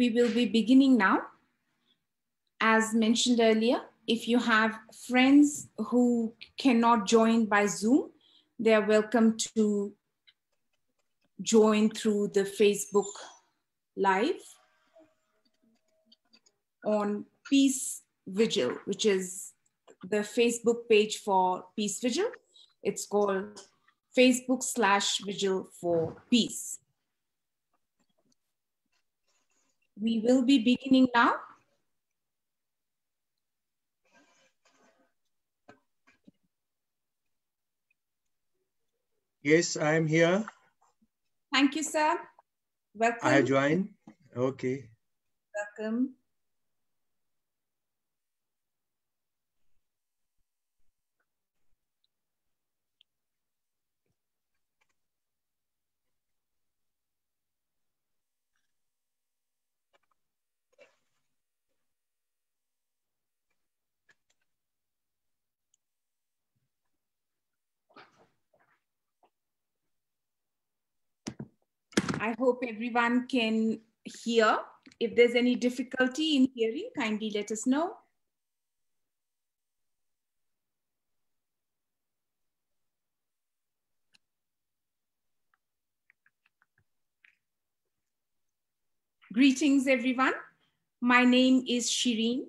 We will be beginning now. As mentioned earlier, if you have friends who cannot join by Zoom, they are welcome to join through the Facebook Live on Peace Vigil, which is the Facebook page for Peace Vigil. It's called Facebook slash Vigil for Peace. We will be beginning now. Yes, I am here. Thank you, sir. Welcome. I join. Okay. Welcome. I hope everyone can hear. If there's any difficulty in hearing, kindly let us know. Greetings, everyone. My name is Shireen,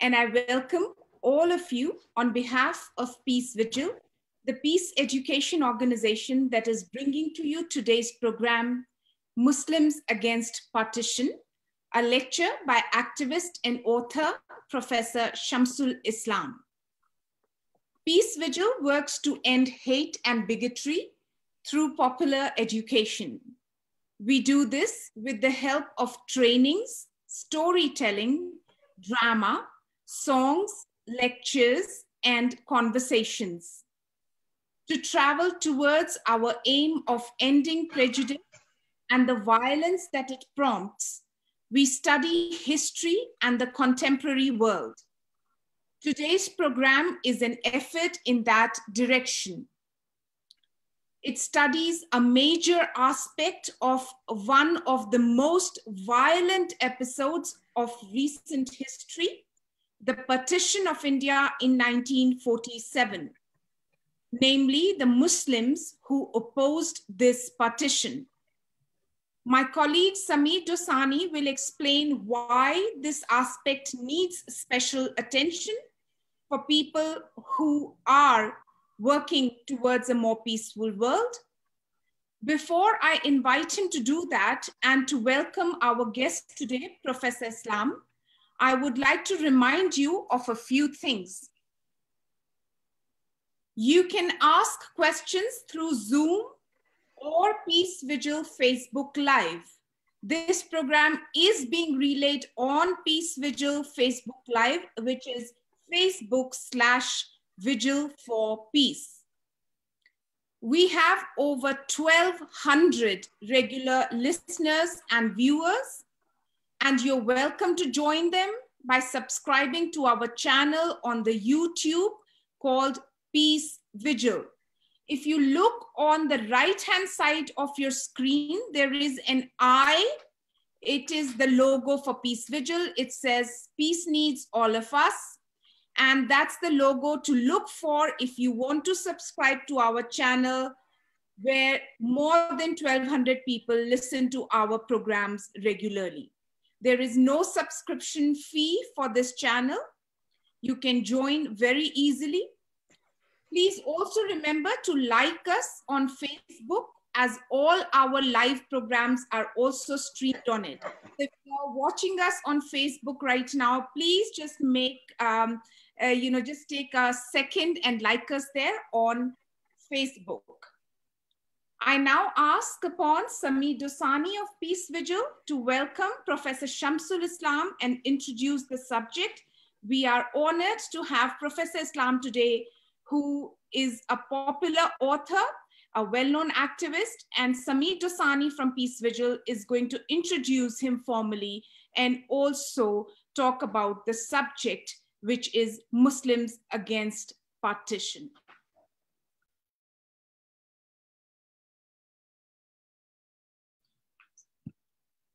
and I welcome all of you on behalf of Peace Vigil, the peace education organization that is bringing to you today's program Muslims Against Partition, a lecture by activist and author Professor Shamsul Islam. Peace Vigil works to end hate and bigotry through popular education. We do this with the help of trainings, storytelling, drama, songs, lectures, and conversations. To travel towards our aim of ending prejudice and the violence that it prompts, we study history and the contemporary world. Today's program is an effort in that direction. It studies a major aspect of one of the most violent episodes of recent history, the partition of India in 1947, namely the Muslims who opposed this partition. My colleague Samir Dosani will explain why this aspect needs special attention for people who are working towards a more peaceful world. Before I invite him to do that and to welcome our guest today, Professor Islam, I would like to remind you of a few things. You can ask questions through Zoom or Peace Vigil Facebook Live. This program is being relayed on Peace Vigil Facebook Live, which is Facebook slash Vigil for Peace. We have over 1,200 regular listeners and viewers, and you're welcome to join them by subscribing to our channel on the YouTube called Peace Vigil. If you look on the right-hand side of your screen, there is an eye. It is the logo for Peace Vigil. It says, peace needs all of us. And that's the logo to look for if you want to subscribe to our channel where more than 1200 people listen to our programs regularly. There is no subscription fee for this channel. You can join very easily. Please also remember to like us on Facebook as all our live programs are also streamed on it. If you're watching us on Facebook right now, please just make, um, uh, you know, just take a second and like us there on Facebook. I now ask upon Sami Dosani of Peace Vigil to welcome Professor Shamsul Islam and introduce the subject. We are honored to have Professor Islam today who is a popular author, a well-known activist, and Samir Dosani from Peace Vigil is going to introduce him formally and also talk about the subject, which is Muslims against partition.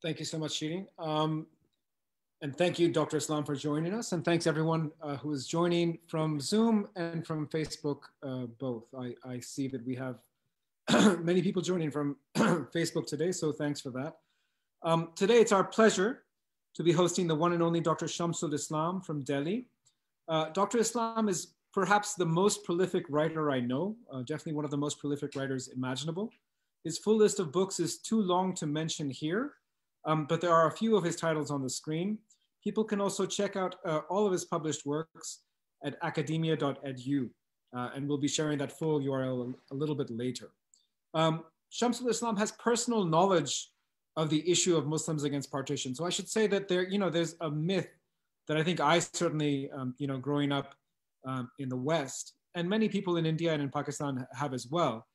Thank you so much, Shirin. Um, and thank you, Dr. Islam, for joining us. And thanks everyone uh, who is joining from Zoom and from Facebook, uh, both. I, I, see that we have many people joining from Facebook today, so thanks for that. Um, today, it's our pleasure to be hosting the one and only Dr. Shamsul Islam from Delhi. Uh, Dr. Islam is perhaps the most prolific writer I know, uh, definitely one of the most prolific writers imaginable. His full list of books is too long to mention here, um, but there are a few of his titles on the screen. People can also check out uh, all of his published works at academia.edu, uh, and we'll be sharing that full URL a, little bit later. Um, Shamsul Islam has personal knowledge of the issue of Muslims against partition. So I should say that there, you know, there's a myth that I think I certainly, um, you know, growing up um, in the West, and many people in India and in Pakistan have as well,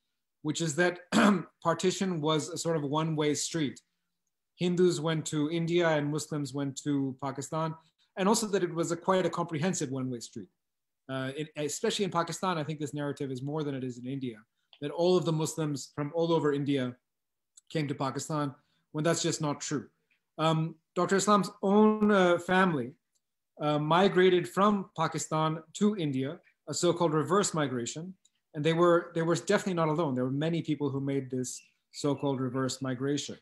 which is that partition was a sort of one-way street. Hindus went to India and Muslims went to Pakistan, and also that it was a quite a comprehensive one-way street. Uh, it, especially in Pakistan, I think this narrative is more than it is in India, that all of the Muslims from all over India came to Pakistan, when that's just not true. Um, Dr. Islam's own uh, family uh, migrated from Pakistan to India, a so-called reverse migration, and they were, they were definitely not alone. There were many people who made this so-called reverse migration.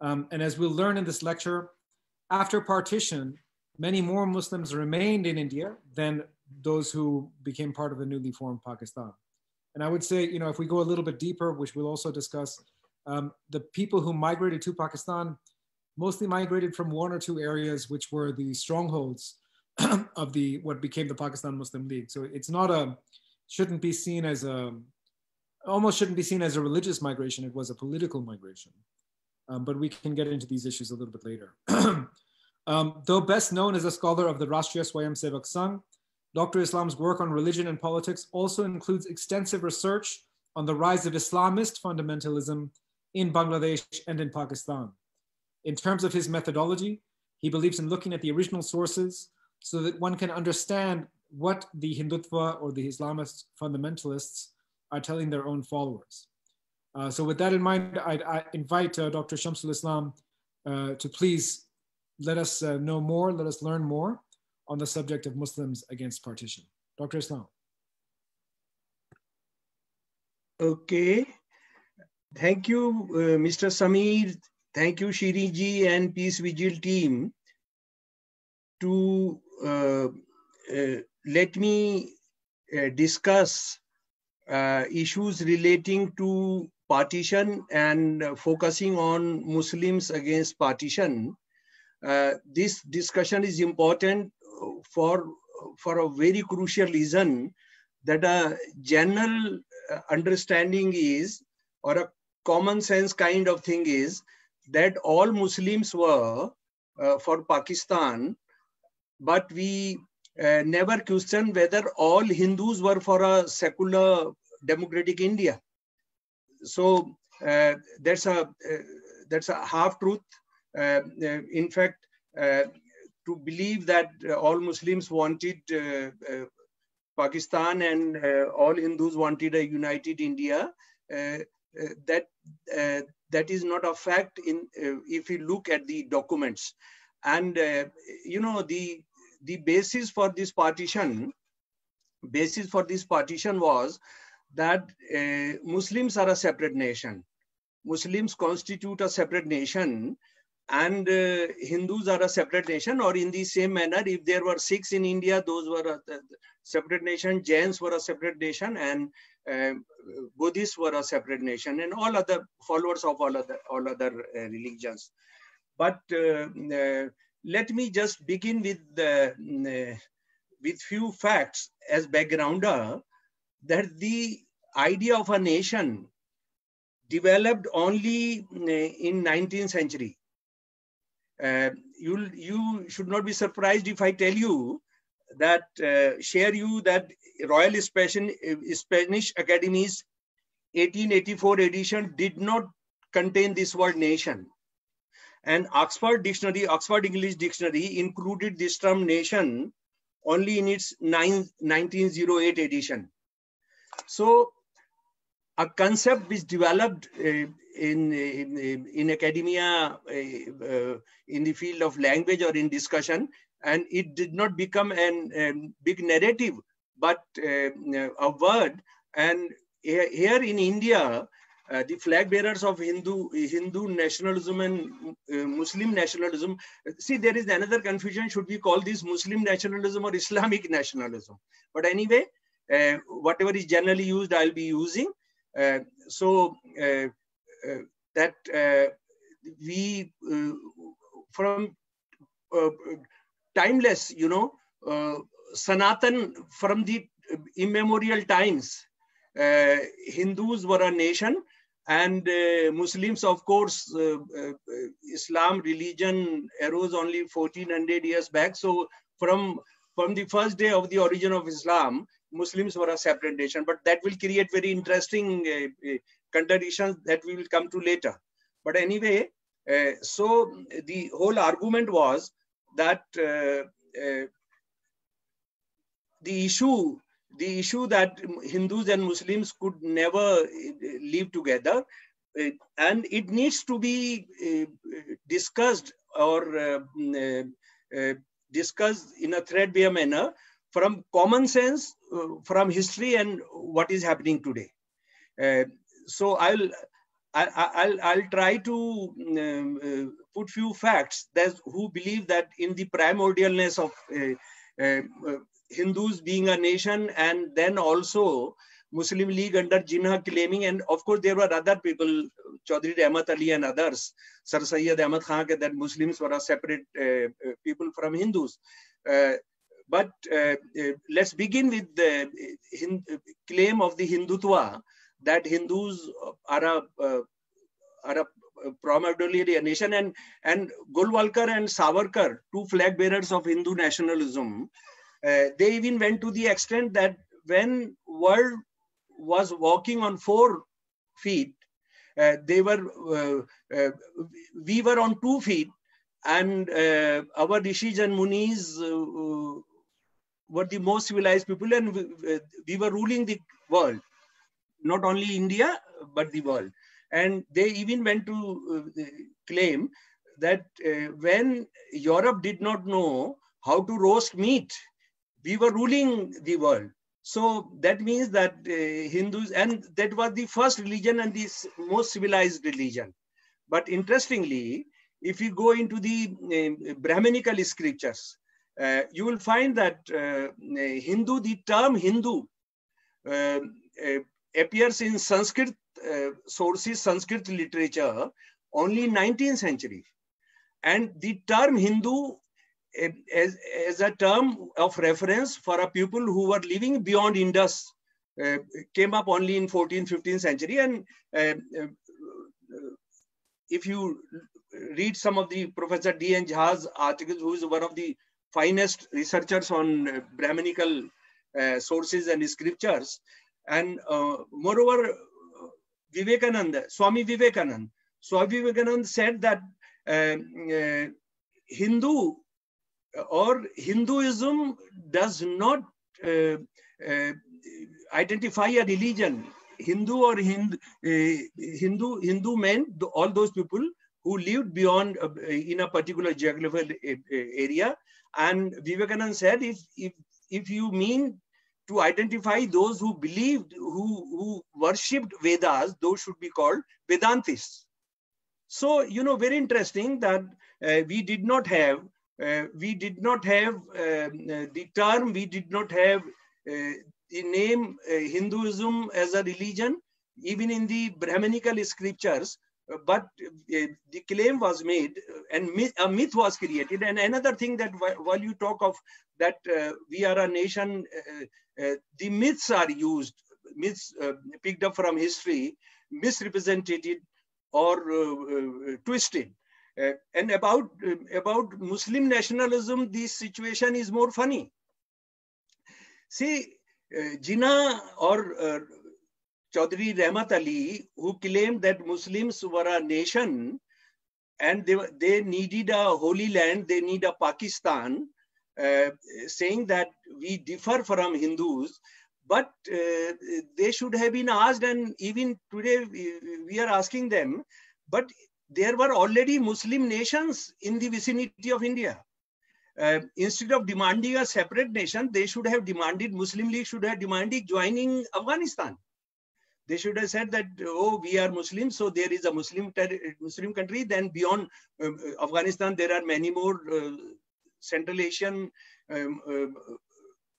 Um, and as we'll learn in this lecture, after partition, many more Muslims remained in India than those who became part of the newly formed Pakistan. And I would say, you know, if we go a little bit deeper, which we'll also discuss, um, the people who migrated to Pakistan mostly migrated from one or two areas, which were the strongholds of the what became the Pakistan Muslim League. So it's not a shouldn't be seen as a almost shouldn't be seen as a religious migration. It was a political migration um, but we can get into these issues a little bit later. um, though best known as a scholar of the Rashtriya Swayamsevak Sangh, Dr. Islam's work on religion and politics also includes extensive research on the rise of Islamist fundamentalism in Bangladesh and in Pakistan. In terms of his methodology, he believes in looking at the original sources so that one can understand what the Hindutva or the Islamist fundamentalists are telling their own followers. Uh, so with that in mind, I'd, I invite uh, Dr. Shamsul Islam uh, to please let us uh, know more, let us learn more on the subject of Muslims against partition. Dr. Islam. Okay. Thank you, uh, Mr. Samir. Thank you, Shiriji and Peace Vigil team to let me discuss issues relating to partition and focusing on Muslims against partition, uh, this discussion is important for, for a very crucial reason that a general understanding is, or a common sense kind of thing is, that all Muslims were uh, for Pakistan, but we uh, never questioned whether all Hindus were for a secular democratic India so uh, that's a uh, that's a half truth. Uh, uh, in fact, uh, to believe that all Muslims wanted uh, Pakistan and all Hindus wanted a united India, that that is not a fact in if you look at the documents and you know the the basis for this partition basis for this partition was that uh, Muslims are a separate nation. Muslims constitute a separate nation and uh, Hindus are a separate nation or in the same manner, if there were Sikhs in India, those were a, a separate nation, Jains were a separate nation and uh, Buddhists were a separate nation and all other followers of all other, all other religions. But let me just begin with, the, with few facts as backgrounder that the idea of a nation developed only eh, in 19th century. Uh, you you should not be surprised if I tell you that uh, share you that Royal Spanish, Spanish Academy's 1884 edition did not contain this word nation. And Oxford Dictionary, Oxford English Dictionary included this term nation only in its 9, 1908 edition. So a concept which developed uh, in, in, in academia uh, in the field of language or in discussion, and it did not become an um, big narrative, but uh, a word. And here in India, uh, the flag bearers of Hindu Hindu nationalism and uh, Muslim nationalism. See, there is another confusion. Should we call this Muslim nationalism or Islamic nationalism? But anyway, uh, whatever is generally used, I'll be using. Uh, so uh, uh, that we from timeless, you know, Sanatan from the immemorial times. Uh, Hindus were a nation and uh, Muslims, of course, uh, Islam religion arose only 1400 years back. So from, from the first day of the origin of Islam, Muslims were a separate nation, but that will create very interesting uh, uh, contradictions that we will come to later. But anyway, uh, so the whole argument was that uh, uh, the issue the issue that Hindus and Muslims could never uh, live together, and it needs to be discussed or discussed in a threadbare manner from common sense, from history, and what is happening today. Uh, so I'll I'll, I'll try to um, uh, put few facts that who believe that in the primordialness of uh, uh, Hindus being a nation and then also Muslim League under Jinnah claiming, and of course there were other people, Chaudhry Rahmat Ali and others, Sir Sayyid Ahmad Khan, that Muslims were a separate uh, people from Hindus. Uh, but uh, let's begin with the claim of the Hindutva that Hindus are a, uh, are a primarily a nation and and Golwalkar and Savarkar, two flag bearers of Hindu nationalism, uh, they even went to the extent that when world was walking on four feet, uh, they were uh, uh we were on two feet, and uh, our rishis and munis uh, were the most civilized people, and we, we were ruling the world, not only India but the world. And they even went to claim that when Europe did not know how to roast meat, we were ruling the world. So that means that uh, Hindus, and that was the first religion and the most civilized religion. But interestingly, if you go into the uh, Brahminical scriptures, uh, you will find that uh, Hindu, the term Hindu, uh, uh, appears in Sanskrit sources, Sanskrit literature, only 19th century. And the term Hindu as, as a term of reference for a people who were living beyond Indus uh, came up only in 14th, 15th century. And uh, uh, if you read some of the Professor D.N. Jha's articles, who is one of the finest researchers on uh, Brahminical uh, sources and scriptures, and uh, moreover, Vivekananda, Swami Vivekananda, Swami Vivekananda said that Hindu or Hinduism does not uh, uh, identify a religion. Hindu or Hindu, uh, Hindu, Hindu men, all those people who lived beyond in a particular geographical area. And Vivekananda said, if, if, if you mean to identify those who believed, who, who worshipped Vedas, those should be called Vedantists. So, you know, very interesting that uh, we did not have uh, we did not have um, uh, the term, we did not have uh, the name Hinduism as a religion, even in the Brahminical scriptures, but uh, the claim was made and myth, a myth was created and another thing that while you talk of that uh, we are a nation uh, the myths are used myths picked up from history misrepresented or twisted uh, and about, uh, about Muslim nationalism, this situation is more funny. See, uh, Jinnah or uh, Chaudhry Rahmat Ali, who claimed that Muslims were a nation and they, they needed a holy land, they need a Pakistan, uh, saying that we differ from Hindus, but uh, they should have been asked and even today we are asking them but there were already muslim nations in the vicinity of india. Uh, instead of demanding a separate nation they should have demanded muslim league should have demanded joining afghanistan they should have said that oh we are muslims so there is a muslim muslim country then beyond um, afghanistan there are many more uh, central asian um, uh,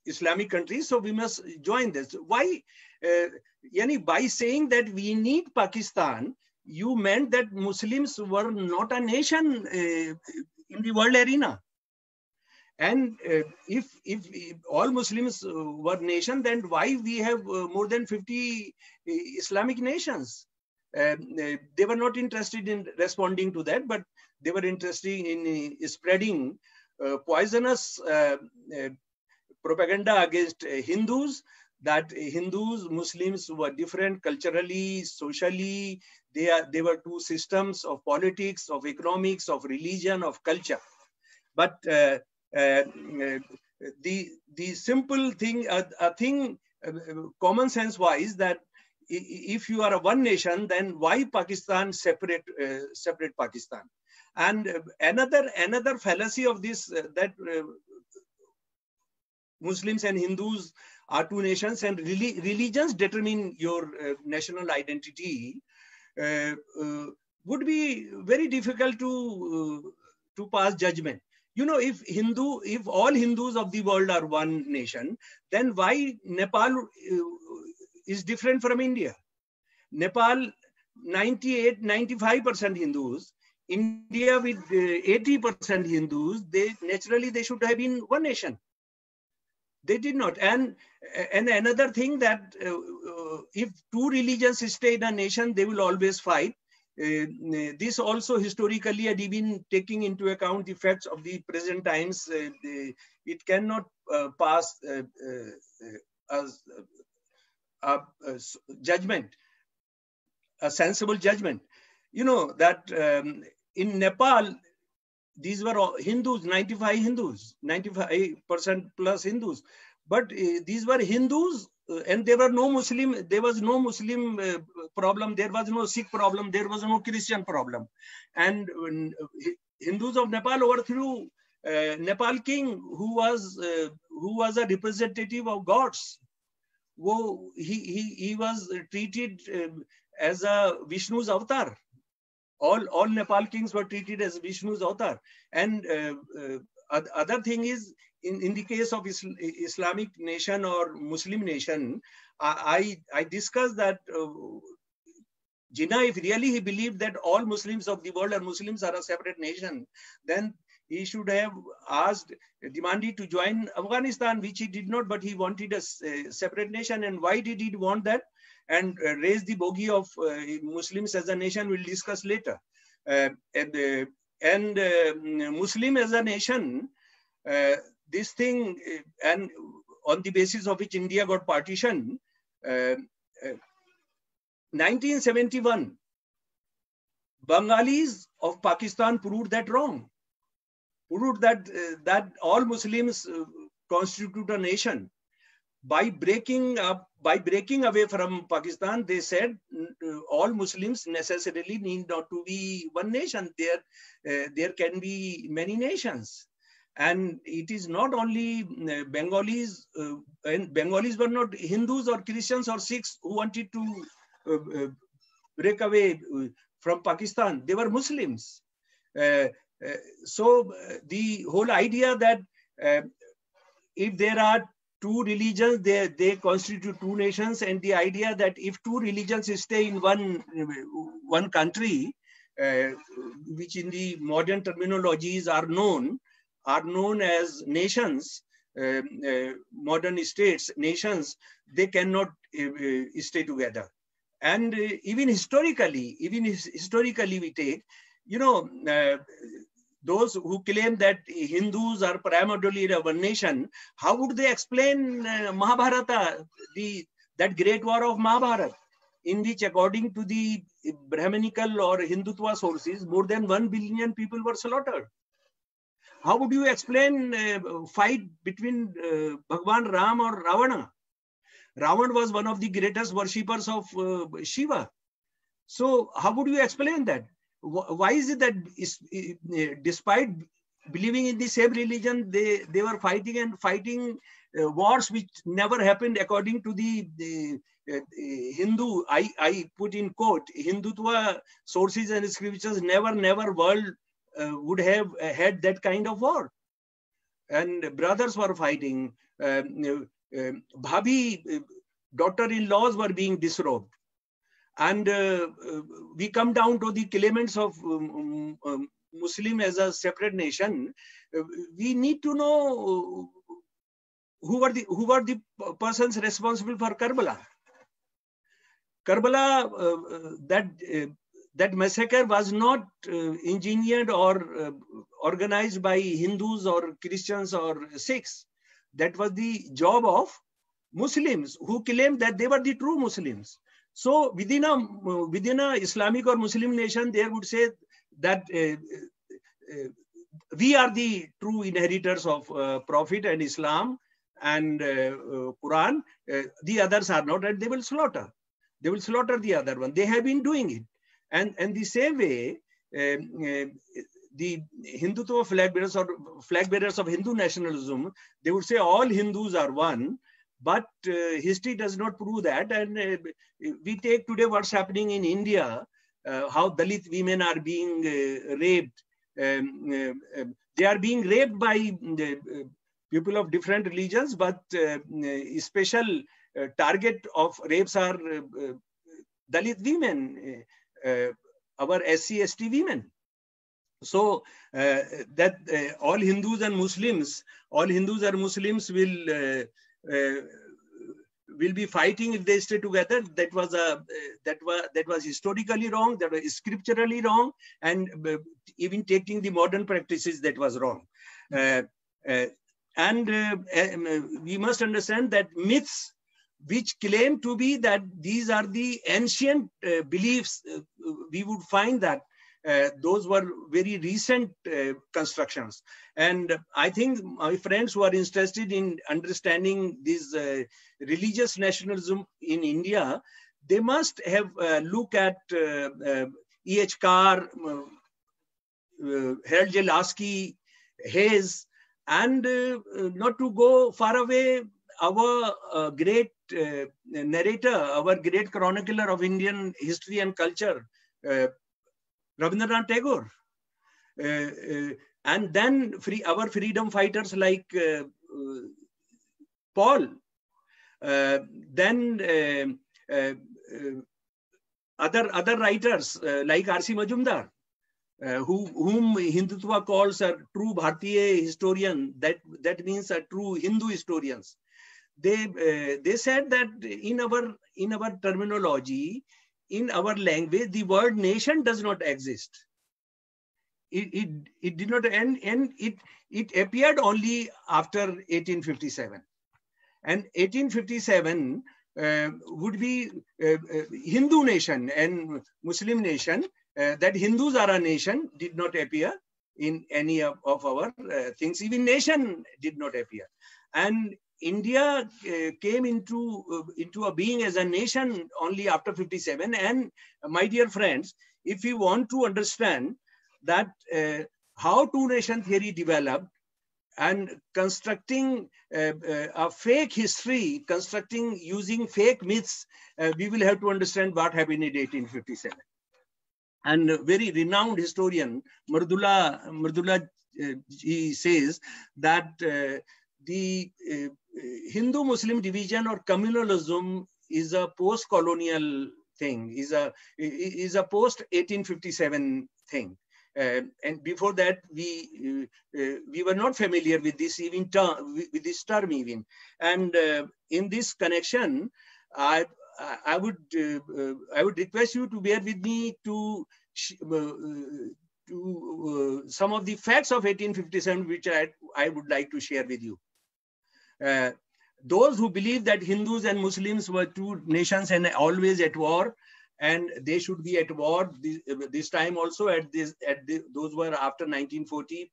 Islamic countries, so we must join this. Why? Uh, yani by saying that we need Pakistan, you meant that Muslims were not a nation uh, in the world arena. And uh, if, if, if all Muslims uh, were nation, then why we have uh, more than 50 uh, Islamic nations? Um, they were not interested in responding to that, but they were interested in spreading poisonous propaganda against uh, Hindus that Hindus, Muslims were different culturally, socially. They, are, they were two systems of politics, of economics, of religion, of culture. But uh, uh, the, the simple thing, uh, a thing uh, common sense wise that if you are a one nation, then why Pakistan separate, uh, separate Pakistan? And another, another fallacy of this that Muslims and Hindus are two nations and religions determine your uh, national identity uh, uh, would be very difficult to, uh, to pass judgment. You know, if Hindu, if all Hindus of the world are one nation, then why Nepal uh, is different from India? Nepal, 98, 95% Hindus, India with 80% uh, Hindus, they naturally they should have been one nation they did not. And, and another thing that uh, uh, if two religions stay in a nation, they will always fight. Uh, this also historically had been taking into account the facts of the present times. Uh, the, it cannot uh, pass uh, as a, judgment, a sensible judgment. You know that um, in Nepal, these were all Hindus, 95 Hindus, 95% plus Hindus. But uh, these were Hindus uh, and there were no Muslim, there was no Muslim uh, problem, there was no Sikh problem, there was no Christian problem. And Hindus of Nepal overthrew Nepal king who was, who was a representative of gods. Wo, he, he, he was treated as a Vishnu's avatar all all Nepal kings were treated as Vishnu's avatar. And uh, uh, other thing is, in, in the case of Isl Islamic nation or Muslim nation, I, I, I discussed that uh, Jinnah, if really he believed that all Muslims of the world are Muslims are a separate nation, then he should have asked, demanded to join Afghanistan, which he did not, but he wanted a, a separate nation. And why did he want that? and uh, raise the bogey of uh, Muslims as a nation. We'll discuss later. Uh, and and uh, Muslim as a nation, uh, this thing, uh, and on the basis of which India got partition, 1971, Bengalis of Pakistan proved that wrong. Proved that uh, that all Muslims uh, constitute a nation by breaking up, by breaking away from Pakistan, they said uh, all Muslims necessarily need not to be one nation. There, uh, there can be many nations. And it is not only uh, Bengalis, uh, and Bengalis were not Hindus or Christians or Sikhs who wanted to uh, uh, break away from Pakistan. They were Muslims. so the whole idea that if there are two religions, they, they constitute two nations. And the idea that if two religions stay in one, one country, uh, which in the modern terminologies are known, are known as nations, uh, uh, modern states, nations, they cannot uh, uh, stay together. And uh, even historically, even historically we take, you know, those who claim that Hindus are primarily a one nation, how would they explain uh, Mahabharata, the, that great war of Mahabharata, in which according to the Brahminical or Hindutva sources, more than 1 billion people were slaughtered. How would you explain uh, fight between uh, Bhagwan Ram or Ravana? Ravan was one of the greatest worshippers of uh, Shiva. So how would you explain that? Why is it that is, uh, despite believing in the same religion, they, they were fighting and fighting uh, wars which never happened according to the, the uh, Hindu, I, I put in quote, Hindutva sources and scriptures never, never world uh, would have had that kind of war. And brothers were fighting, um, uh, Bhabi, uh, daughter-in-laws were being disrobed. And uh, we come down to the claimants of um, um, Muslim as a separate nation. we need to know who were the who were the persons responsible for Karbala. Karbala, uh, that uh, that massacre was not uh, engineered or organized by Hindus or Christians or Sikhs. That was the job of Muslims who claimed that they were the true Muslims. So within a within a Islamic or Muslim nation, they would say that uh, uh, we are the true inheritors of uh, Prophet and Islam and Quran. The others are not, and they will slaughter. They will slaughter the other one. They have been doing it, and and the same way. Um, the Hindutva flag bearers or flag bearers of Hindu nationalism, they would say all Hindus are one, but uh, history does not prove that. And uh, we take today what's happening in India, uh, how Dalit women are being raped. Um, um, they are being raped by people of different religions, but special target of rapes are Dalit women, our SC, ST women. So uh, that uh, all Hindus and Muslims, all Hindus and Muslims will uh Uh, will be fighting if they stay together. That was a uh, that was that was historically wrong. That was scripturally wrong, and uh, even taking the modern practices that was wrong. Uh, uh, and um, we must understand that myths which claim to be that these are the ancient beliefs, we would find that uh, those were very recent uh, constructions. And I think my friends who are interested in understanding this uh, religious nationalism in India, they must have a look at E.H. Carr, Harold J. Laski, Hayes, and uh, not to go far away, our uh, great uh, narrator, our great chronicler of Indian history and culture, Rabindranath Tagore. Uh, uh, and then free, our freedom fighters like uh, Pal, then other, other writers like R.C. Majumdar, uh, who, whom Hindutva calls a true Bharatiya historian, that, that means a true Hindu historians. They, uh, they said that in our, in our terminology, in our language, the word nation does not exist. It, it, it did not end, and it, it appeared only after 1857. And 1857 uh, would be uh, uh, Hindu nation and Muslim nation. Uh, that Hindus are a nation did not appear in any of, of our uh, things. Even nation did not appear. And India uh, came into, uh, into a being as a nation only after 57. And uh, my dear friends, if we want to understand that uh, how two nation theory developed and constructing uh, uh, a fake history, constructing using fake myths, we will have to understand what happened in 1857. And a very renowned historian, Mardula, Mardula he says that the Hindu-Muslim division or communalism is a post-colonial thing, is a is a post-1857 thing. Uh, and before that, we uh, uh, we were not familiar with this even term, with this term even. And uh, in this connection, I I would uh, I would request you to bear with me to uh, to some of the facts of 1857, which I I would like to share with you. Uh, those who believe that Hindus and Muslims were two nations and always at war, and they should be at war this, this time also at this at the, those were after 1940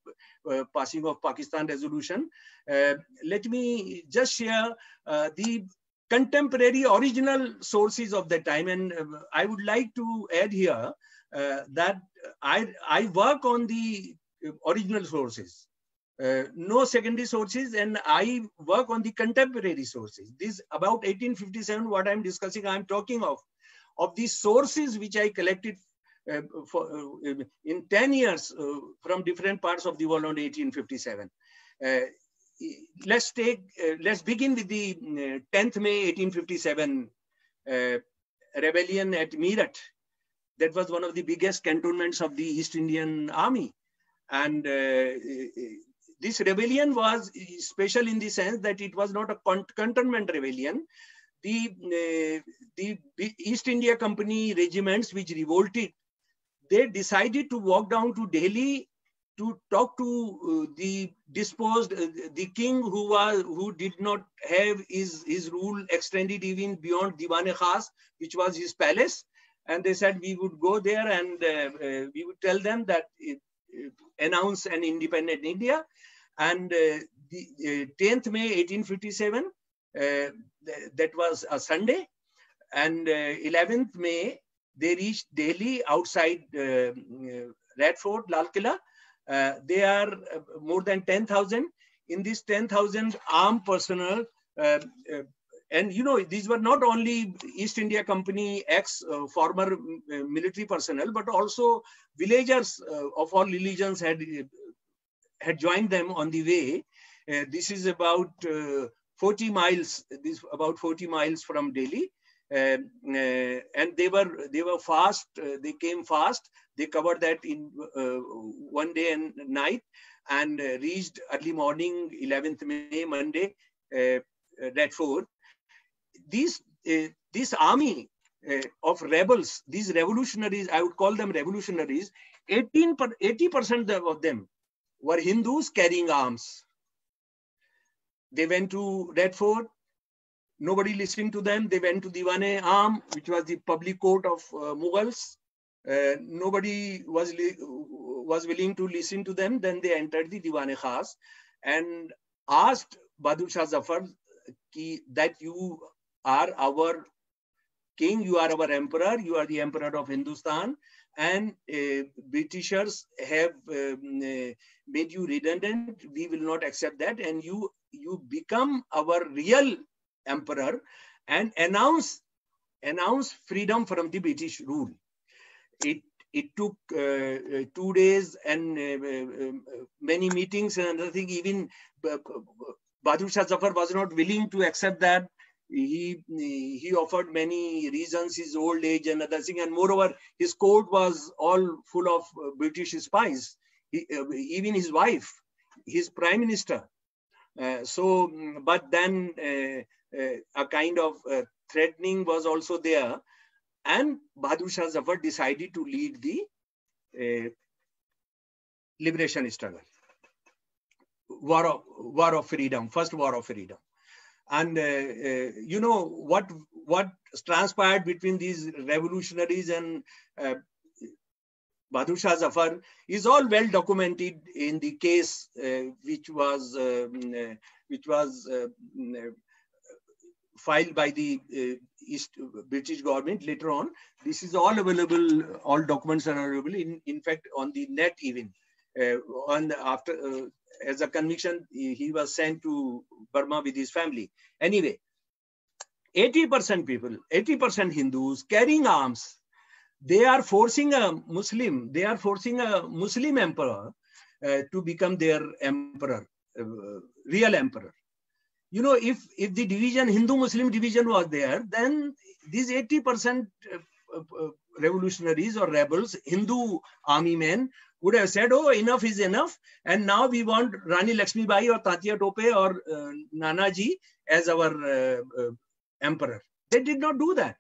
uh, passing of Pakistan resolution. Uh, let me just share uh, the contemporary original sources of the time. And uh, I would like to add here uh, that I, I work on the original sources. Uh, no secondary sources and I work on the contemporary sources. This about 1857, what I'm discussing, I'm talking of, of the sources which I collected uh, for, uh, in 10 years uh, from different parts of the world on 1857. Uh, let's take, uh, let's begin with the 10th May 1857 rebellion at Meerut. That was one of the biggest cantonments of the East Indian Army. And this rebellion was special in the sense that it was not a cantonment rebellion. The, uh, the East India Company regiments which revolted, they decided to walk down to Delhi to talk to uh, the disposed, uh, the king who was who did not have his, his rule extended even beyond Diwan Khas, which was his palace. And they said we would go there and uh, we would tell them that it, announce an independent India. And uh, the 10th uh, May 1857, uh, that was a Sunday. And 11th May, they reached Delhi outside Red Fort, Lal Killa. they are more than 10,000. In this 10,000 armed personnel, and you know these were not only east india company ex uh, former uh, military personnel but also villagers uh, of all religions had had joined them on the way. Uh, this is about uh, 40 miles, this about 40 miles from Delhi. Um, uh, and they were they were fast. Uh, they came fast. They covered that in uh, one day and night, and uh, reached early morning, 11th May, Monday, that four. These this army of rebels, these revolutionaries, I would call them revolutionaries. 18 per, 80 percent of them were Hindus carrying arms. They went to Red Fort, nobody listening to them. They went to Diwan-e-Am, which was the public court of uh, Mughals. Uh, nobody was, was willing to listen to them. Then they entered the Diwan-e-Khas and asked Bahadur Shah Zafar ki, that you are our king, you are our emperor, you are the emperor of Hindustan and uh, Britishers have um, uh, made you redundant. We will not accept that, and you you become our real emperor and announce announce freedom from the British rule. It it took uh, uh two days and uh, uh, um, many meetings and another thing. Even Bahadur Shah Zafar was not willing to accept that he he offered many reasons. His old age and other thing. And moreover his court was all full of uh, british spies. He, uh, even his wife his prime minister. Uh, so mm, but then uh, uh, a kind of uh, threatening was also there. And bahadur shah zafar decided to lead the liberation struggle. War of, war of freedom. First war of freedom and uh, uh, you know what what transpired between these revolutionaries and uh, Bahadur Shah Zafar is all well documented in the case uh, which was um, uh, which was uh, filed by the East British government later on. This is all available. All documents are available. In in fact, on the net even. on the after as a conviction, he was sent to Burma with his family. Anyway, 80% people, 80% Hindus carrying arms, they are forcing a Muslim, they are forcing a Muslim emperor uh, to become their emperor, uh, real emperor. You know, if, if the division, Hindu-Muslim division was there, then these 80% uh, uh, revolutionaries or rebels, Hindu army men would have said, oh, enough is enough. And now we want Rani Lakshmi Bai or Tatia Tope or uh, Nanaji as our uh, uh, emperor. They did not do that.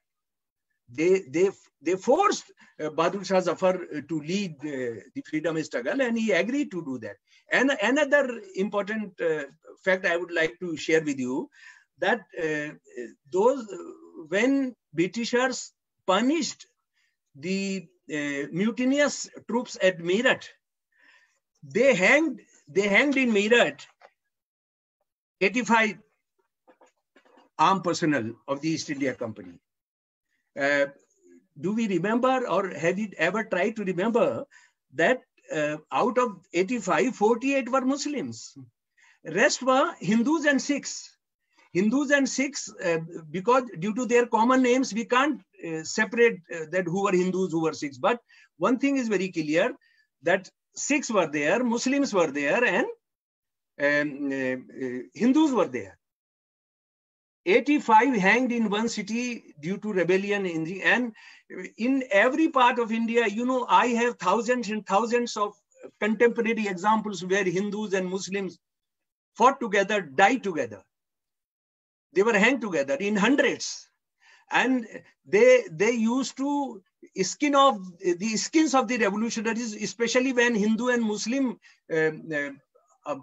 They, they, they forced uh, Bahadur Shah Zafar uh, to lead uh, the freedom struggle and he agreed to do that. And another important uh, fact I would like to share with you that those when Britishers punished the uh, mutinous troops at Meerut. They hanged, they hanged in Meerut 85 armed personnel of the East India Company. Uh, do we remember or have you ever tried to remember that uh, out of 85, 48 were Muslims. Rest were Hindus and Sikhs. Hindus and Sikhs, uh, because due to their common names, we can't separate uh, that who were Hindus, who were Sikhs. But one thing is very clear that Sikhs were there, Muslims were there, and um, uh, uh, Hindus were there. 85 hanged in one city due to rebellion in the and in every part of india you know i have thousands and thousands of contemporary examples where hindus and muslims fought together died together they were hanged together in hundreds and they they used to skin off the skins of the revolutionaries especially when hindu and muslim uh, uh, uh,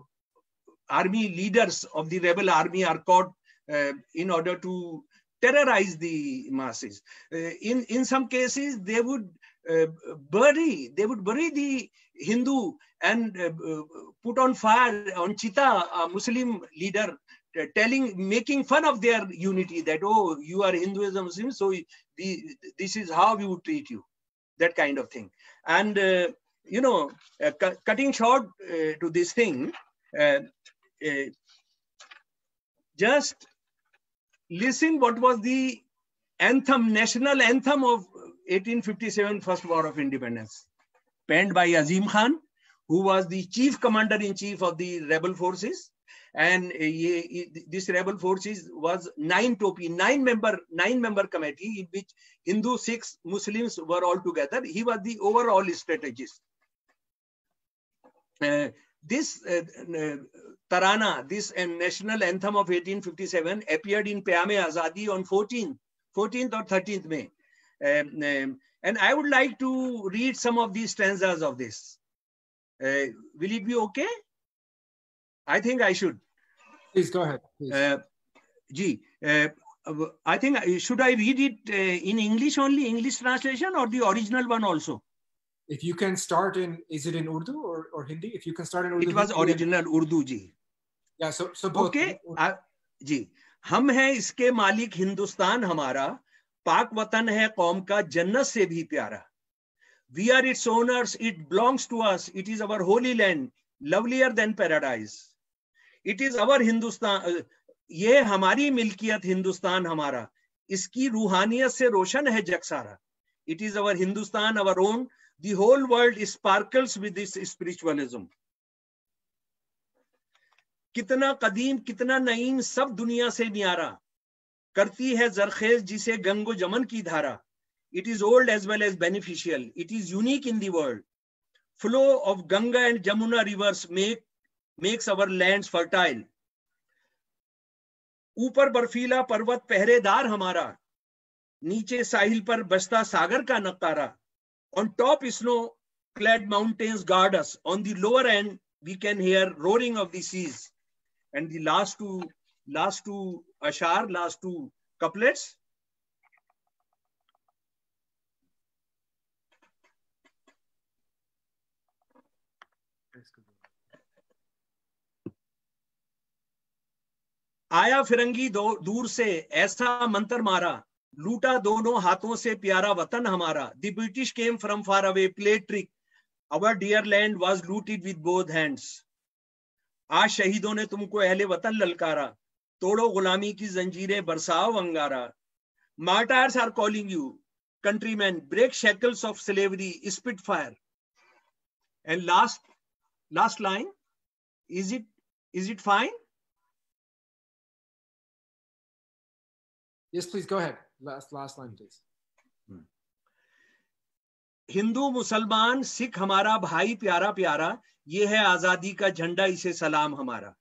army leaders of the rebel army are caught uh, in order to terrorize the masses. Uh, in, in some cases, they would bury, they would bury the Hindu and put on fire on Chita, a Muslim leader, telling, making fun of their unity that, oh, you are Hinduism, Muslim, so this is how we would treat you, that kind of thing. And, uh, you know, uh, cu cutting short uh, to this thing, just listen what was the anthem, national anthem of 1857 First War of Independence, penned by Azim Khan, who was the chief commander-in-chief of the rebel forces. And uh, this rebel forces was nine topi, nine member, nine member committee in which Hindu, Sikhs, Muslims were all together. He was the overall strategist. Uh, this uh, uh Tarana, this uh, national anthem of 1857, appeared in Payame Azadi on 14th, 14th or 13th May. Um, um, and I would like to read some of these stanzas of this. Uh, will it be okay? I think I should. Please go ahead. Please. Uh, G, uh, I think, uh, should I read it uh, in English only, English translation or the original one also? If you can start in, is it in Urdu or, or Hindi? If you can start in Urdu. It was original then... Urdu, G. Yeah, so, so both. Okay, uh, जी हम हैं इसके मालिक हिंदुस्तान हमारा पाक वतन है कौम का, जन्नत से भी प्यारा। We are its owners it belongs to us it is our holy land lovelier than paradise it is our Hindustan ये हमारी मिल्कियत हिंदुस्तान हमारा। इसकी रूहानियत से रोशन है जगसारा it is our Hindustan our own the whole world sparkles with this spiritualism कितना कदीम, कितना नईम सब दुनिया से न्यारा। करती है जरखेज जिसे गंगो जमन की धारा। It is old as well as beneficial it is unique in the world flow of Ganga and Jamuna rivers make makes our land fertile ऊपर बर्फीला पर्वत पहरेदार हमारा। नीचे साहिल पर बसता सागर का नकारा on top snow clad mountains on the lower end, we can hear roaring of the seas. And the last two last two, ashar, last two couplets. आया फिरंगी दूर से, ऐसा मंत्र मारा। लूटा दोनों हाथों से प्यारा वतन हमारा। The British came from far away play trick our dear land was looted with both hands आज शहीदों ने तुमको अहले वतन ललकारा। तोड़ो गुलामी की जंजीरें बरसाओ अंगारा। Martyrs are calling you countryman break shackles of slavery spit fire and last last line is it is it fine yes please go ahead last last line please Hindu मुसलमान सिख हमारा भाई प्यारा प्यारा ये है आज़ादी का झंडा इसे सलाम हमारा।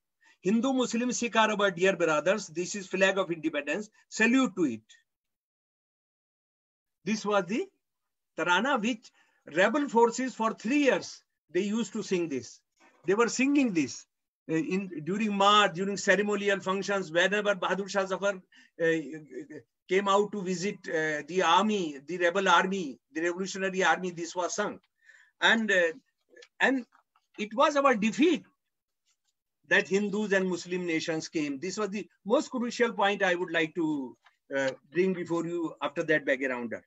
Hindu, Muslim, Sikh dear brothers. This is flag of independence. Salute to it. This was the Tarana which rebel forces for three years, they used to sing this. They were singing this uh, in, during March, during ceremonial functions, whenever Bahadur Shah Zafar uh, came out to visit uh, the army, the rebel army, the revolutionary army, this was sung. And, uh, and it was our defeat that Hindus and Muslim nations came. This was the most crucial point I would like to uh, bring before you after that backgrounder.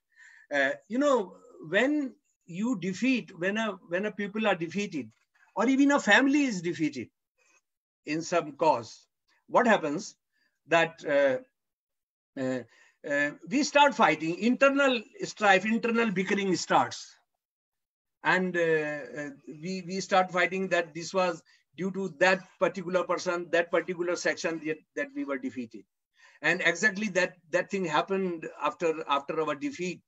Uh, you know, when you defeat, when a, when a people are defeated, or even a family is defeated in some cause, what happens that uh, uh, uh we start fighting, internal strife, internal bickering starts. And uh, we, we start fighting that this was due to that particular person, that particular section that, that we were defeated. And exactly that, that thing happened after, after our defeat.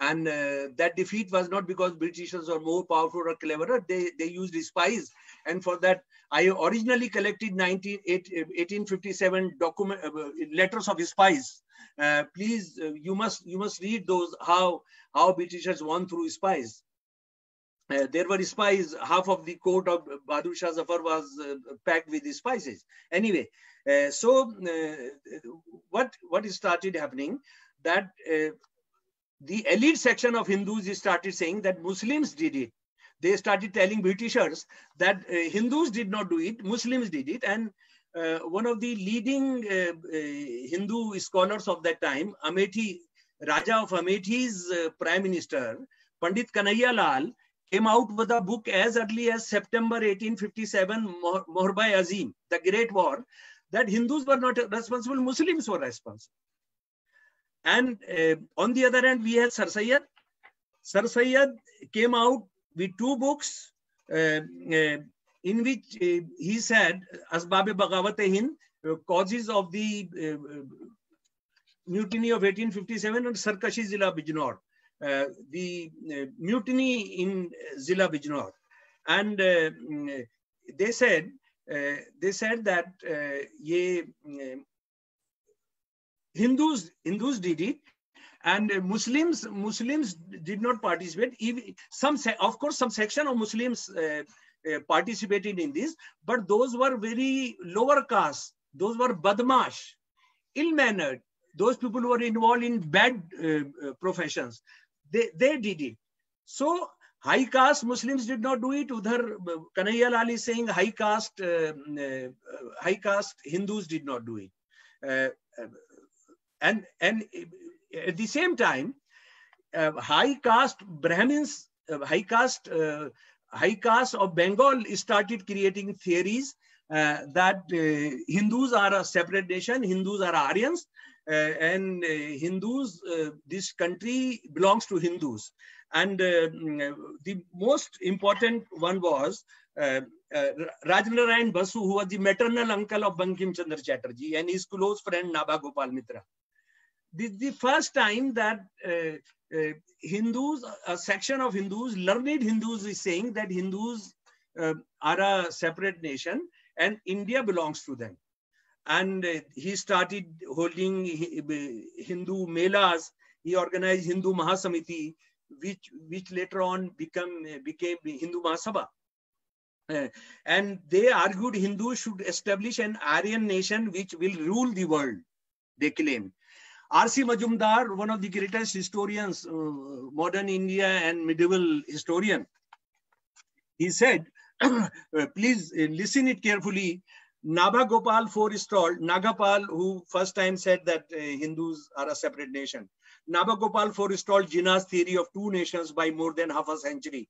And uh, that defeat was not because Britishers are more powerful or cleverer. They, they used spies. And for that, I originally collected 19, 1857 document, uh, letters of spies. Uh, please, uh, you must you must read those how how Britishers won through spies. Uh, there were spies. Half of the court of Bahadur Shah Zafar was uh, packed with spices. Anyway, uh, so uh, what what started happening that uh, the elite section of Hindus started saying that Muslims did it. They started telling Britishers that uh, Hindus did not do it, Muslims did it, and one of the leading Hindu scholars of that time, Amethi, Raja of Amethi's prime minister, Pandit Kanhaiya Lal, came out with a book as early as September 1857, Moharba Azim, the Great War, that Hindus were not responsible, Muslims were responsible. And uh, on the other hand, we had Sir Sayyid. Sir Sayyid came out with two books uh, uh, in which uh, he said, Asbab Bagawat Hind, uh, causes of the uh, mutiny of 1857 and Sarkashi Zila Bijnor. Uh, the uh, mutiny in Zilla Bijnor. And uh, mm, they said, they said that ye, Hindus, Hindus did it, and Muslims Muslims did not participate. Even some, of course, some section of Muslims uh, uh, participated in this, but those were very lower caste. Those were badmash, ill-mannered. Those people were involved in bad uh, professions. They, did it. So high caste Muslims did not do it. Udhar Kanhaiya Lal is saying high caste, uh, uh, high caste Hindus did not do it. Uh, and, and at the same time, uh, high caste Brahmins, uh, high caste, uh, high caste of Bengal started creating theories that Hindus are a separate nation, Hindus are Aryans, uh, and uh, Hindus, uh, this country belongs to Hindus. And mm, the most important one was uh, uh, Rajnarayan Basu, who was the maternal uncle of Bankim Chandra Chatterjee and his close friend Nabha Gopal Mitra. This is the first time that uh, uh, Hindus, a section of Hindus, learned Hindus is saying that Hindus uh, are a separate nation and India belongs to them and he started holding Hindu melas. He organized Hindu Mahasamiti, which which later on become became Hindu Mahasabha. Uh, and they argued Hindus should establish an Aryan nation which will rule the world, they claim. R.C. Majumdar, one of the greatest historians, uh, modern India and medieval historian, he said, please uh, listen it carefully, Nabha Gopal forestalled, Nagapal, who first time said that uh, Hindus are a separate nation. Nabha Gopal forestalled Jinnah's theory of two nations by more than half a century.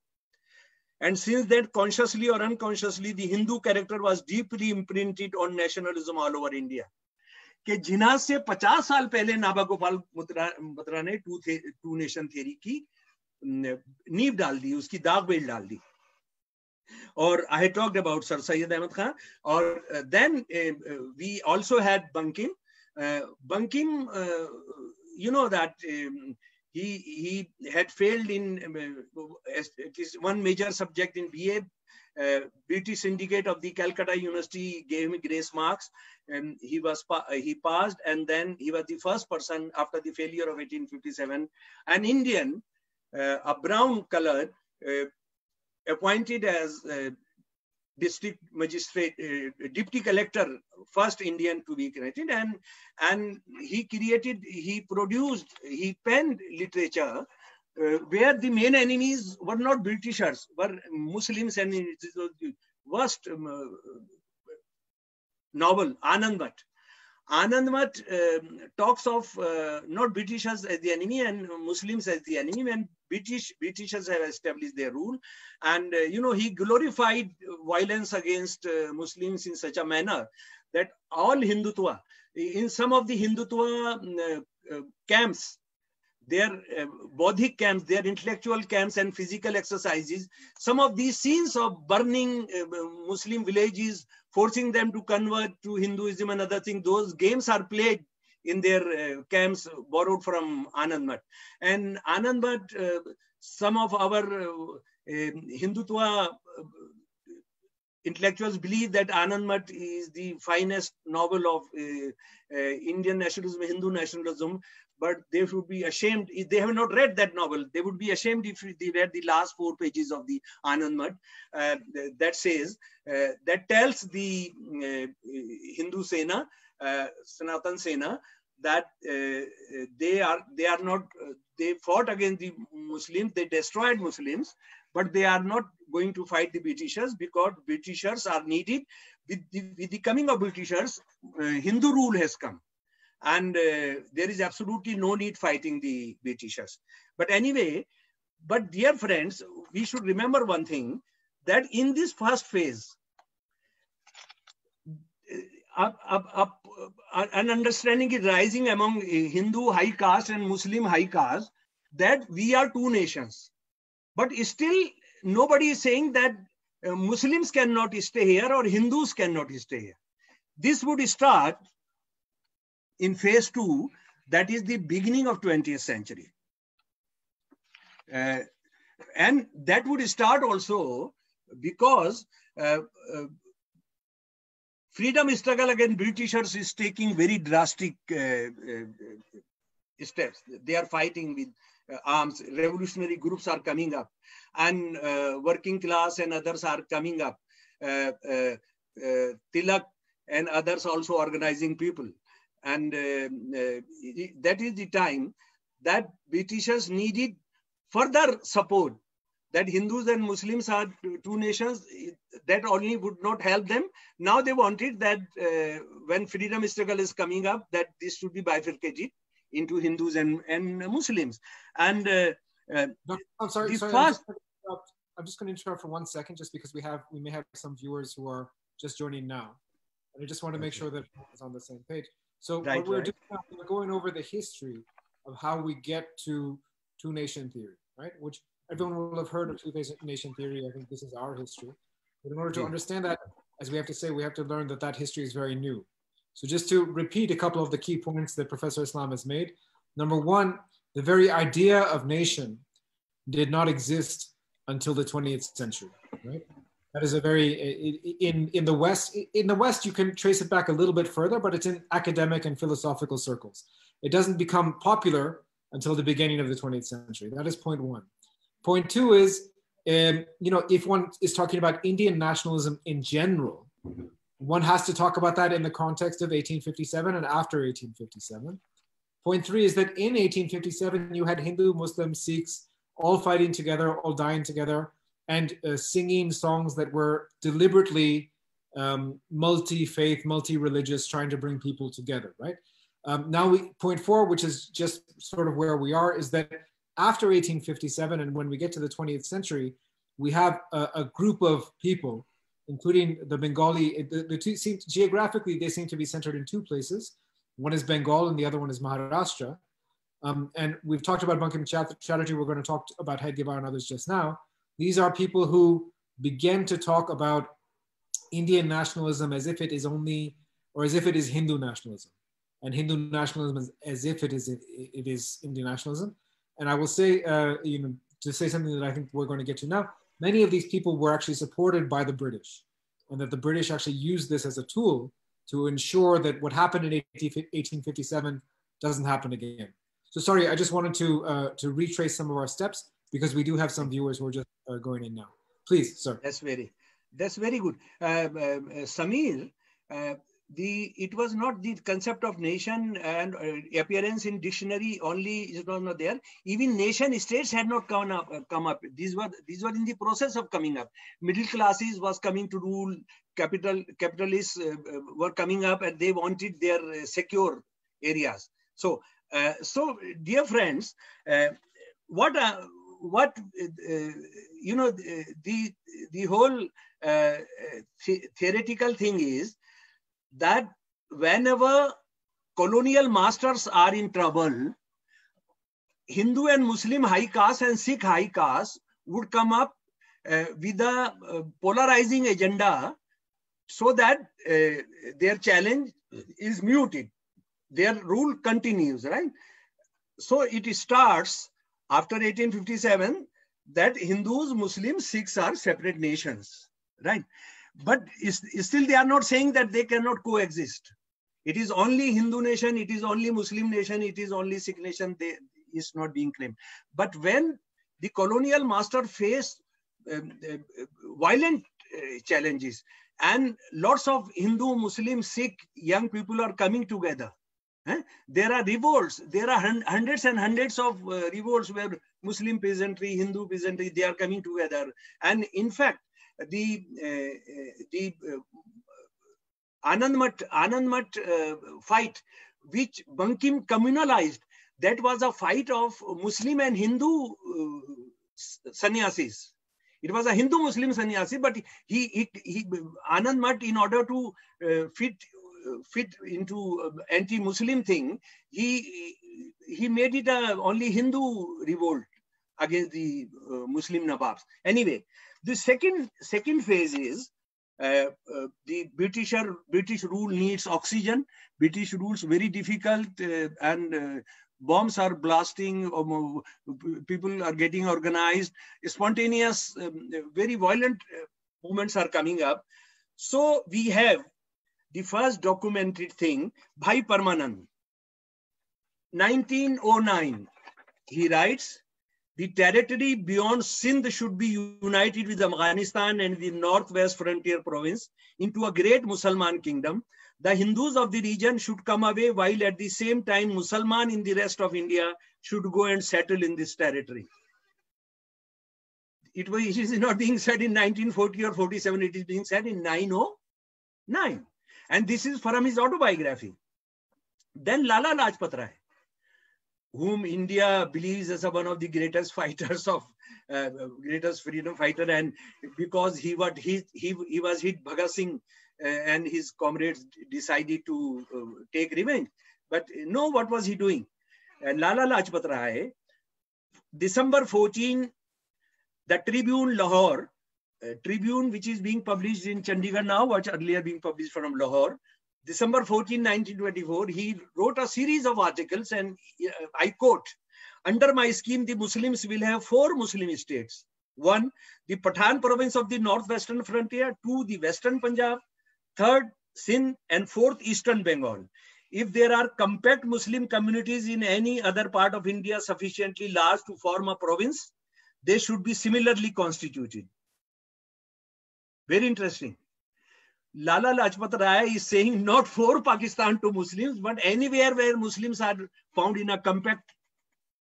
And since then, consciously or unconsciously, the Hindu character was deeply imprinted on nationalism all over India. कि जिना से 50 साल पहले नाभा गोपाल मुद्रा ने to to nation theory की नींव डाल दी उसकी दाग बेल डाल दी or I had talked about Sir Syed Ahmad Khan, or uh, then uh, we also had Bankim. Uh, Bankim, uh, you know that um, he he had failed in um, it is one major subject in BA. Uh, British syndicate of the Calcutta University gave him grace marks, and he was he passed, and then he was the first person after the failure of 1857, an Indian, uh, a brown colored, uh, appointed as district magistrate, uh, deputy collector, first Indian to be created, and and he created, he produced, he penned literature uh, where the main enemies were not Britishers, were Muslims and it was the worst um, novel, Anand Math. Anand Math um, talks of uh, not Britishers as the enemy and Muslims as the enemy when British Britishers have established their rule. And, uh, you know, he glorified violence against uh, Muslims in such a manner that all Hindutva, in some of the Hindutva uh, camps, their uh, camps, their intellectual camps and physical exercises, some of these scenes of burning uh, Muslim villages, forcing them to convert to Hinduism and other things, those games are played in their uh, camps borrowed from Anand Math. And Anand Math, uh, some of our uh, um, Hindutva uh, intellectuals believe that Anand Math is the finest novel of Indian nationalism, Hindu nationalism, but they should be ashamed if they have not read that novel. They would be ashamed if they read the last four pages of the Anand Math uh, that says, uh, that tells the uh, Hindu Sena, uh, Sanatan Sena, that uh, they are they are not uh, they fought against the Muslims, they destroyed Muslims, but they are not going to fight the Britishers because Britishers are needed. With the, with the coming of Britishers, Hindu rule has come and uh, there is absolutely no need fighting the Britishers. But anyway, but dear friends, we should remember one thing that in this first phase, uh, up, up, up, uh, an understanding is rising among Hindu high caste and Muslim high caste that we are two nations. But still, nobody is saying that uh, Muslims cannot stay here or Hindus cannot stay here. This would start in phase two, that is the beginning of 20th century. Uh, and that would start also because uh, uh, freedom struggle against Britishers is taking very drastic uh, uh, steps. They are fighting with uh, arms. Revolutionary groups are coming up, and working class and others are coming up. Tilak and others also organizing people. And um, uh, that is the time that Britishers needed further support that Hindus and Muslims are two nations, that only would not help them. Now they wanted that uh, when freedom struggle is coming up, that this should be bifurcated into Hindus and, and Muslims. And uh, uh, I'm sorry, sorry first, I'm just going to interrupt for one second, just because we have we may have some viewers who are just joining now, and I just want to make sure that it's on the same page. So right, what we're right. doing now, we're going over the history of how we get to two nation theory, right? Which everyone will have heard of two nation theory. I think this is our history. But in order to yeah. understand that, as we have to say, we have to learn that that history is very new. So just to repeat a couple of the key points that Professor Islam has made. Number one, the very idea of nation did not exist until the 20th century, right? That is a very in in the West. In the West, you can trace it back a little bit further, but it's in academic and philosophical circles. It doesn't become popular until the beginning of the 20th century. That is point one. Point two is, um, you know, if one is talking about Indian nationalism in general, one has to talk about that in the context of 1857 and after 1857. Point three is that in 1857, you had Hindu, Muslim, Sikhs all fighting together, all dying together and uh, singing songs that were deliberately um, multi-faith, multi-religious, trying to bring people together, right? Um, now, we, point four, which is just sort of where we are, is that after 1857 and when we get to the 20th century, we have a, a group of people, including the Bengali, the, the two seem, geographically, they seem to be centered in two places. One is Bengal and the other one is Maharashtra. Um, and we've talked about Bankim Chatterjee, we're going to talk about Hedgewar and others just now. These are people who begin to talk about Indian nationalism as if it is only, or as if it is Hindu nationalism, and Hindu nationalism as, as if it is it, is Indian nationalism. And I will say, uh, you know, to say something that I think we're going to get to now, many of these people were actually supported by the British, and that the British actually used this as a tool to ensure that what happened in 1857 doesn't happen again. So sorry, I just wanted to uh, to retrace some of our steps because we do have some viewers who are just uh, going in now. Please, sir. That's very, that's very good. Uh, uh, Samir, the it was not the concept of nation and uh, appearance in dictionary only is not there even nation states had not come up uh, come up these were these were in the process of coming up middle classes was coming to rule capital capitalists uh, were coming up and they wanted their secure areas so so dear friends what what you know the the whole th theoretical thing is that whenever colonial masters are in trouble, Hindu and Muslim high caste and Sikh high caste would come up uh, with a uh, polarizing agenda so that uh, their challenge is muted. Their rule continues, right? So it starts after 1857 that Hindus, Muslims, Sikhs are separate nations, right? but still they are not saying that they cannot coexist. It is only Hindu nation, it is only Muslim nation, it is only Sikh nation, they, is not being claimed. But when the colonial master faced um, uh, violent uh, challenges and lots of Hindu, Muslim, Sikh young people are coming together. There are revolts. There are hun hundreds and hundreds of uh, revolts where Muslim peasantry, Hindu peasantry, they are coming together. And in fact, the uh, the uh, Anandmath Anandmath uh, fight, which Bankim communalized, that was a fight of Muslim and Hindu sannyasis. It was a Hindu Muslim sannyasi, but he, he, he Anand Math, in order to uh, fit fit into anti-Muslim thing, he he made it a only Hindu revolt against the uh, Muslim Nawabs. Anyway, the second, second phase is uh, uh, the British, British rule needs oxygen. British rules very difficult uh, and uh, bombs are blasting, um, people are getting organized, spontaneous, um, very violent uh, movements are coming up. So we have the first documented thing, Bhai Parmanand, 1909. He writes, the territory beyond Sindh should be united with Afghanistan and the northwest frontier province into a great Musalman kingdom. The Hindus of the region should come away while at the same time Musalman in the rest of India should go and settle in this territory. It, was, it is not being said in 1940 or 47, it is being said in 909. And this is from his autobiography. Then Lala Lajpat Rai whom India believes as one of the greatest fighters of uh, greatest freedom fighter, and because he what he he he was hit Bhagat Singh uh, and his comrades decided to uh, take revenge. But no, what was he doing? And Lala Lajpat Rai, December 14, the Tribune Lahore, uh, Tribune which is being published in Chandigarh now, was earlier being published from Lahore, December 14, 1924, he wrote a series of articles and uh, I quote, under my scheme, the Muslims will have four Muslim states. One, the Pathan province of the northwestern frontier. Two, the western Punjab. Third, Sindh. And fourth, eastern Bengal. If there are compact Muslim communities in any other part of India sufficiently large to form a province, they should be similarly constituted. Very interesting. Lala Lajpat Rai is saying not for Pakistan to Muslims, but anywhere where Muslims are found in a compact,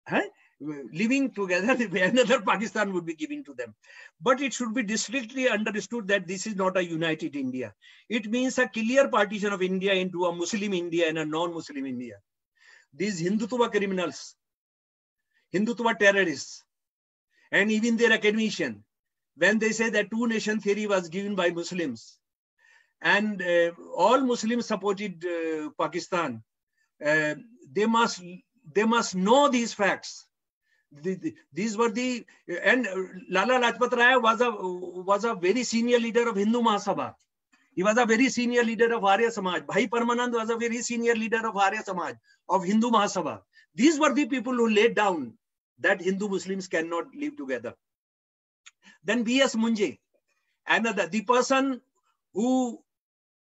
eh, living together, another Pakistan would be given to them. But it should be distinctly understood that this is not a united India. It means a clear partition of India into a Muslim India and a non-Muslim India. These Hindutva criminals, Hindutva terrorists, and even their academician, when they say that two nation theory was given by Muslims, and uh, all Muslims supported uh, Pakistan. Uh, they must they must know these facts. The, the, these were the and Lala Lajpat Rai was a was a very senior leader of Hindu Mahasabha. He was a very senior leader of Arya Samaj. Bhai Parmanand was a very senior leader of Arya Samaj of Hindu Mahasabha. These were the people who laid down that Hindu Muslims cannot live together. Then B.S. Munje, another the person who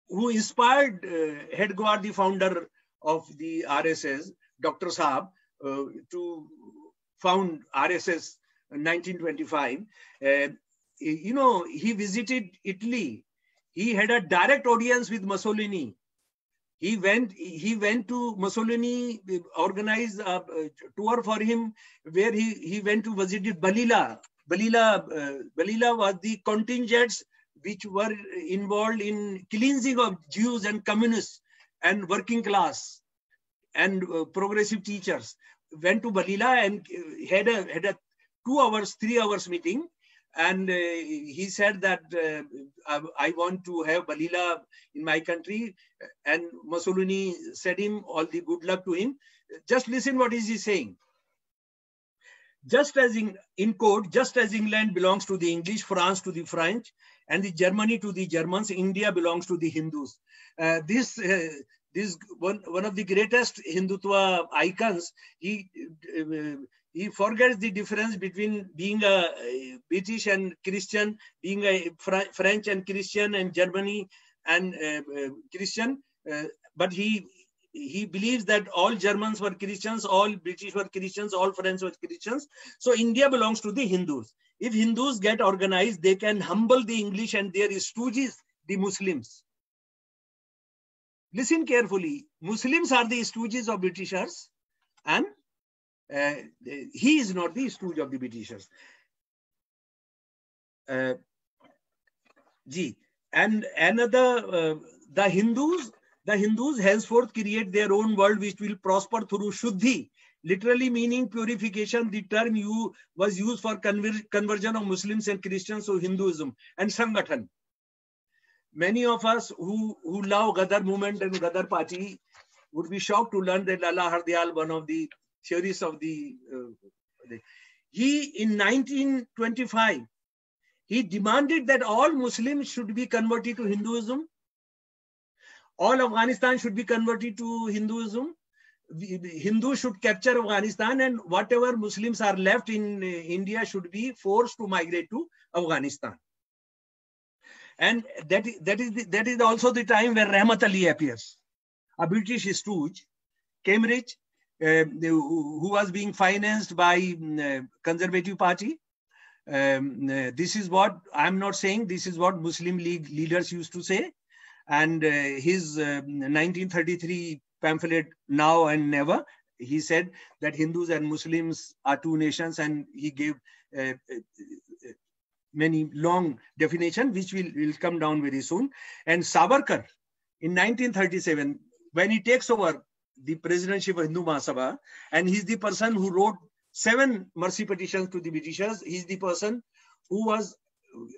who inspired uh, Hedgewar, the founder of the RSS, Dr. Saab, uh, to found RSS in 1925. Uh, you know, he visited Italy. He had a direct audience with Mussolini He went, he went to Mussolini, organized a tour for him where he, he went to visit Balilla. Balilla, uh, Balilla was the contingents which were involved in cleansing of Jews and communists and working class and uh, progressive teachers. Went to Balilla and had a, had a two hours, three hours meeting and uh, he said that uh, I want to have Balilla in my country. And Mussolini said him all the good luck to him. Just listen what is he saying. Just as in, in quote, just as England belongs to the English, France to the French, and the Germany to the Germans, India belongs to the Hindus. Uh, this uh, this one one of the greatest Hindutva icons. He uh, he forgets the difference between being a British and Christian, being a French and Christian, and Germany and uh, uh, Christian. Uh, but he he believes that all Germans were Christians, all British were Christians, all French were Christians. So India belongs to the Hindus. If Hindus get organized, they can humble the English and their stooges, the Muslims. Listen carefully. Muslims are the stooges of Britishers and uh, he is not the stooge of the Britishers. Uh. And another, uh, the Hindus, the Hindus henceforth create their own world which will prosper through Shuddhi, literally meaning purification. The term you was used for conver conversion of Muslims and Christians to Hinduism and Sangathan. Many of us who, who love Gadar movement and Gadar party would be shocked to learn that Lala Hardyal, one of the theories of the, uh, he in 1925 he demanded that all muslims should be converted to hinduism all afghanistan should be converted to hinduism hindus should capture afghanistan and whatever muslims are left in uh, india should be forced to migrate to afghanistan and that is, that is the, that is also the time where rahmat ali appears a british stooge cambridge uh, who was being financed by uh, Conservative Party. Um, uh, this is what I'm not saying. This is what Muslim League leaders used to say. And his 1933 pamphlet, Now and Never, he said that Hindus and Muslims are two nations, and he gave uh, many long definition, which will, will come down very soon. And Savarkar, in 1937, when he takes over the presidency of Hindu Mahasabha, and he's the person who wrote seven mercy petitions to the Britishers. He's the person who was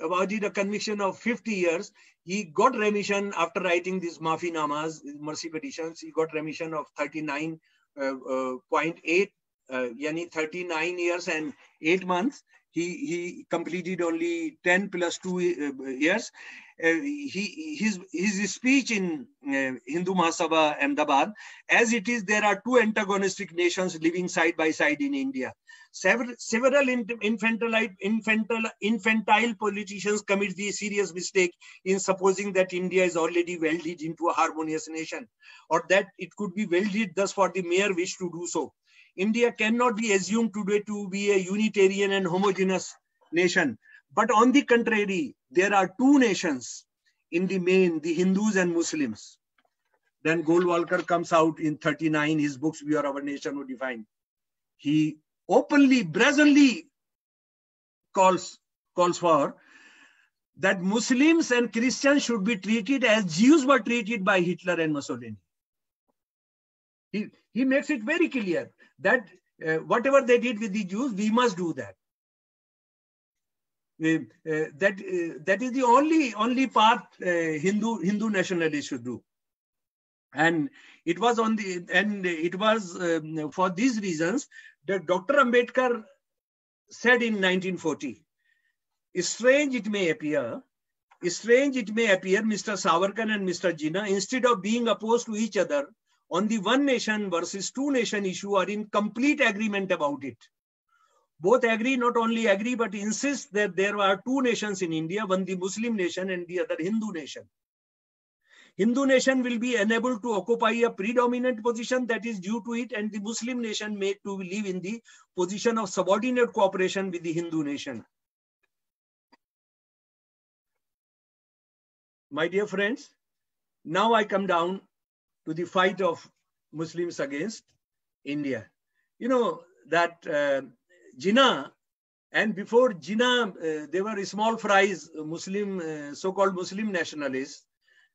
awarded a conviction of 50 years. He got remission after writing these Mafi Namas, mercy petitions. He got remission of 39.8, uh, uh, uh, yani 39 years and 8 months. He, he completed only 10 plus 2 uh, years. Uh, he, his, his speech in uh, Hindu Mahasabha Ahmedabad, as it is, there are two antagonistic nations living side by side in India. Several, several infantile, infantile, infantile politicians commit the serious mistake in supposing that India is already welded into a harmonious nation, or that it could be welded thus for the mere wish to do so. India cannot be assumed today to be a Unitarian and homogeneous nation. But on the contrary, there are two nations in the main, the Hindus and Muslims. Then Golwalkar comes out in 39, his books, We or Our Nationhood Defined. He openly, brazenly calls, calls for that Muslims and Christians should be treated as Jews were treated by Hitler and Mussolini. He, he makes it very clear that uh, whatever they did with the Jews, we must do that. Uh, uh, that uh, that is the only only part Hindu Hindu nationalists should do. And it was on the and it was um, for these reasons that Dr. Ambedkar said in 1940, strange it may appear, strange it may appear, Mr. Savarkar and Mr. Jinnah, instead of being opposed to each other on the one nation versus two nation issue, are in complete agreement about it both agree, not only agree, but insist that there are two nations in India, one the Muslim nation and the other Hindu nation. Hindu nation will be enabled to occupy a predominant position that is due to it and the Muslim nation made to live in the position of subordinate cooperation with the Hindu nation. My dear friends, now I come down to the fight of Muslims against India. You know that uh, Jinnah and before Jinnah, uh, they were small fries, Muslim, uh, so-called Muslim nationalists.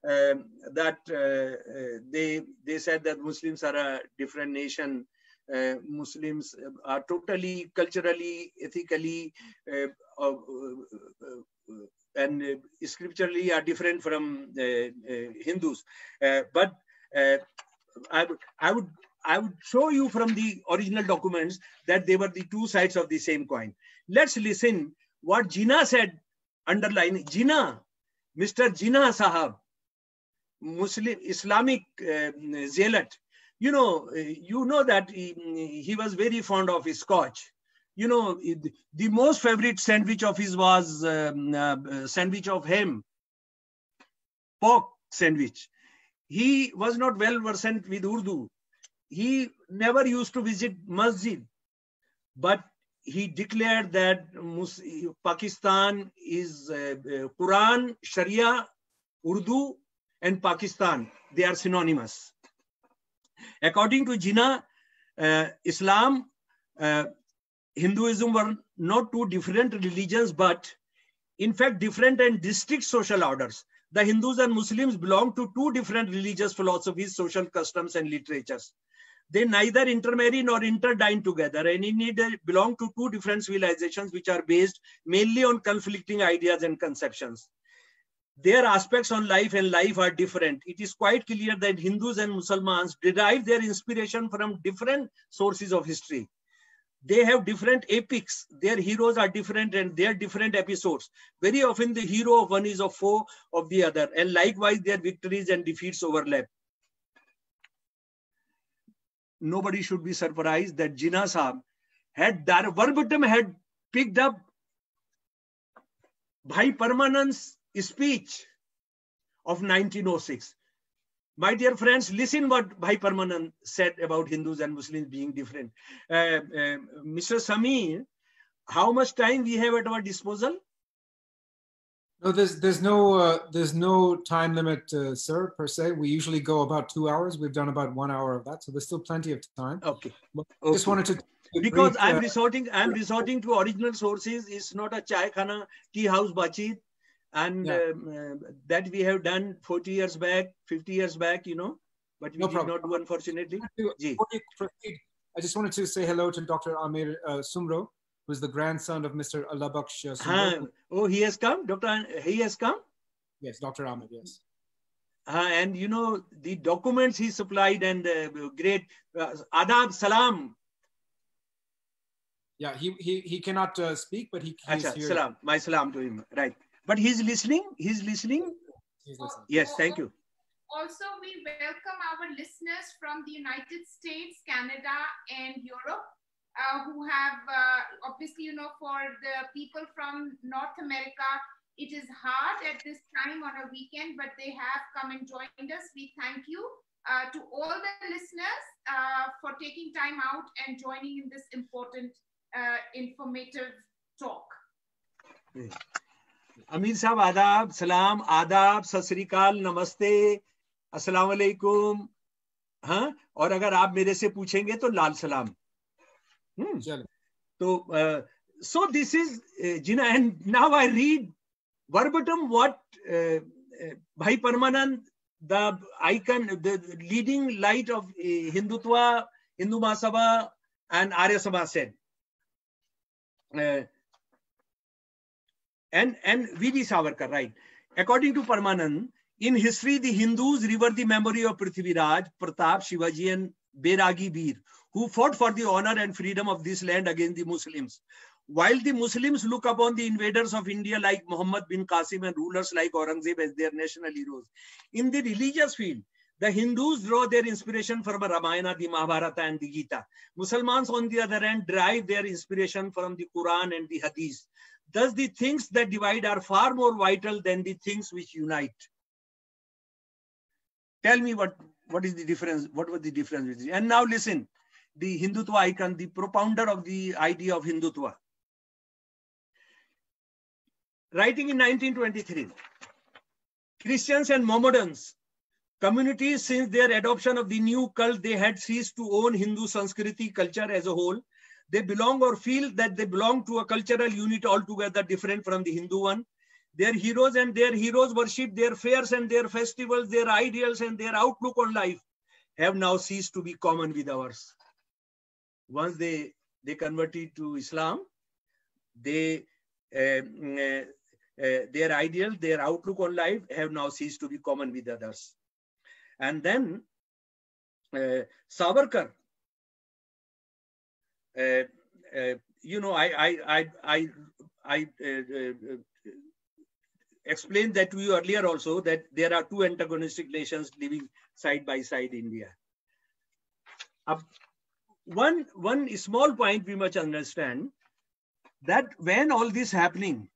Um, that uh, uh, they they said that Muslims are a different nation. Uh, Muslims are totally culturally, ethically, and scripturally are different from Hindus. but I would I would I would show you from the original documents that they were the two sides of the same coin. Let's listen what Jinnah said, underline Jinnah, Mr. Jinnah Sahab, Muslim Islamic uh, zealot. You know, you know that he, he was very fond of his scotch. You know, the most favorite sandwich of his was um, uh, sandwich of ham, pork sandwich. He was not well versed with Urdu he never used to visit masjid, but he declared that Pakistan is uh, uh, Quran, Sharia, Urdu, and Pakistan. They are synonymous. According to Jinnah, uh, Islam, uh, Hinduism were not two different religions, but in fact different and distinct social orders. The Hindus and Muslims belong to two different religious philosophies, social customs, and literatures they neither intermarry nor interdine together and neither uh, belong to two different civilizations which are based mainly on conflicting ideas and conceptions. Their aspects on life and life are different. It is quite clear that Hindus and Muslims derive their inspiration from different sources of history. They have different epics. Their heroes are different and their different episodes. Very often the hero of one is a foe of the other and likewise their victories and defeats overlap nobody should be surprised that Jinnah Saab had verbatim had picked up Bhai Parmanand's speech of 1906. My dear friends, listen what Bhai Parmanand said about Hindus and Muslims being different. Uh, uh, Mr. Samir, how much time we have at our disposal? No, there's there's no uh, there's no time limit, uh, sir, per se. We usually go about two hours. We've done about one hour of that, so there's still plenty of time. Okay. okay. Just wanted to because brief, I'm uh, resorting I'm resorting to original sources. It's not a chai khana tea house bachi, and yeah. um, uh, that we have done 40 years back, 50 years back, you know, but we no did problem. not do unfortunately. I just wanted to say hello to Dr. Amir uh, Sumro who's the grandson of Mr. Allah Bakhsh. oh, he has come? Dr. He has come? Yes, Dr. Ahmed, yes. Uh, and you know, the documents he supplied and uh, great uh, Adab Salam. Yeah, he, he, he cannot uh, speak, but he, he's Achha, here. Salam, my salam to him, right. But he's listening, he's listening. He's listening. Yes, thank you. Also, we welcome our listeners from the United States, Canada, and Europe uh, who have uh, obviously, you know, for the people from North America, it is hard at this time on a weekend, but they have come and joined us. We thank you uh, to all the listeners uh, for taking time out and joining in this important, uh, informative talk. अमीर साहब आदाब सलाम आदाब सतरीकाल नमस्ते अस्सलाम वालेकुम हाँ और अगर आप मेरे से पूछेंगे तो लाल सलाम Hmm. So, uh, so this is uh, Jinnah, and now I read verbatim what uh, uh, Bhai Paramanand, the icon, the leading light of uh, Hindutva, Hindu Mahasabha, and Arya Sabha said. Uh, and and V.D. Savarkar, right? According to Paramanand, in history, the Hindus revere the memory of Prithviraj, Pratap, Shivaji, and Bairagi Veer, who fought for the honor and freedom of this land against the Muslims. While the Muslims look upon the invaders of India like Muhammad bin Qasim and rulers like Aurangzeb as their national heroes, in the religious field, the Hindus draw their inspiration from Ramayana, the Mahabharata, and the Gita. Muslims, on the other hand, derive their inspiration from the Quran and the Hadith. Thus, the things that divide are far more vital than the things which unite. Tell me what, what is the difference? What was the difference? And now listen, the Hindutva icon, the propounder of the idea of Hindutva. Writing in 1923, Christians and Mohammedans Communities, since their adoption of the new cult, they had ceased to own Hindu Sanskriti culture as a whole. They belong or feel that they belong to a cultural unit altogether different from the Hindu one. Their heroes and their heroes worship, their fairs and their festivals, their ideals and their outlook on life have now ceased to be common with ours. Once they, they converted to Islam, they uh, uh, uh, their ideals, their outlook on life have now ceased to be common with others. And then uh, Savarkar, uh, you know, I I I I, I explained that to you earlier also that there are two antagonistic nations living side by side India. One, one small point we must understand that when all this happening,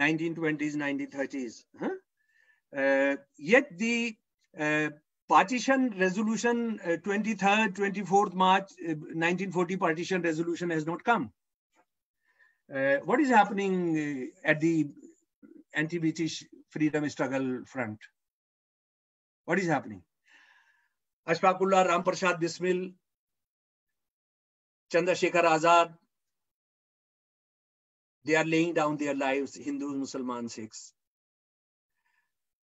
1920s, 1930s, huh? uh, yet the uh, partition resolution uh, 23rd, 24th March 1940 uh, partition resolution has not come. Uh, what is happening uh, at the anti-British freedom struggle front? What is happening? Ashfaqullah, Ram Prasad Bismil, Chandrasekhar Azad, they are laying down their lives, Hindus, Muslims, Sikhs.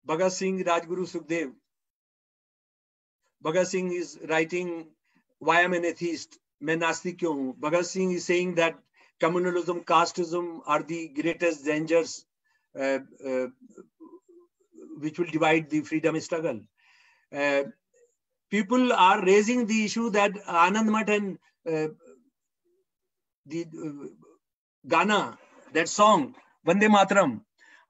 Bhagat Singh, Rajguru Sukhdev. Bhagat Singh is writing, Why am an atheist? मैं नास्तिक क्यों हूँ Bhagat Singh is saying that communalism casteism which will divide the freedom struggle uh, people are raising the issue that Anand Math and uh, the ghana that song vande Matram.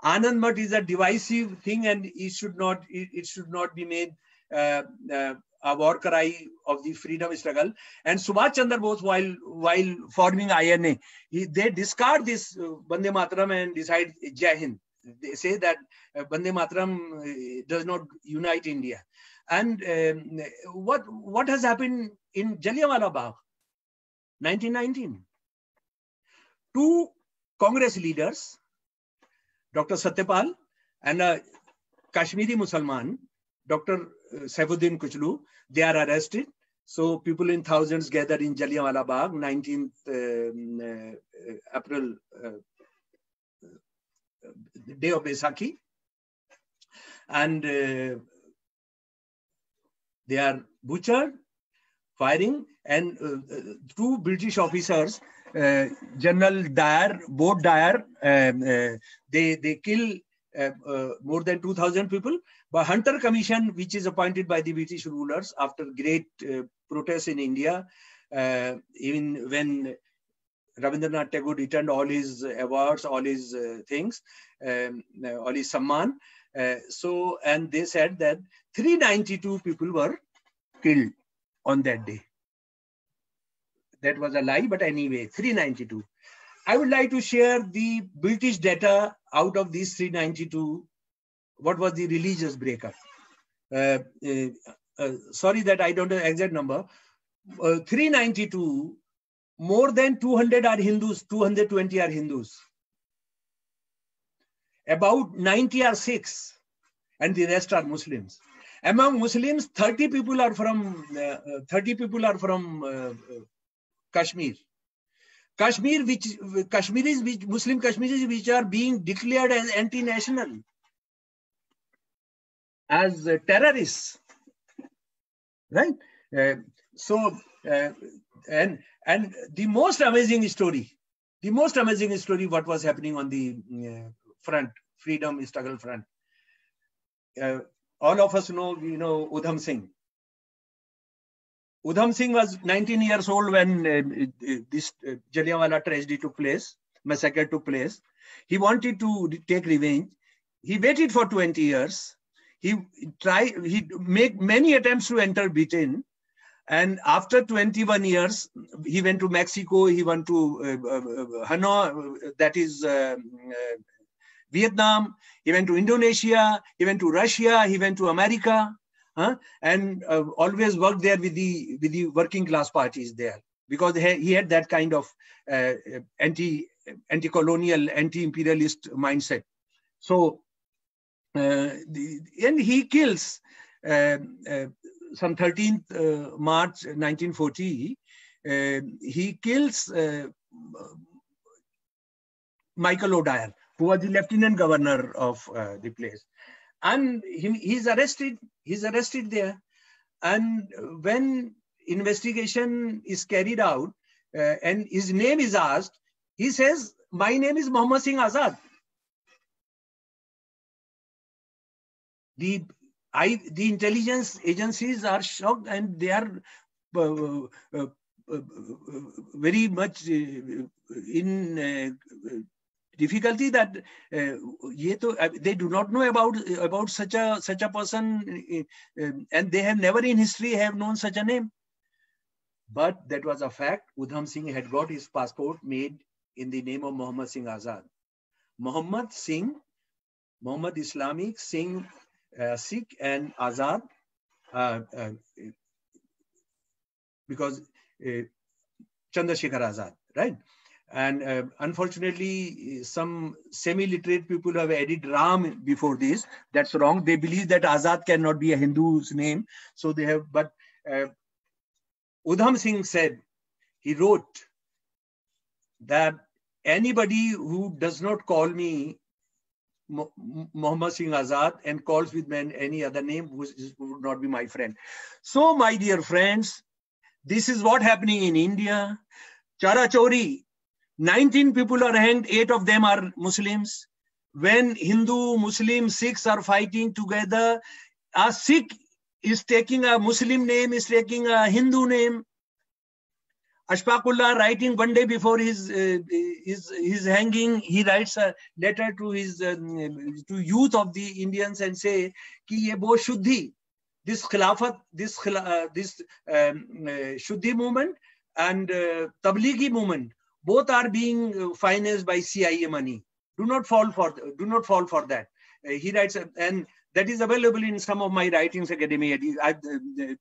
anand Math is a divisive thing and it should not it, it should not be made uh, uh, a war cry of the freedom struggle. And Subhash Chandra Bose, while while forming INA, he, they discard this uh, Bande Mataram and decide Jai Hind. They say that uh, Bande Mataram uh, does not unite India. And um, what what has happened in Jallianwala Bagh, 1919? Two Congress leaders, Dr. Satyapal and a Kashmiri Musalman, Dr. Saifuddin Kitchlew, they are arrested. So people in thousands gathered in Jallianwala Bagh, 19th um, uh, April, uh, uh, day of Baisakhi. And uh, they are butchered, firing, and uh, uh, two British officers, General Dyer, Boat Dyer, um, they, they kill more than 2,000 people but Hunter Commission, which is appointed by the British rulers after great uh, protests in India, uh, even when Rabindranath Tagore returned all his awards, all his uh, things, um, uh, all his samman. Uh, so, and they said that 392 people were killed on that day. That was a lie, but anyway, 392. I would like to share the British data out of these 392 what was the religious breakup. Uh, uh, uh, sorry that I don't know the exact number. 392, more than 200 are Hindus, 220 are Hindus. About 90 are Sikhs, and the rest are Muslims. Among Muslims, 30 people are from uh, 30 people are from uh, Kashmir. Kashmir, which Kashmiris, which Muslim Kashmiris, which are being declared as anti-national as terrorists, right? Uh, so, uh, and and the most amazing story, the most amazing story, what was happening on the uh, front, freedom struggle front. Uh, all of us know, you know, Udham Singh. Udham Singh was 19 years old when uh, this uh, Jallianwala tragedy took place, massacre took place. He wanted to take revenge. He waited for 20 years he tried, he make many attempts to enter Britain. And after 21 years, he went to Mexico, he went to uh, uh, Hanoi, that is uh, uh, Vietnam, he went to Indonesia, he went to Russia, he went to America, huh? and uh, always worked there with the, with the working class parties there because he had that kind of uh, anti, anti-colonial, anti-imperialist mindset. So uh, the, and he kills uh, uh, some 13th uh, March 1940, he kills Michael O'Dwyer, who was the lieutenant governor of the place. And he, he's arrested, he's arrested there. And when investigation is carried out uh, and his name is asked, he says, my name is Muhammad Singh Azad. The, I, the intelligence agencies are shocked and they are uh, uh, uh very much uh, in uh, difficulty that they do not know about about such a such a person and they have never in history have known such a name but that was a fact. Udham Singh had got his passport made in the name of Muhammad Singh Azad. Muhammad Singh, Muhammad Islamic, Singh uh, Sikh, and Azad, uh, uh, because uh, Chandrasekhar Azad, right? And uh, unfortunately, some semi-literate people have added Ram before this. That's wrong. They believe that Azad cannot be a Hindu's name. So they have, but uh, Udham Singh said, he wrote that anybody who does not call me Muhammad Singh Azad and calls with me any other name would not be my friend. So, my dear friends, this is what happening in India. Charachori, 19 people are hanged, eight of them are Muslims. When Hindu, Muslim, Sikhs are fighting together, a Sikh is taking a Muslim name, is taking a Hindu name. Ashfaqullah writing one day before his, uh, his, his hanging, he writes a letter to his uh, to youth of the Indians and say, ki ye bo shuddhi, this khilafat, this, uh, this um, uh, shuddhi movement and uh, tablighi movement both are being financed by CIA money. Do not fall for do not fall for that. Uh, he writes and that is available in some of my writings academy. I,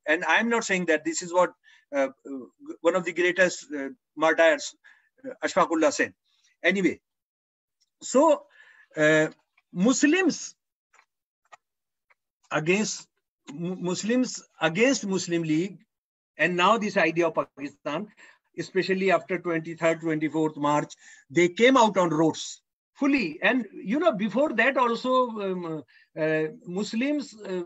and i'm not saying that this is what uh, one of the greatest uh, martyrs uh, ashfaqullah said. Anyway so uh, muslims against muslims against muslim league and now this idea of pakistan especially after 23rd 24th march they came out on roads fully and you know before that also um, uh, Muslims, uh,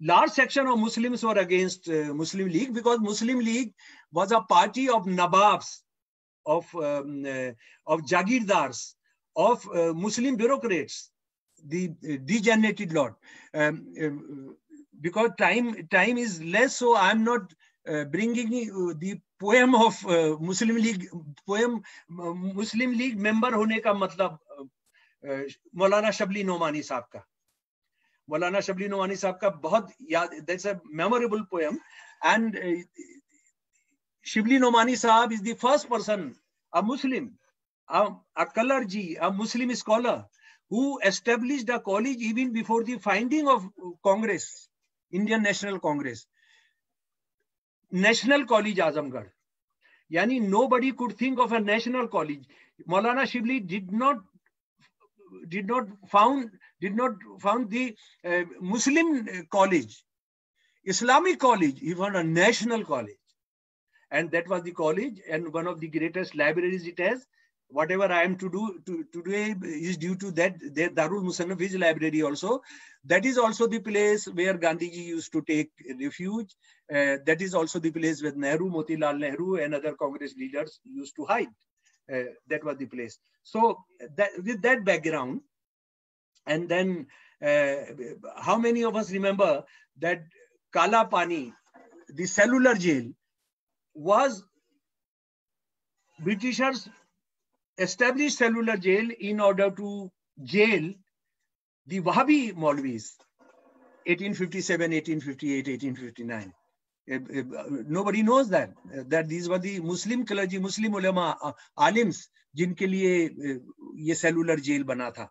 large section of Muslims were against uh, Muslim League because Muslim League was a party of Nababs, of, um, of Jagirdars, of Muslim bureaucrats, the degenerated lot. Um, because time time is less, so I'm not Uh, bringing uh, the poem of uh, muslim league poem uh, muslim league member hone ka matlab मौलाना शबली नोमानी साहब का। मौलाना शबली नोमानी साहब का बहुत याद that's a memorable poem and Shibli Nomani sahab is the first person a Muslim a scholar ji a Muslim scholar who established a college even before the finding of Congress Indian National Congress National College Azamgarh. Yani nobody could think of a national college. Maulana Shibli did not did not found did not found the uh, Muslim college, Islamic college, he found a national college. And that was the college and one of the greatest libraries it has. Whatever I am to do to, today is due to that, Darul Musannaf is library also. That is also the place where Gandhiji used to take refuge. Uh, that is also the place where Nehru, Motilal Nehru and other Congress leaders used to hide. Uh, that was the place. So that, with that background, and then uh, how many of us remember that Kala Pani, the cellular jail, was Britishers established cellular jail in order to jail the Wahhabi Maulvis, 1857, 1858, 1859. Uh, nobody knows that that these were the muslim clergy muslim ulama uh, alims jinke liye ye cellular jail tha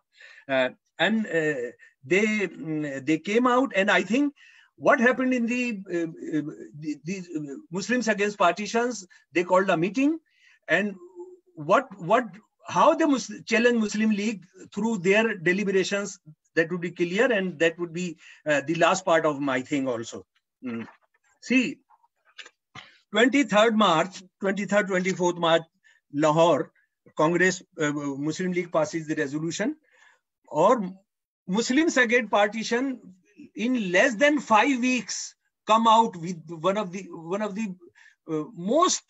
uh, and uh, they mm, they came out and i think what happened in the, uh, the, the muslims against partitions they called a meeting and what what how the Muslim, challenge muslim league through their deliberations That would be clear, and that would be uh, the last part of my thing also. Mm. See, 23rd March, 23rd, 24th March, Lahore, Congress, uh, Muslim League passes the resolution, or Muslim Brigade partition in less than five weeks come out with one of the one of the uh, most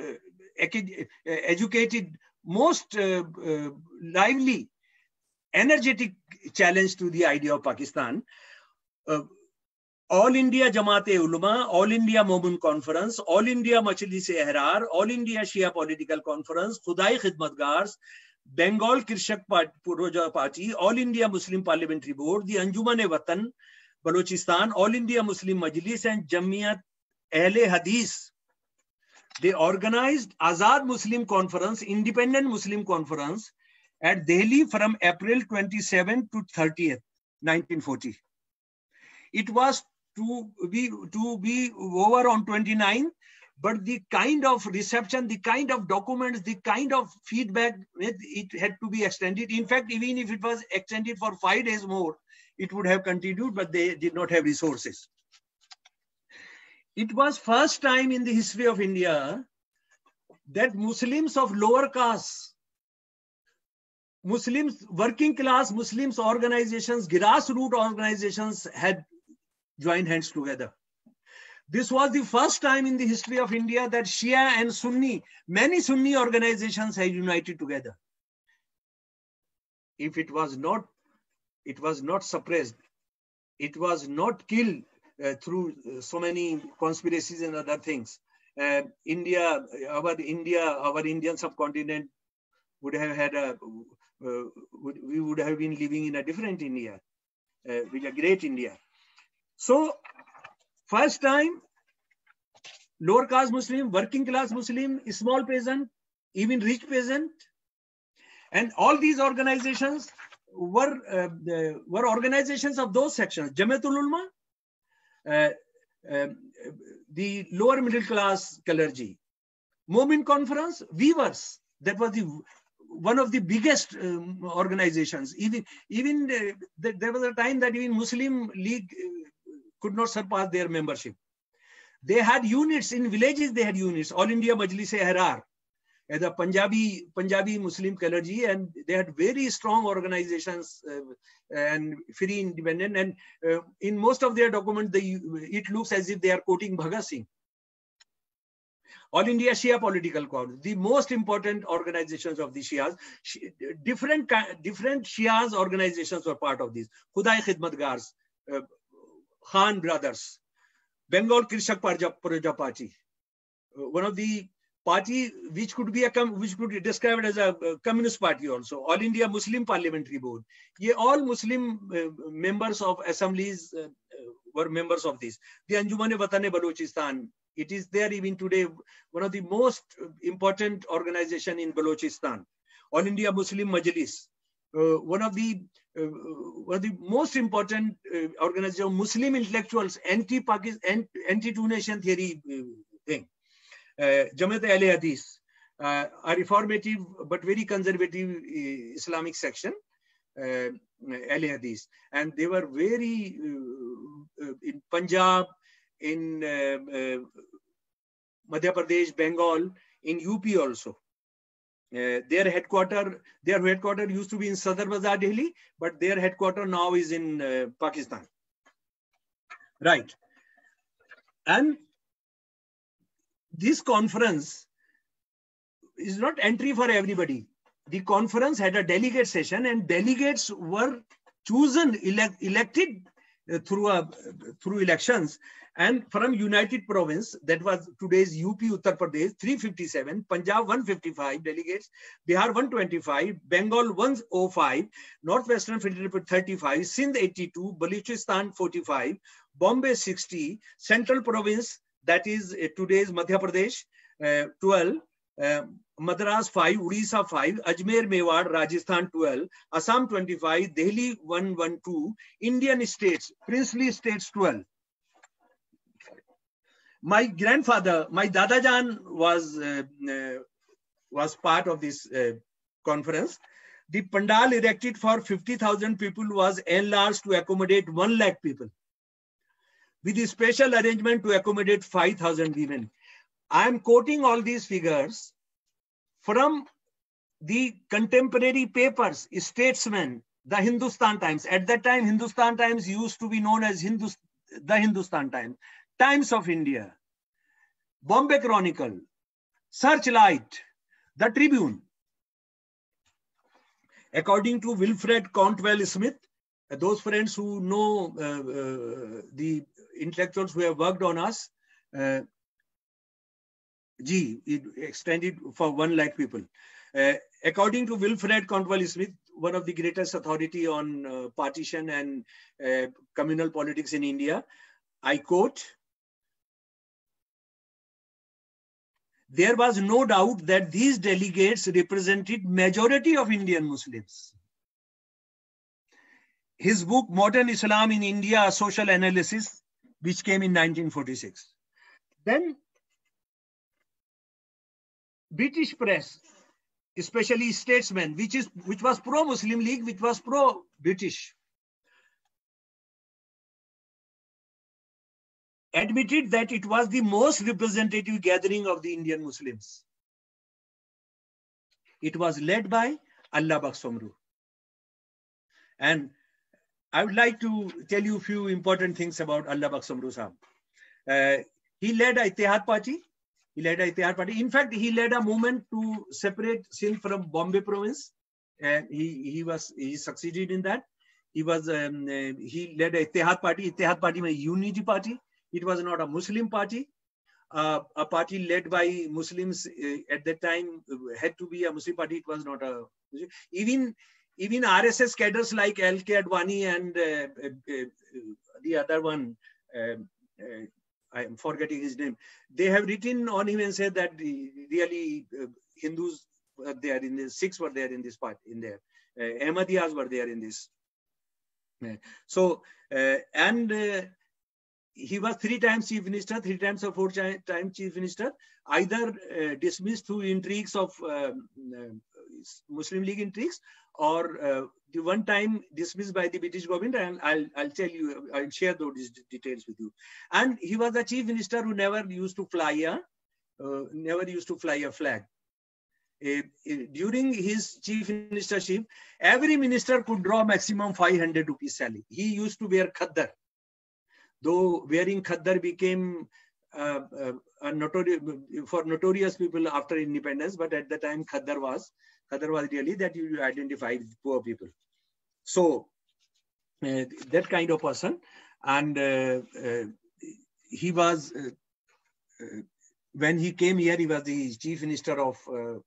uh, educated, most uh, uh, lively, energetic challenge to the idea of Pakistan. Uh, all India Jamaat-e Ulama, All India Momin Conference, All India Majlis-e Ehrar, All India Shia Political Conference, Khudai Khidmatgars, Bengal Krishak Party, All India Muslim Parliamentary Board, the Anjuman-e-Watan, Balochistan, All India Muslim Majlis and Jamiat Ahle Hadith. They organized Azad Muslim Conference, Independent Muslim Conference at Delhi from April 27 to 30th, 1940. It was to be, to be over on 29, but the kind of reception, the kind of documents, the kind of feedback, it had to be extended. In fact, even if it was extended for five days more, it would have continued, but they did not have resources. It was first time in the history of India that Muslims of lower caste, Muslims, working class Muslims organizations, grassroots organizations had joined hands together. This was the first time in the history of India that Shia and Sunni, many Sunni organizations had united together. If it was not it was not suppressed. It was not killed uh, through uh, so many conspiracies and other things. Uh, India, our India, our Indian subcontinent would have had a, uh, would, we would have been living in a different India, uh, with a great India. So, first time, lower caste Muslim, working class Muslim, small peasant, even rich peasant, and all these organizations were uh, were organizations of those sections. Jamiatul Ulma, uh, uh, the lower middle class clergy, Momin Conference, weavers. That was the one of the biggest um, organizations. Even even uh, there was a time that even Muslim League uh, could not surpass their membership. They had units in villages. They had units. All India Majlis-e-Ehrar the Punjabi Punjabi Muslim clergy, and they had very strong organizations uh, and free independent. And uh, in most of their documents, they, it looks as if they are quoting Bhagat Singh. All India Shia Political Congress, the most important organizations of the Shias, different different Shias organizations were part of this. Khudai Khidmatgars, uh, Khan Brothers, Bengal Krishak Praja Party, uh, one of the party which could be a which could be described as a communist party also. All india muslim parliamentary board. Ye all muslim uh, members of assemblies uh, were members of this. The anjuman watan balochistan it is there even today one of the most important organization in balochistan. All india muslim majlis. uh, one of the uh, one of the most important uh, of muslim intellectuals anti pakistan anti two nation theory uh, thing uh, Jamaat Ahle Hadith, uh, a reformative but very conservative uh, Islamic section, uh, Ahle Hadith. And they were very, in Punjab, in Madhya Pradesh, Bengal, in UP also. Uh, their headquarter, their headquarter used to be in Sadr Bazaar, Delhi, but their headquarter now is in uh, Pakistan. Right. And this conference is not entry for everybody. The conference had a delegate session and delegates were chosen, elect, elected through, a, through elections. And from United Province, that was today's UP Uttar Pradesh, 357, Punjab 155 delegates, Bihar 125, Bengal 105, Northwestern Federation 35, Sindh 82, Balochistan 45, Bombay 60, Central Province that is uh, today's Madhya Pradesh, uh, 12, uh, Madras 5, Odisha 5, Ajmer Mewar, Rajasthan 12, Assam 25, Delhi 112, Indian states, princely states 12. My grandfather, my Dadajan was, uh, uh, was part of this uh, conference. the pandal erected for 50,000 people was enlarged to accommodate 1 lakh people with a special arrangement to accommodate 5,000 women. I am quoting all these figures from the contemporary papers, statesmen, the Hindustan Times. At that time, Hindustan Times used to be known as Hindus, the Hindustan Times, Times of India, Bombay Chronicle, Searchlight, The Tribune. According to Wilfred Cantwell Smith, those friends who know uh, uh, the intellectuals who have worked on us, uh, G, it extended for one lakh people. Uh, according to Wilfred Cantwell Smith, one of the greatest authority on uh, partition and uh, communal politics in India, I quote, there was no doubt that these delegates represented majority of Indian Muslims. His book, Modern Islam in India, A Social Analysis, which came in 1946. Then British press, especially statesmen, which is which was pro-Muslim League, which was pro-British, admitted that it was the most representative gathering of the Indian Muslims. It was led by Allah Bakhsh Soomro. And I would like to tell you a few important things about Allah Bakhsh Soomro Sahab. Uh, he led a Ittihad party. He led a Ittihad party. In fact, he led a movement to separate Sindh from Bombay province. And he, he was he succeeded in that. He was um, uh, he led a Ittihad party. Ittihad party was a unity party. It was not a Muslim party. Uh, a party led by Muslims uh, at that time had to be a Muslim party. It was not a even even RSS cadres like L.K. Advani and uh, uh, the other one, uh, I'm forgetting his name. They have written on him and said that really uh, Hindus were there in the Sikhs were there in this part, in there. Uh, Ahmadiyas were there in this. so, and he was three times chief minister, three times or four times chief minister, either uh, dismissed through intrigues of um, uh, Muslim League intrigues or uh, the one time dismissed by the British government and I'll, I'll tell you, I'll share those details with you. And he was a chief minister who never used to fly a, uh, never used to fly a flag. Uh, during his chief ministership, every minister could draw maximum 500 rupees salary. He used to wear khaddar though wearing khaddar became uh, uh, notorious for notorious people after independence, but at the time khaddar was khaddar was really that you identified poor people. So uh, that kind of person, and uh, uh, he was uh, when he came here, he was the chief minister of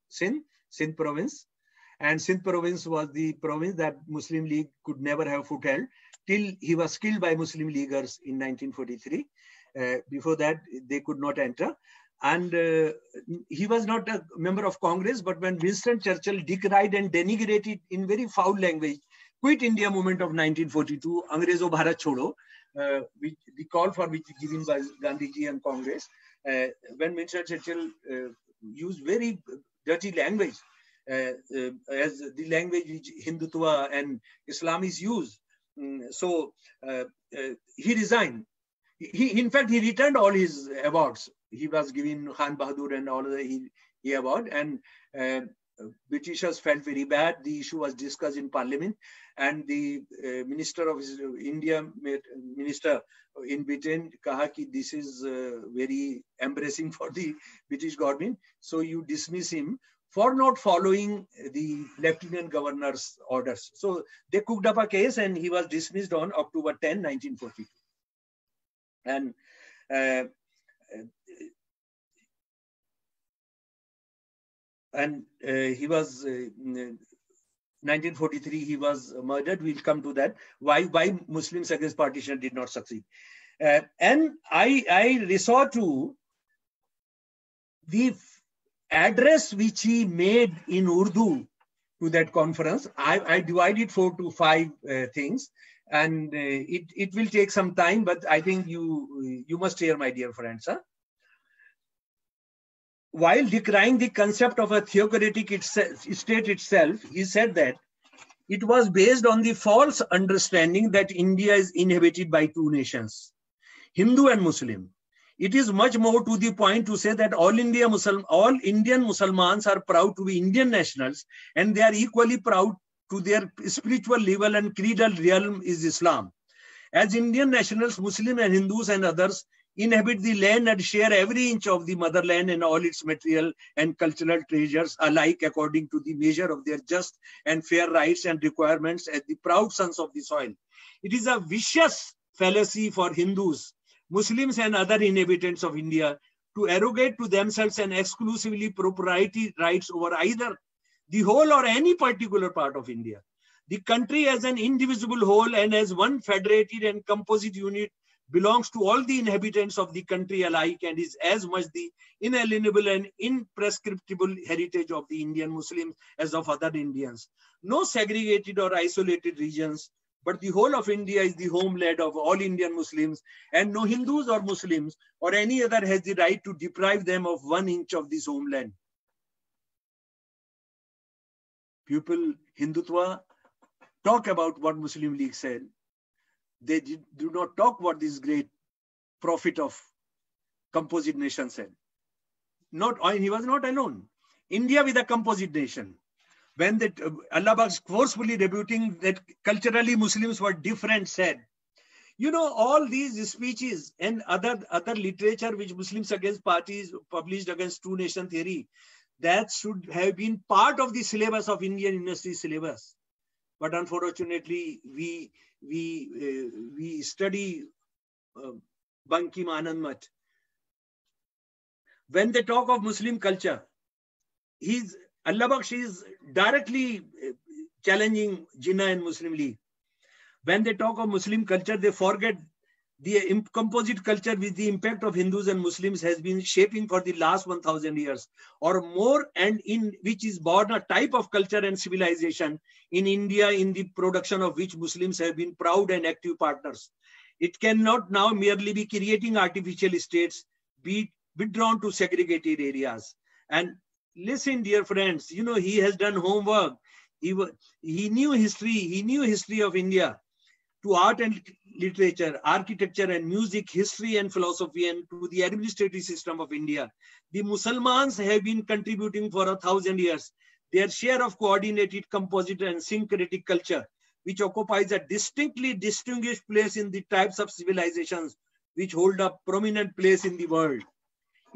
Sindh, Sindh province, and Sindh province was the province that Muslim League could never have foothold till he was killed by Muslim Leaguers in 1943. Uh, before that, they could not enter. And uh, he was not a member of Congress, but when Winston Churchill decried and denigrated in very foul language, quit India movement of 1942, Angrezo Bharat Chodo, uh, which, the call for which given by Gandhiji and Congress, uh, when Winston Churchill uh, used very dirty language, uh, as the language which Hindutva and Islam is used, Mm, so uh, uh, he resigned. He, in fact, he returned all his awards. He was given Khan Bahadur and all the he, he award, and uh, Britishers felt very bad. The issue was discussed in Parliament, and the uh, Minister of India, Minister in Britain, kaha ki this is uh, very embarrassing for the British government. So you dismiss him for not following the lieutenant governor's orders. So they cooked up a case and he was dismissed on October 10, 1942. And uh, and uh, he was uh, 1943 he was murdered we'll come to that why why muslims against partition did not succeed uh, and i i resort to the address which he made in Urdu to that conference, I, I divided four to five uh, things, and uh, it, it will take some time, but I think you, you must hear, my dear friends. Huh? While decrying the concept of a theocratic state itself, he said that it was based on the false understanding that India is inhabited by two nations, Hindu and Muslim. It is much more to the point to say that all India Muslim, all Indian Muslims are proud to be Indian nationals, and they are equally proud to their spiritual level and creedal realm is Islam. As Indian nationals, Muslim and Hindus and others inhabit the land and share every inch of the motherland and all its material and cultural treasures alike according to the measure of their just and fair rights and requirements as the proud sons of the soil. It is a vicious fallacy for Hindus, Muslims and other inhabitants of India to arrogate to themselves an exclusively proprietary rights over either the whole or any particular part of India. The country as an indivisible whole and as one federated and composite unit belongs to all the inhabitants of the country alike and is as much the inalienable and imprescriptible heritage of the Indian Muslims as of other Indians. No segregated or isolated regions, but the whole of India is the homeland of all Indian Muslims and no Hindus or Muslims or any other has the right to deprive them of one inch of this homeland. People, Hindutva, talk about what Muslim League said they do not talk what this great prophet of composite nation said. Not he was not alone. India with a composite nation. When that uh, Allah was forcefully rebuting that culturally Muslims were different, said, you know, all these speeches and other other literature which Muslims against parties published against two nation theory, that should have been part of the syllabus of Indian university syllabus. But unfortunately, we we uh, we study uh, Bankim Anand When they talk of Muslim culture, he's Allah Bakhsh is directly uh, challenging Jinnah and Muslim League. When they talk of Muslim culture, they forget the composite culture with the impact of Hindus and Muslims has been shaping for the last 1000 years or more and in which is born a type of culture and civilization in India in the production of which Muslims have been proud and active partners. It cannot now merely be creating artificial states, be withdrawn to segregated areas. And listen, dear friends, you know, he has done homework. He, he knew history. He knew history of India to art and literature, architecture and music, history and philosophy, and to the administrative system of India. The Muslims have been contributing for a thousand years their share of coordinated, composite, and syncretic culture, which occupies a distinctly distinguished place in the types of civilizations which hold a prominent place in the world.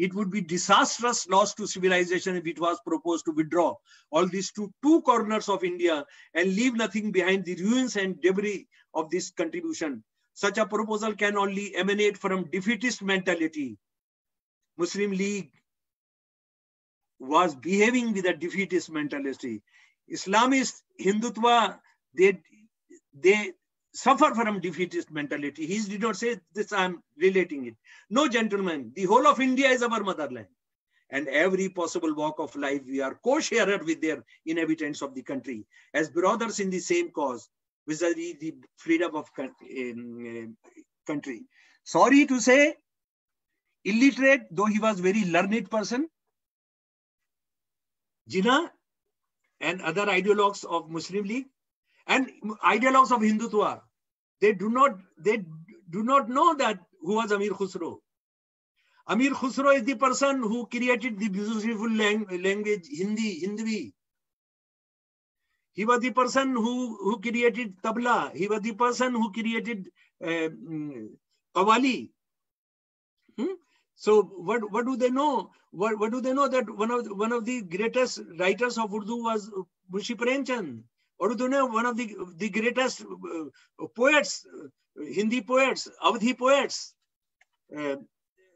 It would be disastrous loss to civilization if it was proposed to withdraw all these to two corners of India and leave nothing behind the ruins and debris of this contribution. Such a proposal can only emanate from defeatist mentality. Muslim League was behaving with a defeatist mentality. Islamist Hindutva, they, they suffer from defeatist mentality. He did not say this, I'm relating it. No, gentlemen, the whole of India is our motherland. And every possible walk of life, we are co-sharer with their inhabitants of the country as brothers in the same cause vis-a-vis the freedom of eh, country. Sorry to say, illiterate, though he was very learned person, Jinnah and other ideologues of Muslim League and ideologues of Hindutva, they do not they do not know that who was Amir Khusro. Amir Khusro is the person who created the beautiful language Hindi, Hindvi. He was the person who, who created tabla. He was the person who created uh, qawwali. Hmm? So what, what do they know? What, what do they know that one of one of the greatest writers of Urdu was Munshi Premchand? Or do they one of the the greatest uh, poets, uh, Hindi poets, Avadhi poets, uh,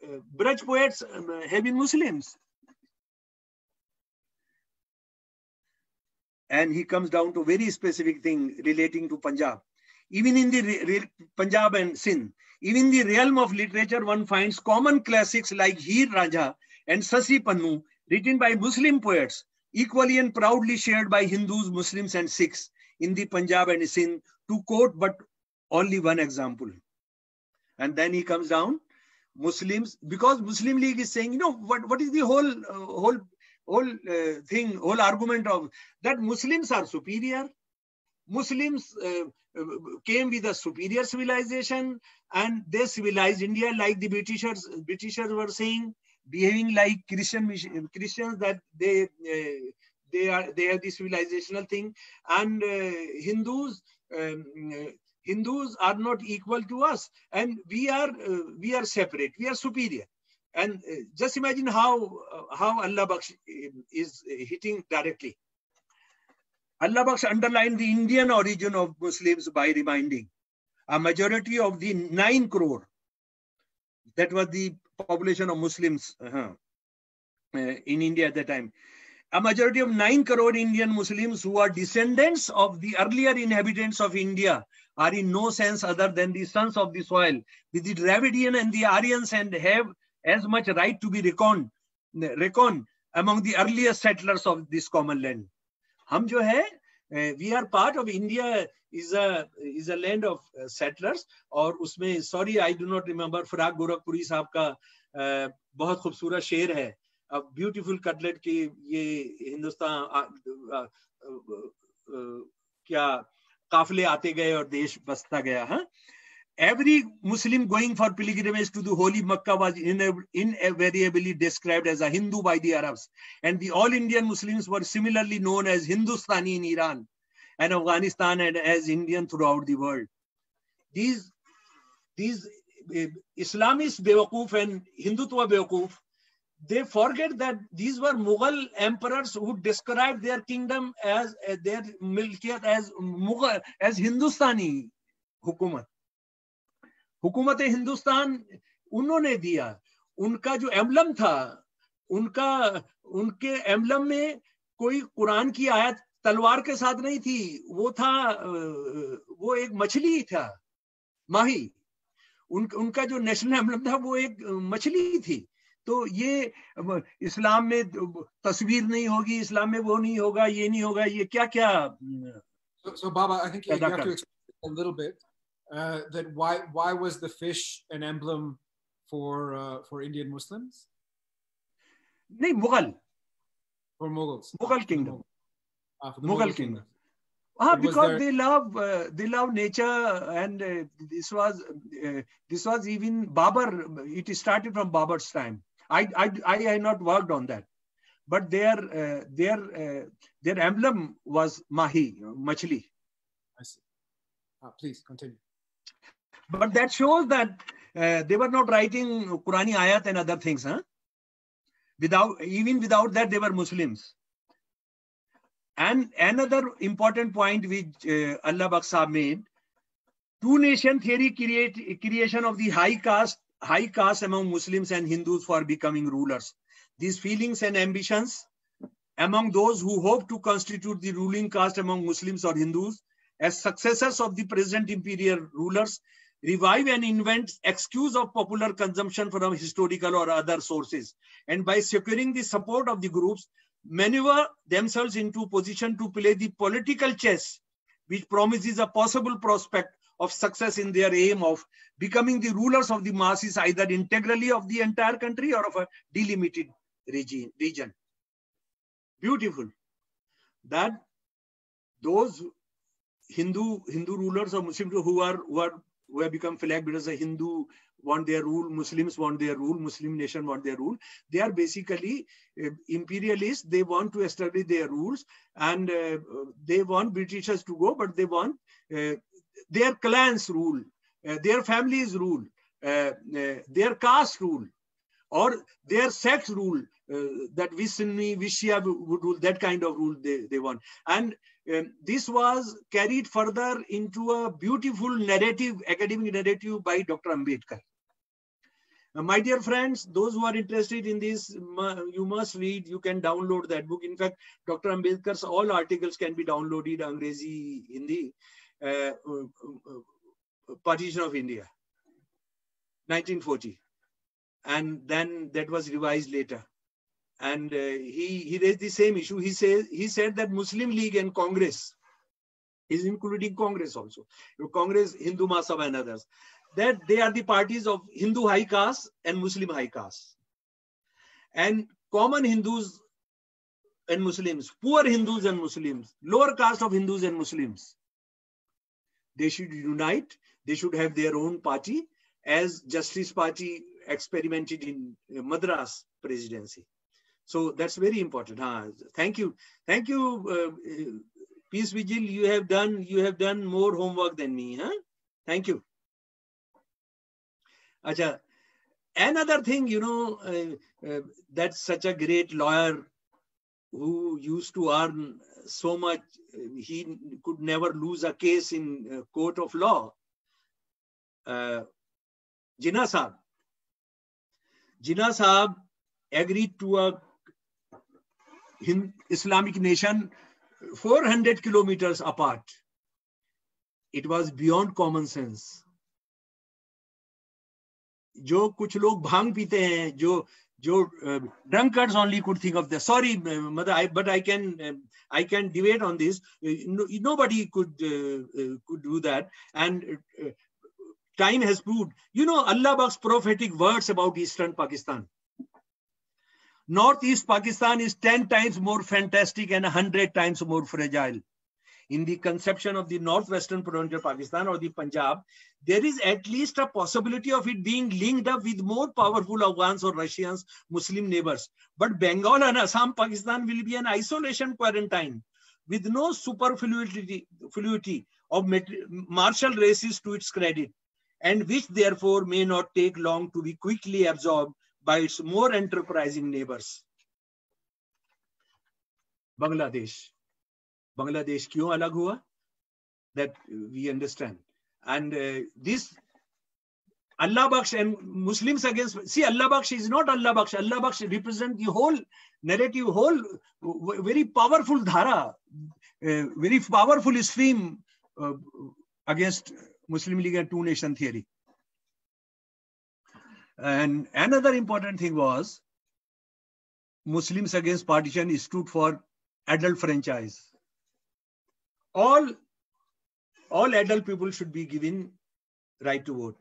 uh, Braj poets um, have been Muslims. And he comes down to very specific thing relating to Punjab. Even in the Punjab and Sindh, even the realm of literature, one finds common classics like Heer Ranjha and Sasi Pannu, written by Muslim poets, equally and proudly shared by Hindus, Muslims, and Sikhs in the Punjab and Sindh, to quote but only one example. And then he comes down, Muslims, because Muslim League is saying, you know, what, what is the whole, uh, whole, whole uh, thing, whole argument of that Muslims are superior, Muslims uh, came with a superior civilization and they civilized India like the Britishers. Britishers were saying, behaving like Christian Christians that they uh, they are they have this civilizational thing, and uh, Hindus. Um, Hindus are not equal to us, and we are uh, we are separate. We are superior. And uh, just imagine how uh, how Allah Bakhsh is hitting directly. Allah Bakhsh underlined the Indian origin of Muslims by reminding a majority of the 9 crore, that was the population of Muslims uh, uh, in India at that time, a majority of 9 crore Indian Muslims who are descendants of the earlier inhabitants of India are in no sense other than the sons of the soil, with the Dravidian and the Aryans and have as much right to be reckoned, reckoned among the earliest settlers of this common land. हम जो है we are part of India is a is a land of settlers और उसमें sorry I do not remember Firaq Gorakhpuri sahab का uh, बहुत खूबसूरत शेर है। अब ब्यूटीफुल कटलेट की ये हिंदुस्तान क्या काफले आते गए और देश बसता गया है? Every Muslim going for pilgrimage to the holy Makkah was invariably described as a Hindu by the Arabs. And the all Indian Muslims were similarly known as Hindustani in Iran and Afghanistan and as Indian throughout the world. These, these uh, Islamist Bewakuf and Hindutva Bewakuf, they forget that these were Mughal emperors who described their kingdom as uh, their milkiyat as Mughal, as Hindustani hukumat. हुकूमत हिंदुस्तान उन्होंने दिया। उनका जो emblem था उनका उनके emblem में कोई कुरान की आयत तलवार के साथ नहीं थी वो था वो एक मछली था माही। उन, उनका जो नेशनल एम्बलम था वो एक मछली थी। तो ये इस्लाम में तस्वीर नहीं होगी इस्लाम में वो नहीं होगा ये नहीं होगा ये क्या क्या so, so Baba, I think you have to a little bit uh, that why why was the fish an emblem for uh, for Indian Muslims? No, Mughal. For Mughals. Mughal kingdom. Ah, Mughal, Mughal kingdom. kingdom. Ah, because there... they love uh, they love nature, and uh, this was uh, this was even Babar. It started from Babar's time. I I I had not worked on that, but their uh, their uh, their emblem was mahi, machli. I see. Ah, please continue. But that shows that uh, they were not writing Qurani ayat and other things. Huh? Without even without that, they were Muslims. And another important point which uh, Allah Bakhsh made, two nation theory create creation of the high caste, high caste among Muslims and Hindus for becoming rulers. These feelings and ambitions among those who hope to constitute the ruling caste among Muslims or Hindus as successors of the present imperial rulers revive and invent excuse of popular consumption from historical or other sources. And by securing the support of the groups, maneuver themselves into position to play the political chess, which promises a possible prospect of success in their aim of becoming the rulers of the masses, either integrally of the entire country or of a delimited region. region. Beautiful. That those Hindu Hindu rulers or Muslims who are who are who have become flag bearers, a Hindu want their rule, Muslims want their rule, Muslim nation want their rule. They are basically uh, imperialists. They want to establish their rules and uh, they want Britishers to go, but they want uh, their clans rule, uh, their families rule, uh, uh, their caste rule, or their sex rule. that Vishnu, Vishya would rule, that kind of rule they, they want. And um, this was carried further into a beautiful narrative, academic narrative by Dr. Ambedkar. Uh, my dear friends, those who are interested in this, you must read, you can download that book. In fact, Dr. Ambedkar's all articles can be downloaded Angrezi Hindi, uh, uh, uh, Partition of India, 1940. And then that was revised later and uh, he he raised the same issue. He says he said that Muslim League and Congress is including Congress also, Congress, Hindu Mahasabha and others, that they are the parties of Hindu high caste and Muslim high caste, and common Hindus and Muslims, poor Hindus and Muslims, lower caste of Hindus and Muslims, they should unite. They should have their own party as Justice Party experimented in Madras presidency. So that's very important. Huh? Thank you. Thank you, uh, Peace Vigil. You have done you have done more homework than me. Huh? Thank you. Acha, another thing, you know, uh, uh, that's such a great lawyer who used to earn so much, he could never lose a case in court of law. Uh, Jinnah Saab. Jinnah agreed to a Islamic nation 400 kilometers apart. It was beyond common sense. जो कुछ लोग भाँग पीते हैं जो जो drunkards only could think of this. Sorry, mother, I, but I can I can debate on this. nobody could uh, could do that, and uh, time has proved. You know, Allah Bak's prophetic words about Eastern Pakistan. Northeast Pakistan is 10 times more fantastic and 100 times more fragile. In the conception of the northwestern provincial Pakistan or the Punjab, there is at least a possibility of it being linked up with more powerful Afghans or Russians, Muslim neighbors. But Bengal and Assam, Pakistan will be an isolation quarantine with no superfluity of martial races to its credit, and which therefore may not take long to be quickly absorbed by its more enterprising neighbors. Bangladesh. Bangladesh क्यों अलग हुआ? That we understand. And uh, this Allah Baksh and Muslims against, see Allah Baksh is not Allah Baksh. Allah Baksh represent the whole narrative, whole very powerful dhara, uh, very powerful stream uh, against Muslim League and two nation theory. And another important thing was Muslims against partition stood for adult franchise. All, all adult people should be given right to vote.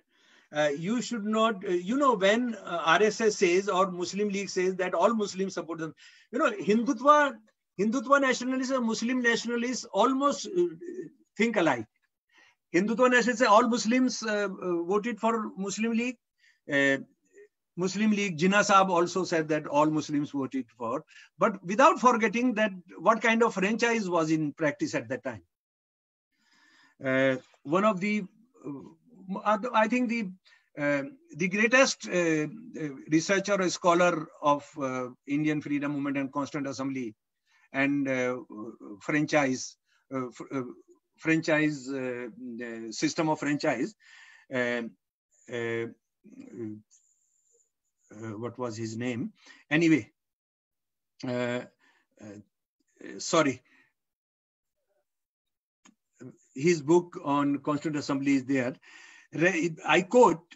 Uh, you should not, uh, you know, when uh, RSS says or Muslim League says that all Muslims support them, you know, Hindutva, Hindutva nationalists and Muslim nationalists almost uh, think alike. Hindutva nationalists say all Muslims uh, uh, voted for Muslim League. Uh, Muslim League, Jinnah Saab also said that all Muslims voted for, but without forgetting that what kind of franchise was in practice at that time. Uh, one of the, uh, I think the uh, the greatest uh, researcher or scholar of uh, Indian freedom movement and Constituent Assembly and uh, franchise franchise system of franchise uh, what was his name? Anyway, uh, uh, sorry. His book on Constituent Assembly is there. I quote,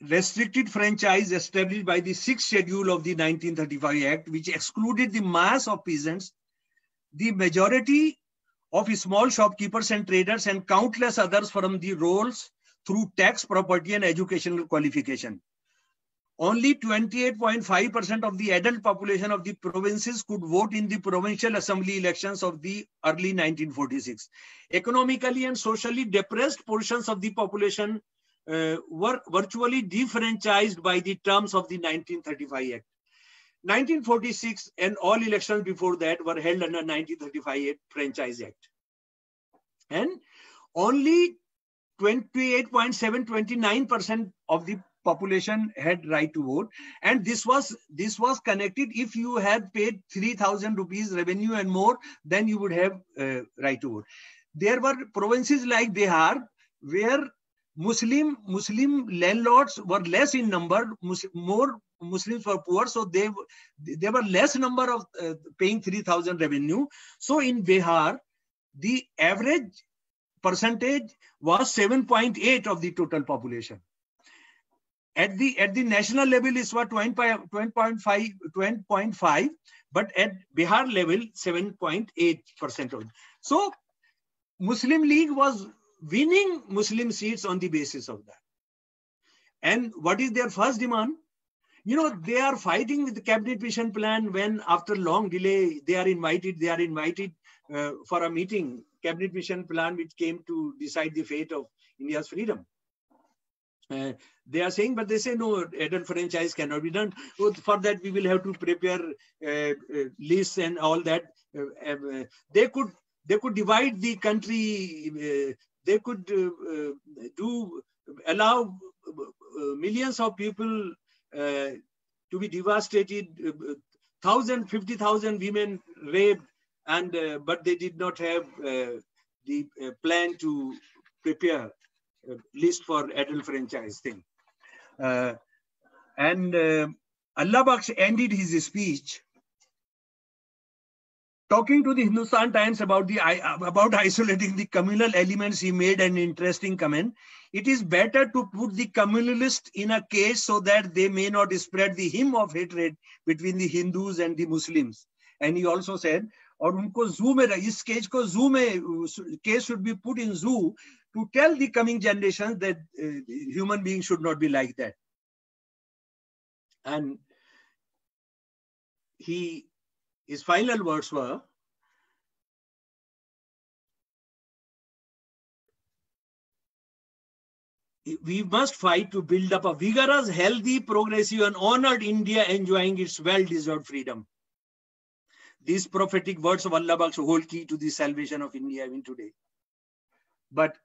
restricted franchise established by the sixth schedule of the 1935 Act, which excluded the mass of peasants, the majority of small shopkeepers and traders, and countless others from the rolls through tax, property, and educational qualification only 28.5% of the adult population of the provinces could vote in the provincial assembly elections of the early 1946. Economically and socially depressed portions of the population uh, were virtually defranchised by the terms of the 1935 Act. 1946 and all elections before that were held under 1935 Franchise Act. And only 28.7, 29% of the population had right to vote. And this was this was connected if you had paid 3000 rupees revenue and more then you would have uh, right to vote. There were provinces like bihar where muslim muslim landlords were less in number more muslims were poor so they there were less number of uh, paying 3000 revenue. So in bihar the average percentage was 7.8 of the total population at the at the national level, is what 20.5, 20.5, but at Bihar level, 7.8 percent. So, Muslim League was winning Muslim seats on the basis of that. And what is their first demand? You know, they are fighting with the cabinet mission plan when after long delay, they are invited, they are invited uh, for a meeting cabinet mission plan which came to decide the fate of India's freedom. Uh, they are saying, but they say no, adult franchise cannot be done. For that, we will have to prepare uh, uh, lists and all that. Uh, uh, they could they could divide the country. Uh, they could do allow millions of people to be devastated. Thousand, fifty thousand women raped, and but they did not have the plan to prepare a list for adult franchise thing. Uh, and uh, Allah Bakhsh ended his speech talking to the Hindustan Times about the about isolating the communal elements. He made an interesting comment. It is better to put the communalist in a cage so that they may not spread the hymn of hatred between the Hindus and the Muslims. And he also said, और उनको जू में इस cage को zoo में cage should be put in जू to tell the coming generations that uh, human beings should not be like that. And he, his final words were, we must fight to build up a vigorous, healthy, progressive, and honored India enjoying its well-deserved freedom. These prophetic words of Allah Bakhsh hold key to the salvation of India even today. But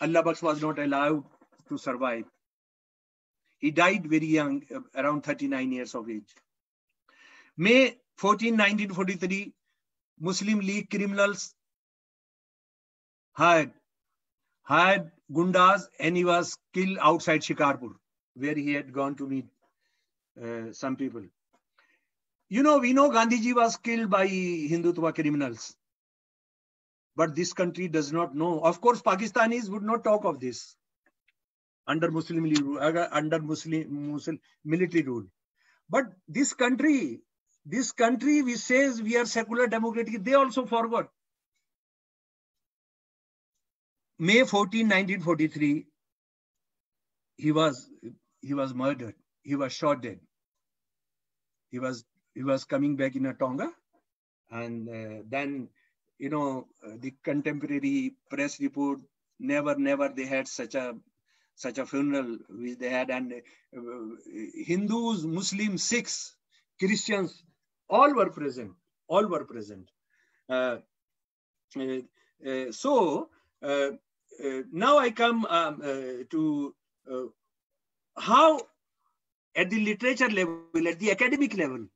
Allah Bakhsh was not allowed to survive. He died very young, around 39 years of age. May 14, 1943, Muslim League criminals had had gundas and he was killed outside Shikarpur, where he had gone to meet uh, some people. You know, we know Gandhiji was killed by Hindutva criminals. But this country does not know. Of course, Pakistanis would not talk of this under Muslim under Muslim, Muslim military rule. But this country, this country which says we are secular democratic, they also forgot. May 14, 1943, he was he was murdered. He was shot dead. He was he was coming back in a Tonga, and uh, then you know, uh, the contemporary press report, never, never they had such a such a funeral which they had, and uh, Hindus, Muslims, Sikhs, Christians, all were present. All were present. Uh, uh, so now I come um, to how, at the literature level, at the academic level,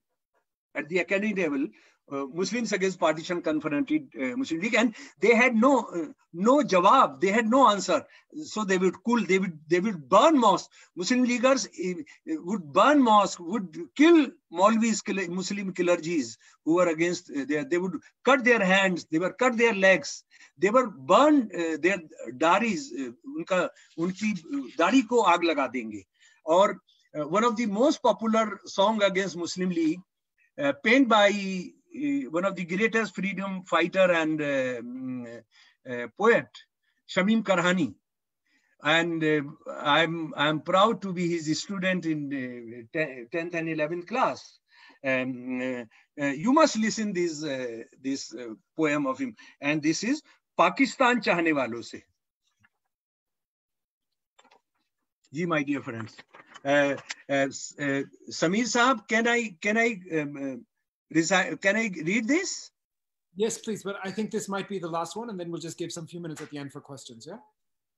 at the academy level, uh, Muslims against partition confronted uh, Muslim League, and they had no uh, no jawab, they had no answer. So they would cool, they would they would burn mosques. Muslim Leaguers eh, eh, would burn mosques, would kill Maulvis, Muslim clergies who were against uh. They would cut their hands, they were cut their legs, they were burned uh, their daris. Uh, unka unki uh, dari ko aag laga denge. Or one of the most popular song against Muslim League uh, penned by one of the greatest freedom fighter and uh, mm, uh, poet, Shamim Karhani. And uh, I'm, I'm proud to be his student in 10th and 11th class. Um, you must listen this, this poem of him. And this is Pakistan Chahne Walo Se. Ji my dear friends uh, uh, uh, samir saab can i can i um, can I read this? Yes, please. But I think this might be the last one, and then we'll just give some few minutes at the end for questions. Yeah.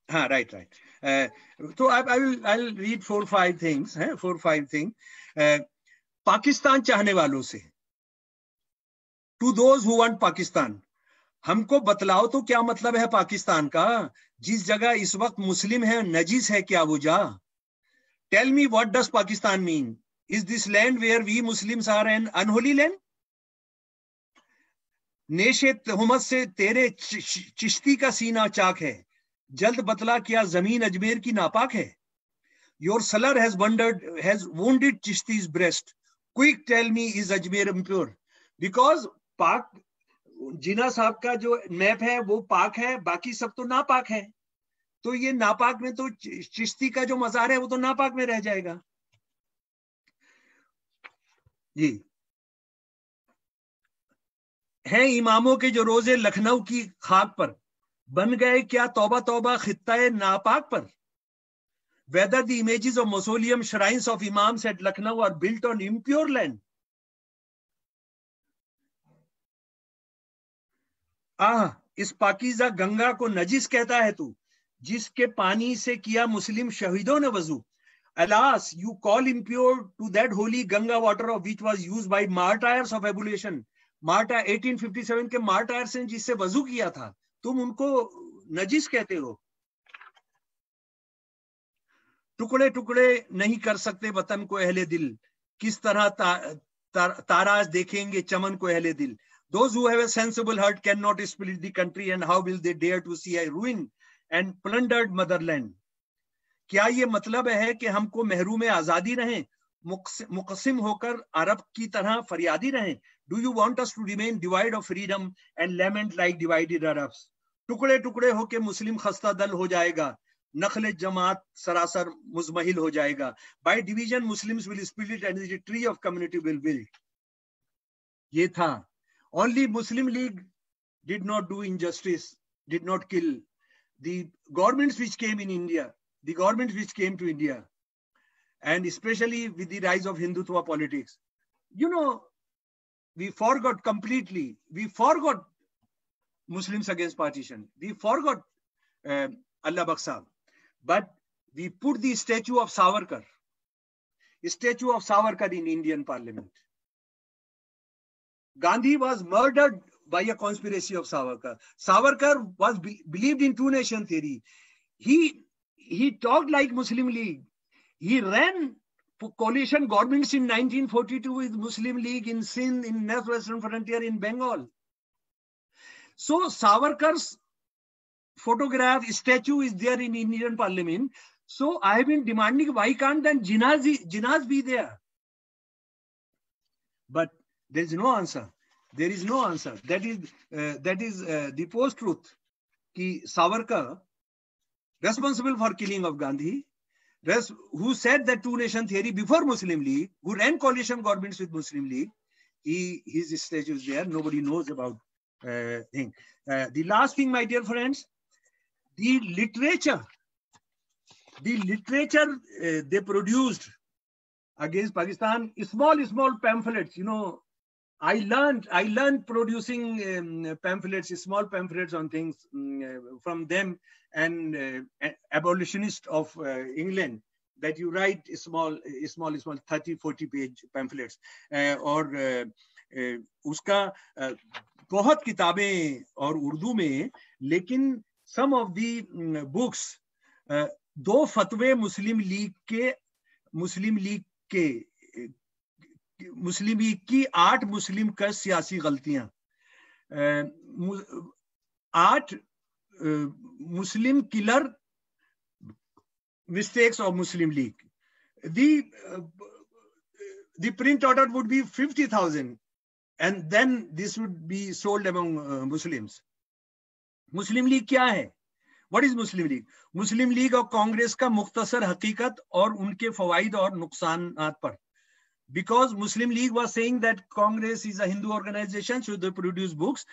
Ah, right, right. Uh, so I, I, will I'll read four five things. Eh? Four five things. Uh, Pakistan चाहने वालों से to those who want Pakistan हमको बतलाओ तो क्या मतलब है पाकिस्तान का? जिस जगह इस वक्त मुस्लिम है, नजीस है क्या वो जा? Tell me what does Pakistan mean Is this land where we Muslims are an unholy land? नेशे तहमत से तेरे चिश्ती का सीना चाक है। जल्द बतला क्या ज़मीन अजमेर की नापाक है? Your सलर has wondered has wounded Chishti's breast. Quick tell me, is Ajmer impure? Because पाक जिना साहब का जो मैप है, वो पाक है, बाकी सब तो नापाक है। तो ये नापाक में तो चिश्ती का जो मजार है, वो तो नापाक में रह जाएगा। जी। हैं इमामों के जो रोज़े लखनऊ की खाक पर। बन गए क्या तौबा तौबा खिताए नापाक पर? whether the images of mausoleum shrines of imams at Lucknow are built on impure land. आह इस पाकिजा गंगा को नजिस कहता है तू जिसके पानी से किया मुस्लिम शहीदों ने वज़ू। alas you call impure to that holy ganga water of which was used by martyrs of abolition martyr 1857 के मार्टायर्स ने जिससे वज़ू किया था तुम उनको नजिस कहते हो। टुकड़े टुकड़े नहीं कर सकते वतन को अहले दिल। किस तरह ता, ता, ताराज देखेंगे चमन को अहले दिल। Those who have a sensible heart cannot split the country, and how will they dare to see a ruined and plundered motherland? क्या ये मतलब है कि हमको महरूम आज़ादी रहें? मुकसिम होकर अरब की तरह फरियादी रहें? Do you want us to remain divide of freedom and lament like divided Arabs टुकड़े टुकड़े होके मुस्लिम खस्ता दल हो जाएगा। नखल जमात सरासर मुजमहिल हो जाएगा। बाय डिवीज़न बिल्ड ये था। Only Muslim League did not do injustice, did not kill. The governments which came in India, the governments which came to India, and especially with the rise of Hindutva politics, you know, we forgot completely. We forgot Muslims against partition. We forgot uh, Allah Bakhsh Saab. But we put the statue of Savarkar, statue of Savarkar in Indian parliament. Gandhi was murdered by a conspiracy of Savarkar. Savarkar was be believed in two nation theory. He, he talked like Muslim League. He ran coalition governments in 1942 with Muslim League in Sindh, in Northwestern frontier in Bengal. So Savarkar's photograph statue is there in Indian Parliament. So I have been demanding why can't then Jinnahs, Jinnahs be there? But there is no answer. There is no answer. That is uh, that is uh, the post truth. Ki Savarkar, responsible for killing of Gandhi, who said that two nation theory before Muslim League, who ran coalition governments with Muslim League, he his statue is there. Nobody knows about uh, thing. Uh, the last thing, my dear friends, the literature, the literature uh, they produced against Pakistan, small, small pamphlets, you know, I learned, I learned producing um, pamphlets, small pamphlets on things um, from them and uh, abolitionist of uh, England that you write small, small, small 30, 40 page pamphlets uh, और uh, uh, उसका uh, बहुत किताबें और उर्दू में लेकिन some of the um, books दो फतवे मुस्लिम league के मुस्लिम league के मुस्लिम लीग की आठ मुस्लिम का सियासी गलतियाँ आठ Muslim killer mistakes of Muslim League. The uh, the print order would be 50,000 and then this would be sold among uh, Muslims. Muslim League क्या है what is Muslim league Muslim league और कांग्रेस का मुख्तसर हकीकत और उनके फवाइद और नुकसान पर because Muslim League was saying that Congress is a Hindu organization, so they produce books.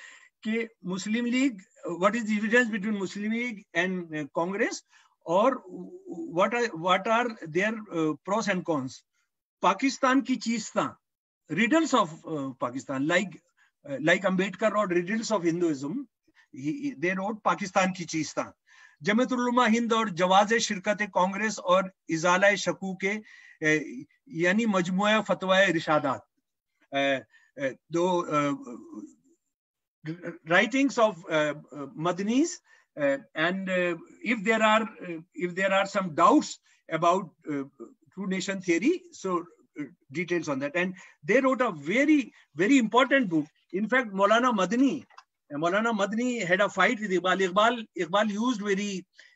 कि Muslim League, what is the difference between Muslim League and uh, Congress, or what are what are their uh, pros and cons? Pakistan ki cheezta, riddles of uh, Pakistan, like uh, like Ambedkar wrote riddles of Hinduism. He, they wrote Pakistan ki cheezta. जमतुलमा Hind और जवाज शिरकत कांग्रेस और इजाला शकू के यानी मजमू फतवाए रिशादात दो writings of Madnis and if there are if there are some doubts about true nation theory so details on that and they wrote a very very important book in fact Maulana Madni Maulana Madni had a fight with Iqbal Iqbal Iqbal use very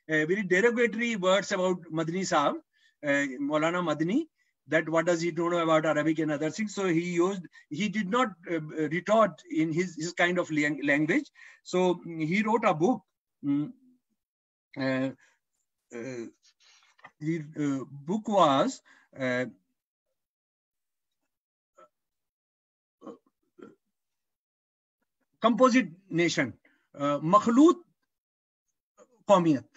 very derogatory words about Madni sahab Maulana Madni that what does he do know about Arabic and other things. So he used, he did not uh, retort in his, his kind of language. So he wrote a book. Um, uh, uh, the uh, book was uh, composite nation, uh, Qawmiyat.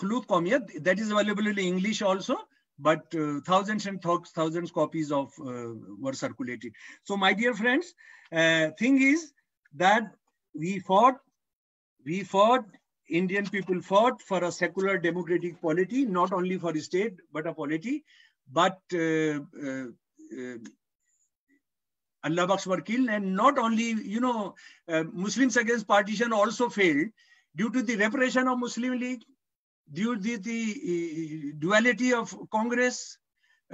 That is available in English also, but uh, thousands and th thousands copies of uh, were circulated. So my dear friends, uh, thing is that we fought, we fought, Indian people fought for a secular democratic polity, not only for the state, but a polity. But uh, uh, uh, Allah Bakhsh were killed, and not only, you know, Muslims against partition also failed due to the repression of Muslim League, due to the uh, duality of Congress,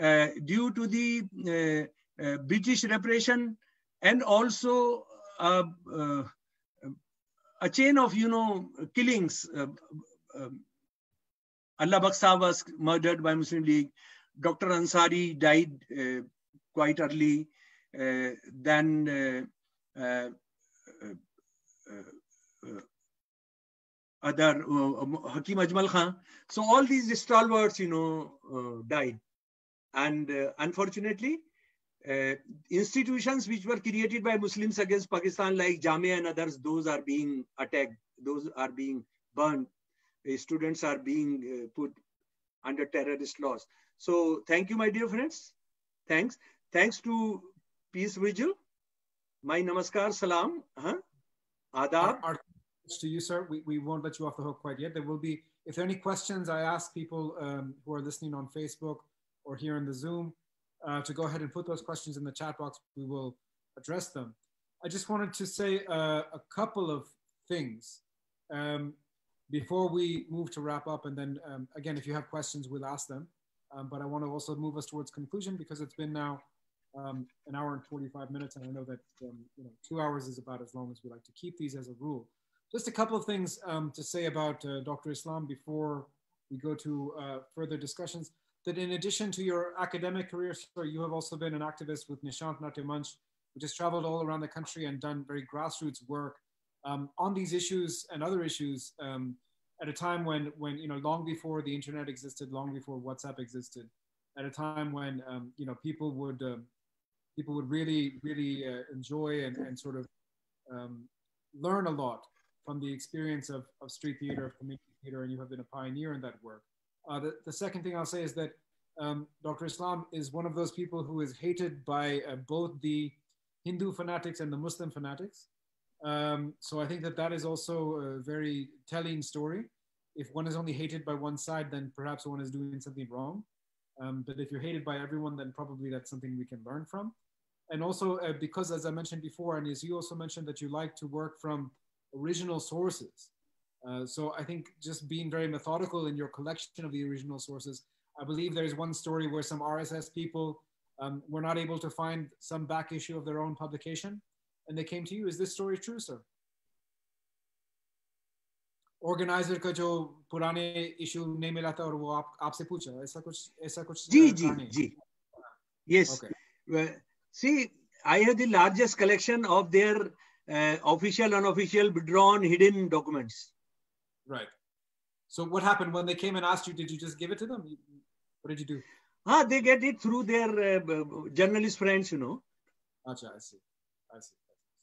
uh, due to the uh, uh, British repression, and also uh, a chain of, you know, killings. Um, Allah Bakhsh was murdered by Muslim League. Dr. Ansari died quite early. Uh, then uh, uh, other Hakim Ajmal Khan. So all these stalwarts, you know, died. And unfortunately, uh, institutions which were created by Muslims against Pakistan, like Jamia and others, those are being attacked, those are being burned, uh, students are being uh, put under terrorist laws. So thank you, my dear friends. Thanks. Thanks to peace vigil. My namaskar, salam, huh? adab. To you, sir. We, we won't let you off the hook quite yet. There will be, if there are any questions, I ask people um, who are listening on Facebook or here in the Zoom uh, to go ahead and put those questions in the chat box. We will address them. I just wanted to say uh, a couple of things um, before we move to wrap up. And then um, again, if you have questions, we'll ask them. Um, but I want to also move us towards conclusion because it's been now um, an hour and 45 minutes. And I know that um, you know, two hours is about as long as we like to keep these as a rule. Just a couple of things um, to say about uh, Dr. Islam before we go to uh, further discussions. That in addition to your academic career, sir, you have also been an activist with Nishant Natya Manch, which has traveled all around the country and done very grassroots work um, on these issues and other issues um, at a time when, when, you know, long before the internet existed, long before WhatsApp existed, at a time when, um, you know, people would, um, people would really, really uh, enjoy and, and sort of um, learn a lot from the experience of, of street theater, of community theater, and you have been a pioneer in that work. Uh, the, the, second thing I'll say is that um, Dr. Islam is one of those people who is hated by uh, both the Hindu fanatics and the Muslim fanatics. Um, so I think that that is also a very telling story. If one is only hated by one side, then perhaps one is doing something wrong. Um, but if you're hated by everyone, then probably that's something we can learn from and also uh, because as I mentioned before, and as you also mentioned that you like to work from original sources. Uh, so I think just being very methodical in your collection of the original sources. I believe there's one story where some RSS people um, were not able to find some back issue of their own publication, and they came to you. Is this story true, sir? Organiser का जो पुराने issue नहीं मिला था और वो आप आपसे पूछा ऐसा कुछ ऐसा कुछ जी जी जी yes okay. See, I have the largest collection of their uh, official, unofficial, withdrawn, hidden documents. Right. So what happened when they came and asked you? Did you just give it to them? What did you do? Ah, they get it through their uh, journalist friends, you know. Achha, I see. I see.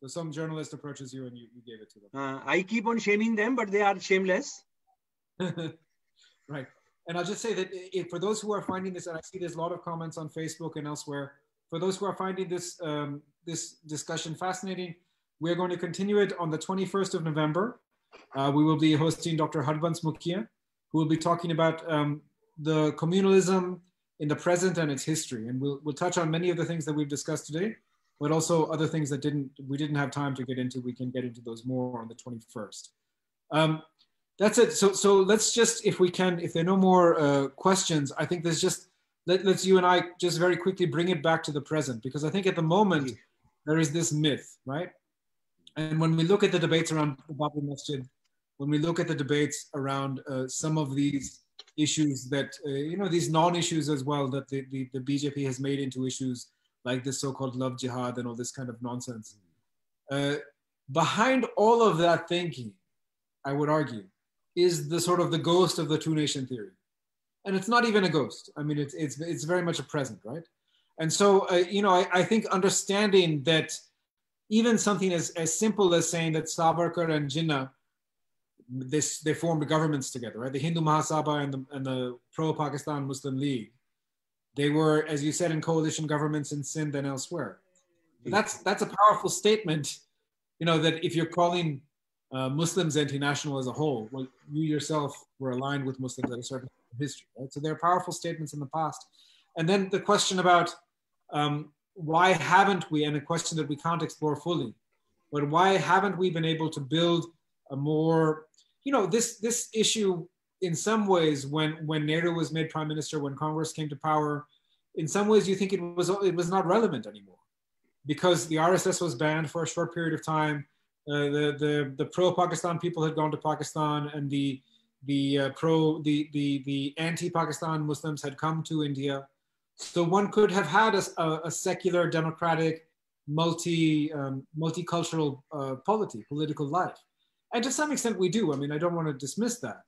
So some journalist approaches you and you, you gave it to them. Uh, I keep on shaming them, but they are shameless. right. And I'll just say that if, for those who are finding this, and I see there's a lot of comments on Facebook and elsewhere, for those who are finding this, um, this discussion fascinating, we're going to continue it on the 21st of November. Uh, we will be hosting Dr. Harbans Mukhia, who will be talking about um, the communalism in the present and its history. And we'll, we'll touch on many of the things that we've discussed today, but also other things that didn't we didn't have time to get into. We can get into those more on the 21st. Um, that's it. So, so let's just, if we can, if there are no more uh, questions, I think there's just let, us you and I just very quickly bring it back to the present because I think at the moment there is this myth, right? And when we look at the debates around Babri Masjid, when we look at the debates around uh, some of these issues that, uh, you know, these non-issues as well that the, the, the, BJP has made into issues like this so-called love jihad and all this kind of nonsense. Uh, behind all of that thinking, I would argue, is the sort of the ghost of the two nation theory and it's not even a ghost. I mean, it's it's it's very much a present, right? And so, uh, you know, I, I think understanding that even something as, as simple as saying that Savarkar and Jinnah, this, they formed governments together, right? The Hindu Mahasabha and the, and the pro-Pakistan Muslim League. They were, as you said, in coalition governments in Sindh and elsewhere. But that's, that's a powerful statement, you know, that if you're calling uh, Muslims anti-national as a whole, well, you yourself were aligned with Muslims at a certain history, right? So there are powerful statements in the past. And then the question about um, why haven't we, and a question that we can't explore fully, but why haven't we been able to build a more, you know, this this issue in some ways when when Nehru was made prime minister, when Congress came to power, in some ways you think it was it was not relevant anymore because the RSS was banned for a short period of time. Uh, the the the pro-Pakistan people had gone to Pakistan, and the the uh, pro the the the anti-Pakistan Muslims had come to India. So one could have had a, a secular, democratic, multi um, multicultural uh, polity, political life, and to some extent we do. I mean, I don't want to dismiss that,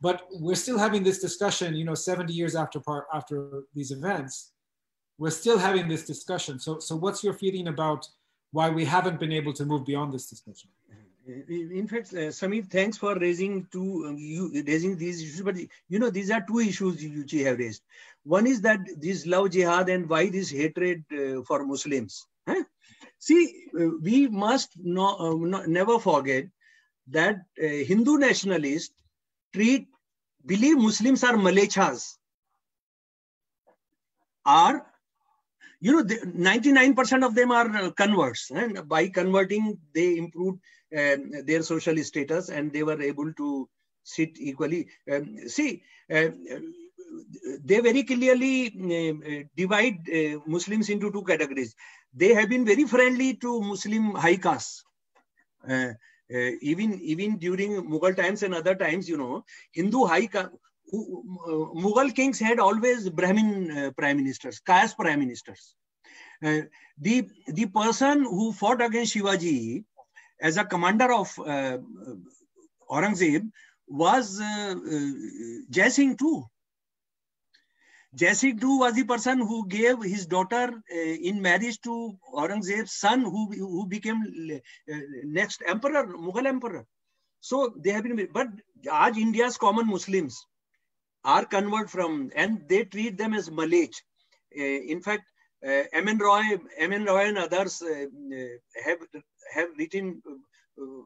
but we're still having this discussion. You know, 70 years after part after these events, we're still having this discussion. So, so what's your feeling about why we haven't been able to move beyond this discussion? In fact, uh, Samir, thanks for raising two um, you raising these issues. But you know, these are two issues which you have raised. One is that this love jihad and why this hatred uh, for Muslims. Huh? See, uh, we must no, uh, no, never forget that uh, Hindu nationalists treat believe Muslims are Malechas, are you know 99% of them are uh, converts and by converting they improved um, their social status and they were able to sit equally. Um, see uh, they very clearly uh, divide uh, muslims into two categories. They have been very friendly to muslim high castes. Uh, uh, even even during mughal times and other times you know hindu high uh, Mughal kings had always Brahmin prime ministers, caste prime ministers. Uh, the, the person who fought against Shivaji as a commander of uh, Aurangzeb was uh, uh, Jai Singh too. Jai Singh too was the person who gave his daughter uh, in marriage to Aurangzeb's son who, who became uh, next emperor, Mughal emperor. So they have been, but आज India's common Muslims are converted from, and they treat them as Malay. Uh, in fact, uh, M.N. Roy, M.N. Roy and others uh, have, have written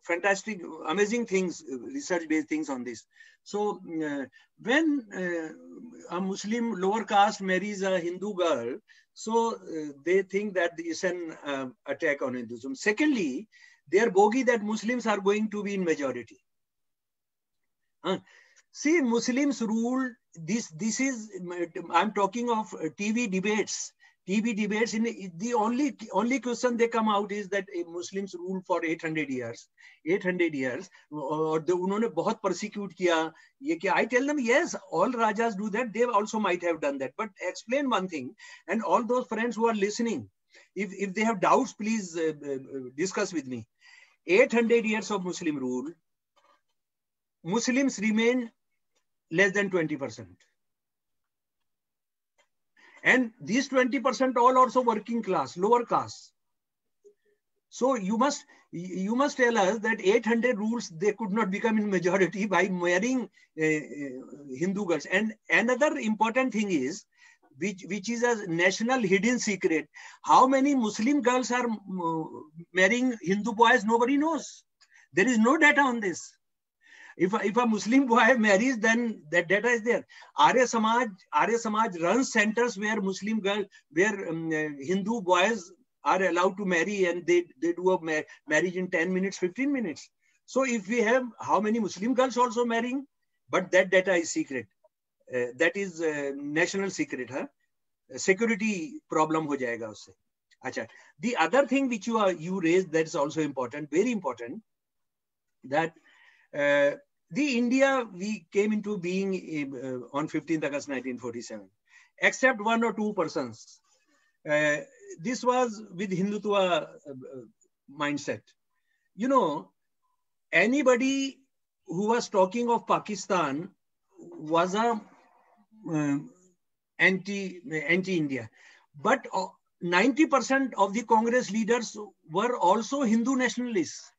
fantastic, amazing things, research-based things on this. So uh, when uh, a Muslim lower caste marries a Hindu girl, so uh, they think that it's an attack on Hinduism. Secondly, they are bogey that Muslims are going to be in majority. See, Muslims rule this. This is I'm talking of TV debates. TV debates in the only only question they come out is that Muslims rule for 800 years. 800 years और उन्होंने बहुत persecute किया ये कि I tell them yes all rajas do that they also might have done that but explain one thing and all those friends who are listening if if they have doubts please uh, uh, discuss with me 800 years of Muslim rule Muslims remain less than 20%. And these 20% all also working class, lower caste. So you must you must tell us that 800 rules they could not become in majority by marrying uh, Hindu girls. And another important thing is, which which is a national hidden secret, how many Muslim girls are uh, marrying Hindu boys? Nobody knows. There is no data on this. If, if a Muslim boy marries, then that data is there. Arya Samaj, Arya Samaj runs centers where Muslim girl, where um, uh, Hindu boys are allowed to marry and they, they do a ma marriage in 10 minutes, 15 minutes. So if we have how many Muslim girls also marrying, but that data is secret. Uh, that is uh, national secret, huh? Security problem ho jayega usse. Acha. The other thing which you are you raised that is also important, very important, that uh, the India we came into being uh, on 15th August 1947, except one or two persons. Uh, this was with Hindutva uh, mindset. You know, anybody who was talking of Pakistan was a uh, anti anti India, but uh, 90% of the Congress leaders were also Hindu nationalists.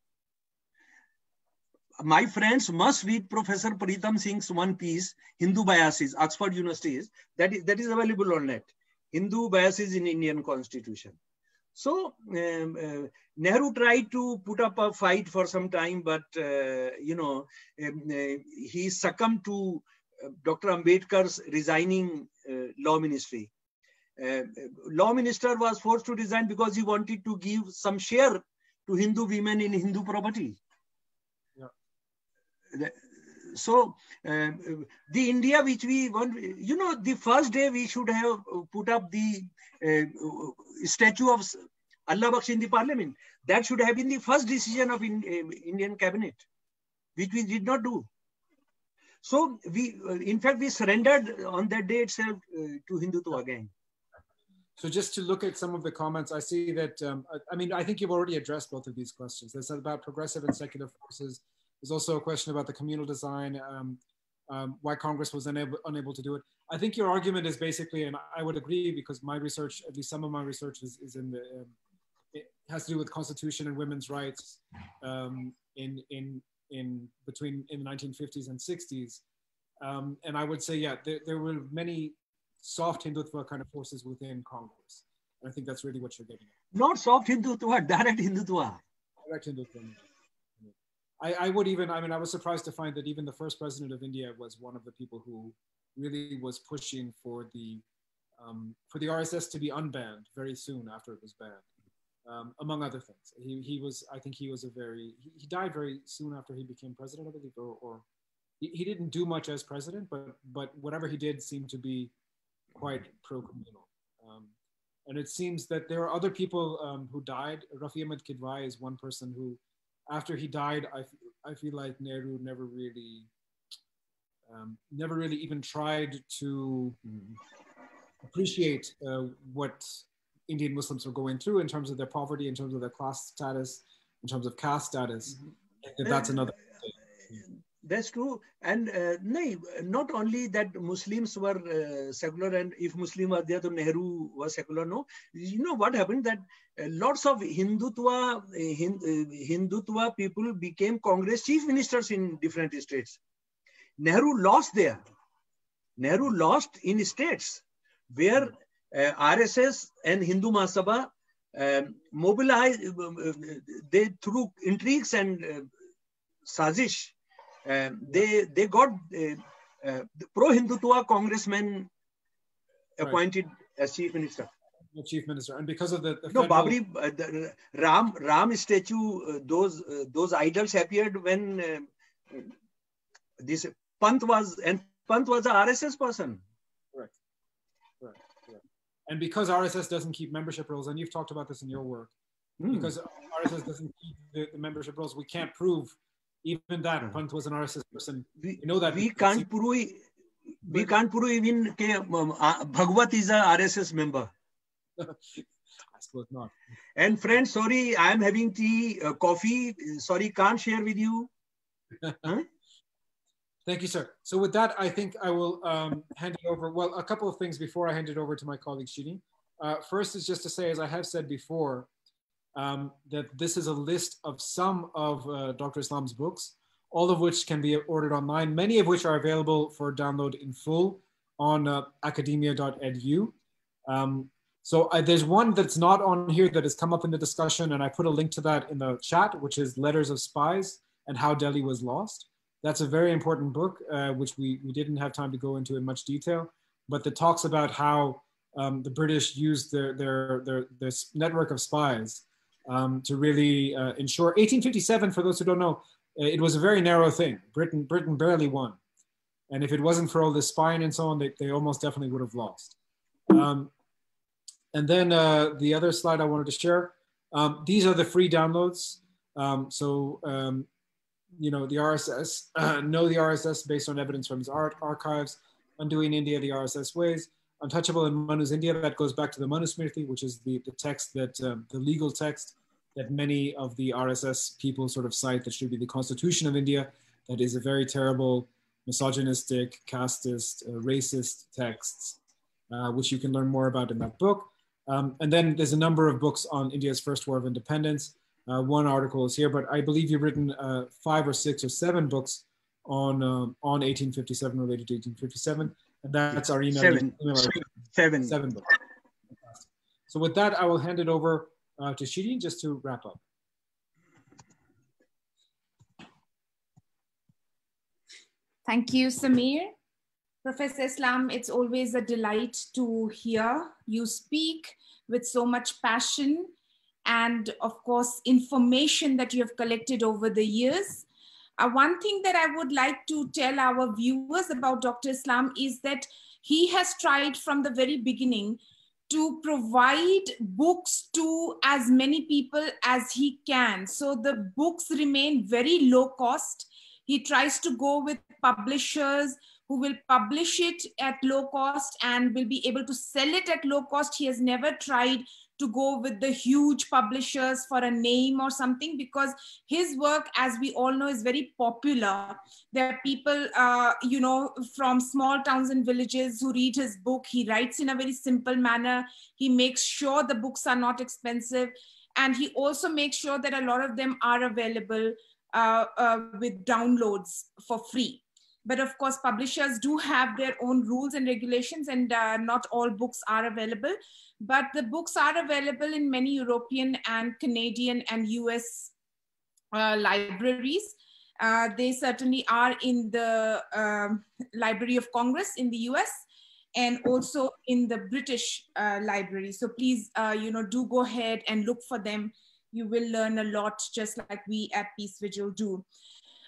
My friends must read Professor Pritam Singh's one piece, Hindu Biases, Oxford University, that is, that is available on net. Hindu Biases in Indian Constitution. So um, uh, Nehru tried to put up a fight for some time, but uh, you know um, uh, he succumbed to uh, Dr. Ambedkar's resigning uh, law ministry. Uh, law minister was forced to resign because he wanted to give some share to Hindu women in Hindu property. So the India which we want, you know, the first day we should have put up the statue of Allah Bakhsh in the parliament. That should have been the first decision of in, uh, Indian cabinet, which we did not do. So we, uh, in fact, we surrendered on that day itself uh, to Hindutva again. So just to look at some of the comments, I see that, um, I, I mean, I think you've already addressed both of these questions. There's about progressive and secular forces. There's also a question about the communal design, um, um, why Congress was unable, unable to do it. I think your argument is basically, and I would agree because my research, at least some of my research is, is in the, um, it has to do with constitution and women's rights um, in, in, in between in the 1950s and 60s. Um, and I would say, yeah, there, there, were many soft Hindutva kind of forces within Congress. And I think that's really what you're getting at. Not soft Hindutva, direct Hindutva. Direct Hindutva. I, I would even, I mean, I was surprised to find that even the first president of India was one of the people who really was pushing for the um, for the RSS to be unbanned very soon after it was banned, um, among other things. He, he was, I think he was a very, he, he died very soon after he became president, I believe, or, or he, he, didn't do much as president, but, but whatever he did seemed to be quite pro-communal. Um, and it seems that there are other people um, who died. Rafi Ahmed Kidwai is one person who after he died, I, I feel like Nehru never really, um, never really even tried to appreciate uh, what Indian Muslims were going through in terms of their poverty, in terms of their class status, in terms of caste status. Mm-hmm. That's another. That's true. And uh, no, not only that Muslims were uh, secular and if Muslim were there, then Nehru was secular. No, you know what happened that uh, lots of Hindutva, uh, Hind, uh, Hindutva people became Congress chief ministers in different states. Nehru lost there. Nehru lost in states where uh, RSS and Hindu Mahasabha um, mobilized, they through intrigues and sazish, um, they they got uh, uh, pro Hindutva congressmen appointed right. as chief minister. The chief minister, and because of the, the no Babri, uh, the Ram Ram statue, uh, those uh, those idols appeared when uh, this Pant was and Pant was a RSS person. Right. Right. right. And because RSS doesn't keep membership rolls, and you've talked about this in your work, mm. because RSS doesn't keep the, the membership rolls, we can't prove even that hmm. Pant was an RSS person. We you know that we can't prove we can't prove even um, uh, Bhagwat is a RSS member. I suppose not. And friends, sorry, I am having tea, uh, coffee. Sorry, can't share with you. huh? Thank you, sir. So with that, I think I will um, hand it over. Well, a couple of things before I hand it over to my colleague Shireen. Uh, first is just to say, as I have said before, um, that this is a list of some of uh, Dr. Islam's books, all of which can be ordered online, many of which are available for download in full on uh, academia.edu. Um, so uh, there's one that's not on here that has come up in the discussion, and I put a link to that in the chat, which is Letters of Spies and How Delhi Was Lost. That's a very important book, uh, which we, we didn't have time to go into in much detail, but that talks about how um, the British used their, their, their, their network of spies um, to really uh, ensure. 1857, for those who don't know, uh, it was a very narrow thing. Britain, Britain barely won. And if it wasn't for all this spying and so on, they, they almost definitely would have lost. Um, and then uh, the other slide I wanted to share, um, these are the free downloads. Um, so, um, you know, the RSS, uh, know the RSS based on evidence from his art archives, Undoing India the RSS ways, Untouchable in Manu's India, that goes back to the Manusmriti, which is the, the text that, um, the legal text that many of the RSS people sort of cite that should be the constitution of India. That is a very terrible, misogynistic, casteist, uh, racist texts, uh, which you can learn more about in that book. Um, and then there's a number of books on India's first war of independence. Uh, one article is here, but I believe you've written uh, five or six or seven books on um, on 1857 related to 1857, and that's our email. Seven. email seven. Seven books. So with that, I will hand it over uh, to Shireen just to wrap up. Thank you, Samir. Professor Islam, it's always a delight to hear you speak with so much passion and, of course, information that you have collected over the years. Uh, one thing that I would like to tell our viewers about Dr. Islam is that he has tried from the very beginning to provide books to as many people as he can. So the books remain very low cost. He tries to go with publishers who will publish it at low cost and will be able to sell it at low cost. He has never tried to go with the huge publishers for a name or something because his work, as we all know, is very popular. There are people, uh, you know, from small towns and villages who read his book. He writes in a very simple manner. He makes sure the books are not expensive. And he also makes sure that a lot of them are available uh, uh, with downloads for free. But of course, publishers do have their own rules and regulations, and uh, not all books are available. But the books are available in many European and Canadian and US uh, libraries. Uh, they certainly are in the um, Library of Congress in the US and also in the British uh, library. So please, uh, you know, do go ahead and look for them. You will learn a lot just like we at Peace Vigil do.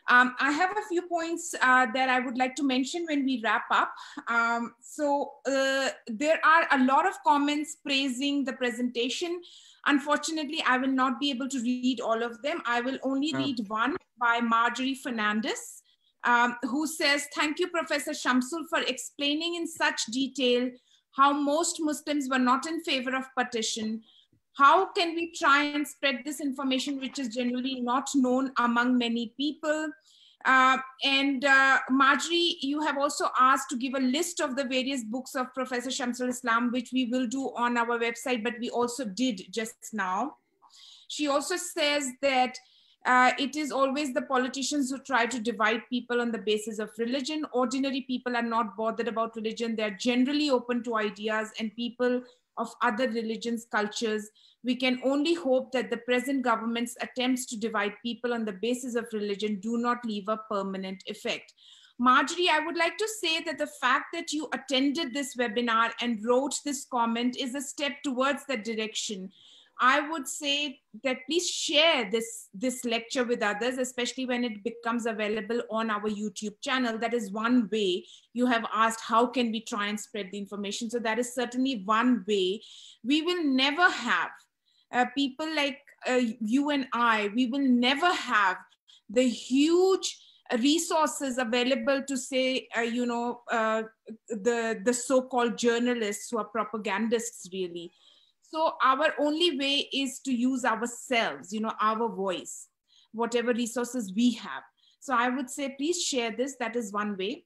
Um, I have a few points uh, that I would like to mention when we wrap up. Um, so uh, there are a lot of comments praising the presentation. Unfortunately, I will not be able to read all of them. I will only read one by Marjorie Fernandez, um, who says, thank you, Professor Shamsul, for explaining in such detail how most Muslims were not in favor of partition, how can we try and spread this information which is generally not known among many people uh, and uh, Marjorie, you have also asked to give a list of the various books of Professor Shamsul Islam, which we will do on our website, but we also did just now. She also says that uh, it is always the politicians who try to divide people on the basis of religion. Ordinary people are not bothered about religion. They're generally open to ideas and people of other religions, cultures. We can only hope that the present government's attempts to divide people on the basis of religion do not leave a permanent effect. Marjorie, I would like to say that the fact that you attended this webinar and wrote this comment is a step towards that direction. I would say that please share this, this lecture with others, especially when it becomes available on our YouTube channel. That is one way you have asked, how can we try and spread the information? So that is certainly one way. We will never have uh, people like uh, you and I, we will never have the huge resources available to say, uh, you know, uh, the, the so-called journalists who are propagandists really. So our only way is to use ourselves, you know, our voice, whatever resources we have. So I would say, please share this. That is one way.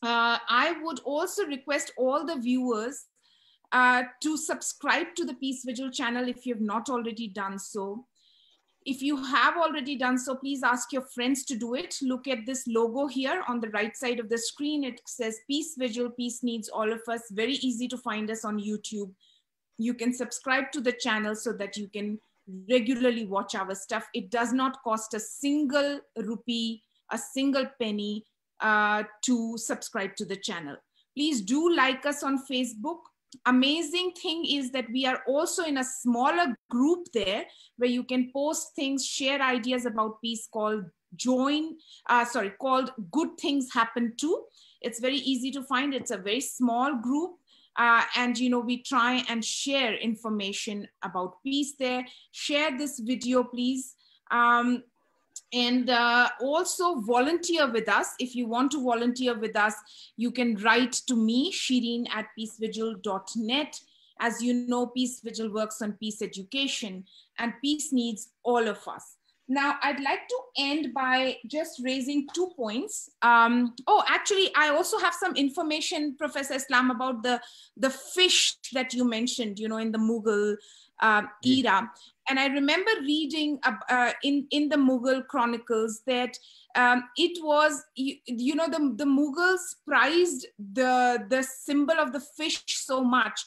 Uh, I would also request all the viewers uh, to subscribe to the Peace Vigil channel if you have not already done so. If you have already done so, please ask your friends to do it. Look at this logo here on the right side of the screen. It says Peace Vigil, Peace Needs All of Us. Very easy to find us on YouTube you can subscribe to the channel so that you can regularly watch our stuff. It does not cost a single rupee, a single penny uh, to subscribe to the channel. Please do like us on Facebook. Amazing thing is that we are also in a smaller group there where you can post things, share ideas about peace called join, uh, sorry, called good things happen too. It's very easy to find. It's a very small group uh, and you know we try and share information about peace there. Share this video please. Um, and uh, also volunteer with us. If you want to volunteer with us you can write to me shireen at peacevigil.net as you know peace vigil works on peace education and peace needs all of us Now, I'd like to end by just raising two points. Um, oh, actually, I also have some information, Professor Islam, about the, the fish that you mentioned, you know, in the Mughal uh, era. And I remember reading uh, in, in the Mughal chronicles that um, it was, you, you know, the, the Mughals prized the, the symbol of the fish so much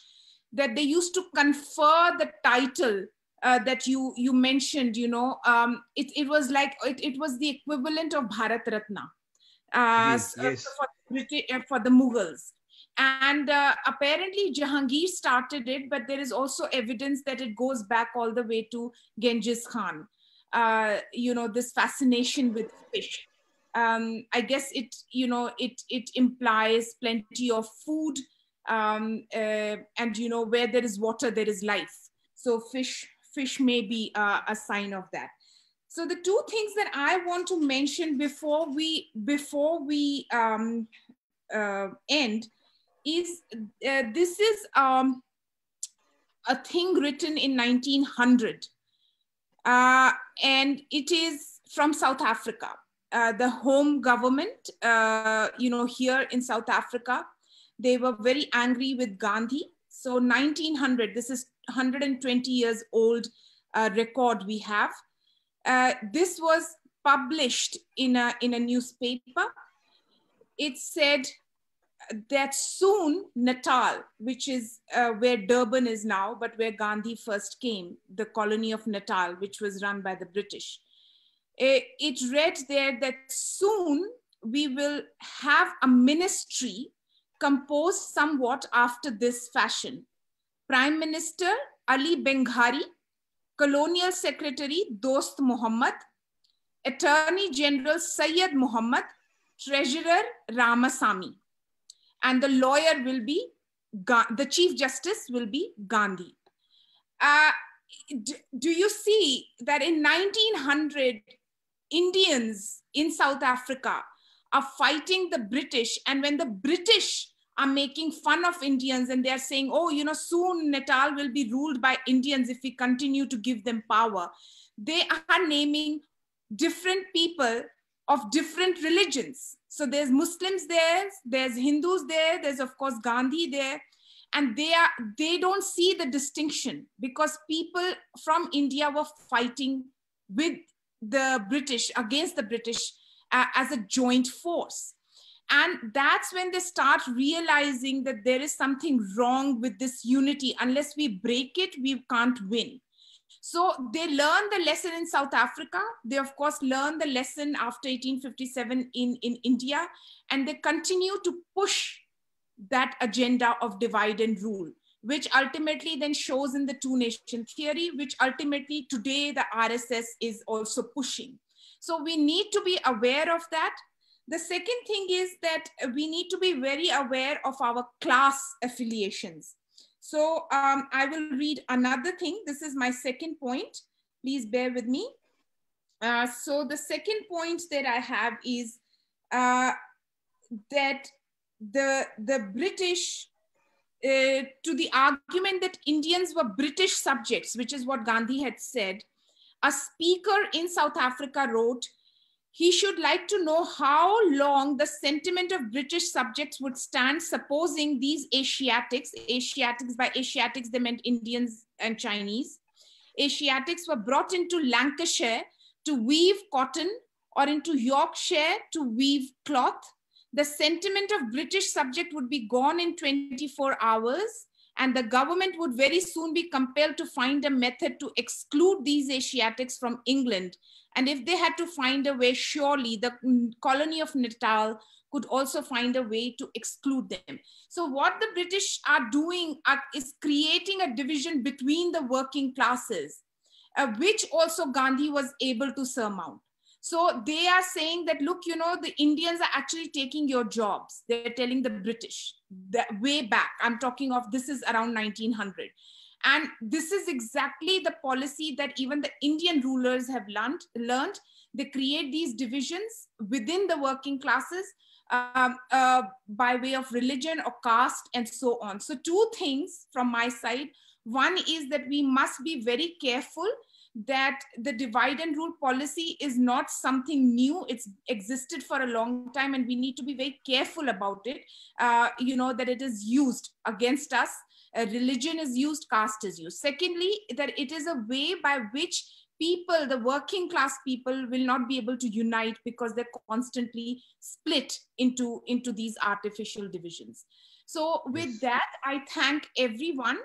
that they used to confer the title uh, that you you mentioned you know um, it, it was like it, it was the equivalent of bharat ratna uh, yes, yes. For, uh, for, the mughals. And uh, apparently jahangir started it but there is also evidence that it goes back all the way to genghis khan. Uh, you know this fascination with fish. Um, i guess it you know it it implies plenty of food um, uh, and you know where there is water there is life. So fish fish may be uh, a sign of that. So the two things that I want to mention before we before we um, uh, end is uh, this is um, a thing written in 1900 uh, and it is from South Africa. Uh, the home government, uh, you know, here in South Africa, they were very angry with Gandhi. So 1900, this is 120 years old uh, record we have. Uh, this was published in a, in a newspaper. It said that soon Natal, which is uh, where Durban is now, but where Gandhi first came, the colony of Natal, which was run by the British. It, it read there that soon we will have a ministry composed somewhat after this fashion. Prime Minister Ali Benghari, Colonial Secretary Dost Muhammad, Attorney General Syed Muhammad, Treasurer Ramasamy, and the lawyer will be, the Chief Justice will be Gandhi. Uh, do you see that in 1900, Indians in South Africa are fighting the British, and when the British are making fun of Indians and they're saying, oh, you know, soon Natal will be ruled by Indians if we continue to give them power. They are naming different people of different religions. So there's Muslims there, there's Hindus there, there's of course Gandhi there. And they are they don't see the distinction because people from India were fighting with the British against the British uh, as a joint force and that's when they start realizing that there is something wrong with this unity. Unless we break it we can't win. So they learn the lesson in south africa. They of course learn the lesson after 1857 in, in india. And they continue to push that agenda of divide and rule which ultimately then shows in the two nation theory which ultimately today the rss is also pushing. So we need to be aware of that the second thing is that we need to be very aware of our class affiliations. So um, I will read another thing. This is my second point. Please bear with me. Uh, so the second point that I have is uh, that the, the British, uh, to the argument that Indians were British subjects, which is what Gandhi had said, a speaker in South Africa wrote, he should like to know how long the sentiment of British subjects would stand, supposing these Asiatics, Asiatics by Asiatics, they meant Indians and Chinese, Asiatics were brought into Lancashire to weave cotton or into Yorkshire to weave cloth. The sentiment of British subject would be gone in 24 hours and the government would very soon be compelled to find a method to exclude these Asiatics from England and if they had to find a way, surely the colony of Natal could also find a way to exclude them. So what the British are doing are, is creating a division between the working classes, uh, which also Gandhi was able to surmount. So they are saying that, look, you know, the Indians are actually taking your jobs. They're telling the British that way back. I'm talking of this is around 1900. And this is exactly the policy that even the Indian rulers have learned. learned. They create these divisions within the working classes um, uh, by way of religion or caste and so on. So two things from my side. One is that we must be very careful that the divide and rule policy is not something new. It's existed for a long time, and we need to be very careful about it. Uh, you know, that it is used against us. Uh, religion is used, caste is used. Secondly, that it is a way by which people, the working class people, will not be able to unite because they're constantly split into, into these artificial divisions. So, with that, I thank everyone,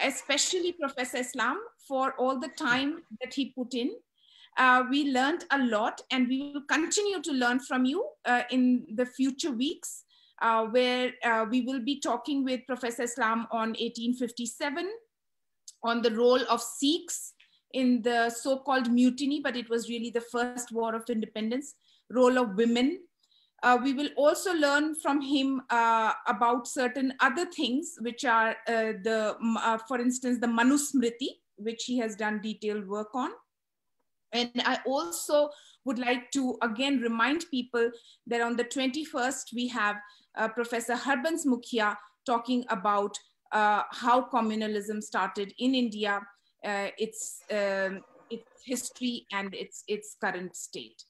especially Professor Islam, for all the time that he put in. Uh, we learned a lot and we will continue to learn from you uh, in the future weeks uh, where uh, we will be talking with Professor Islam on 1857 on the role of Sikhs in the so-called mutiny, but it was really the first war of independence, role of women. Uh, we will also learn from him uh, about certain other things, which are the, for instance, the Manusmriti, which he has done detailed work on. And I also would like to again remind people that on the 21st, we have uh, Professor Harbans Mukhia talking about uh, how communalism started in India, uh, its, um, its history and its, its current state.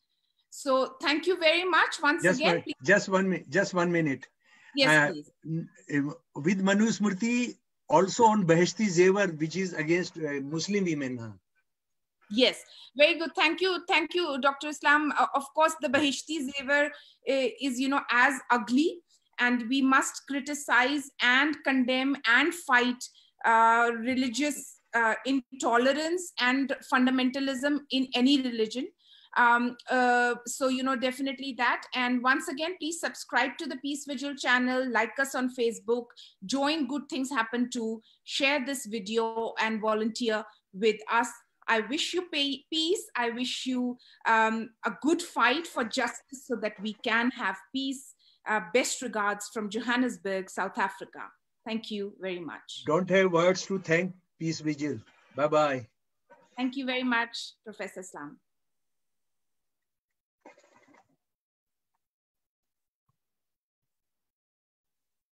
So thank you very much once just again. One, just one minute. Just one minute. Yes, please. With Manusmriti, also on Beheshti Zevar, which is against uh, Muslim women. Yes, very good. Thank you. Thank you, Dr. Islam. Uh, of course, the Beheshti Zevar uh, is, you know, as ugly and we must criticize and condemn and fight uh, religious uh, intolerance and fundamentalism in any religion. Um, uh, so, you know, definitely that. And once again, please subscribe to the Peace Vigil channel, like us on Facebook, join Good Things Happen to share this video and volunteer with us. I wish you peace. I wish you um, a good fight for justice so that we can have peace. Uh, best regards from Johannesburg, South Africa. Thank you very much. Don't have words to thank Peace Vigil. Bye bye. Thank you very much, Professor Islam.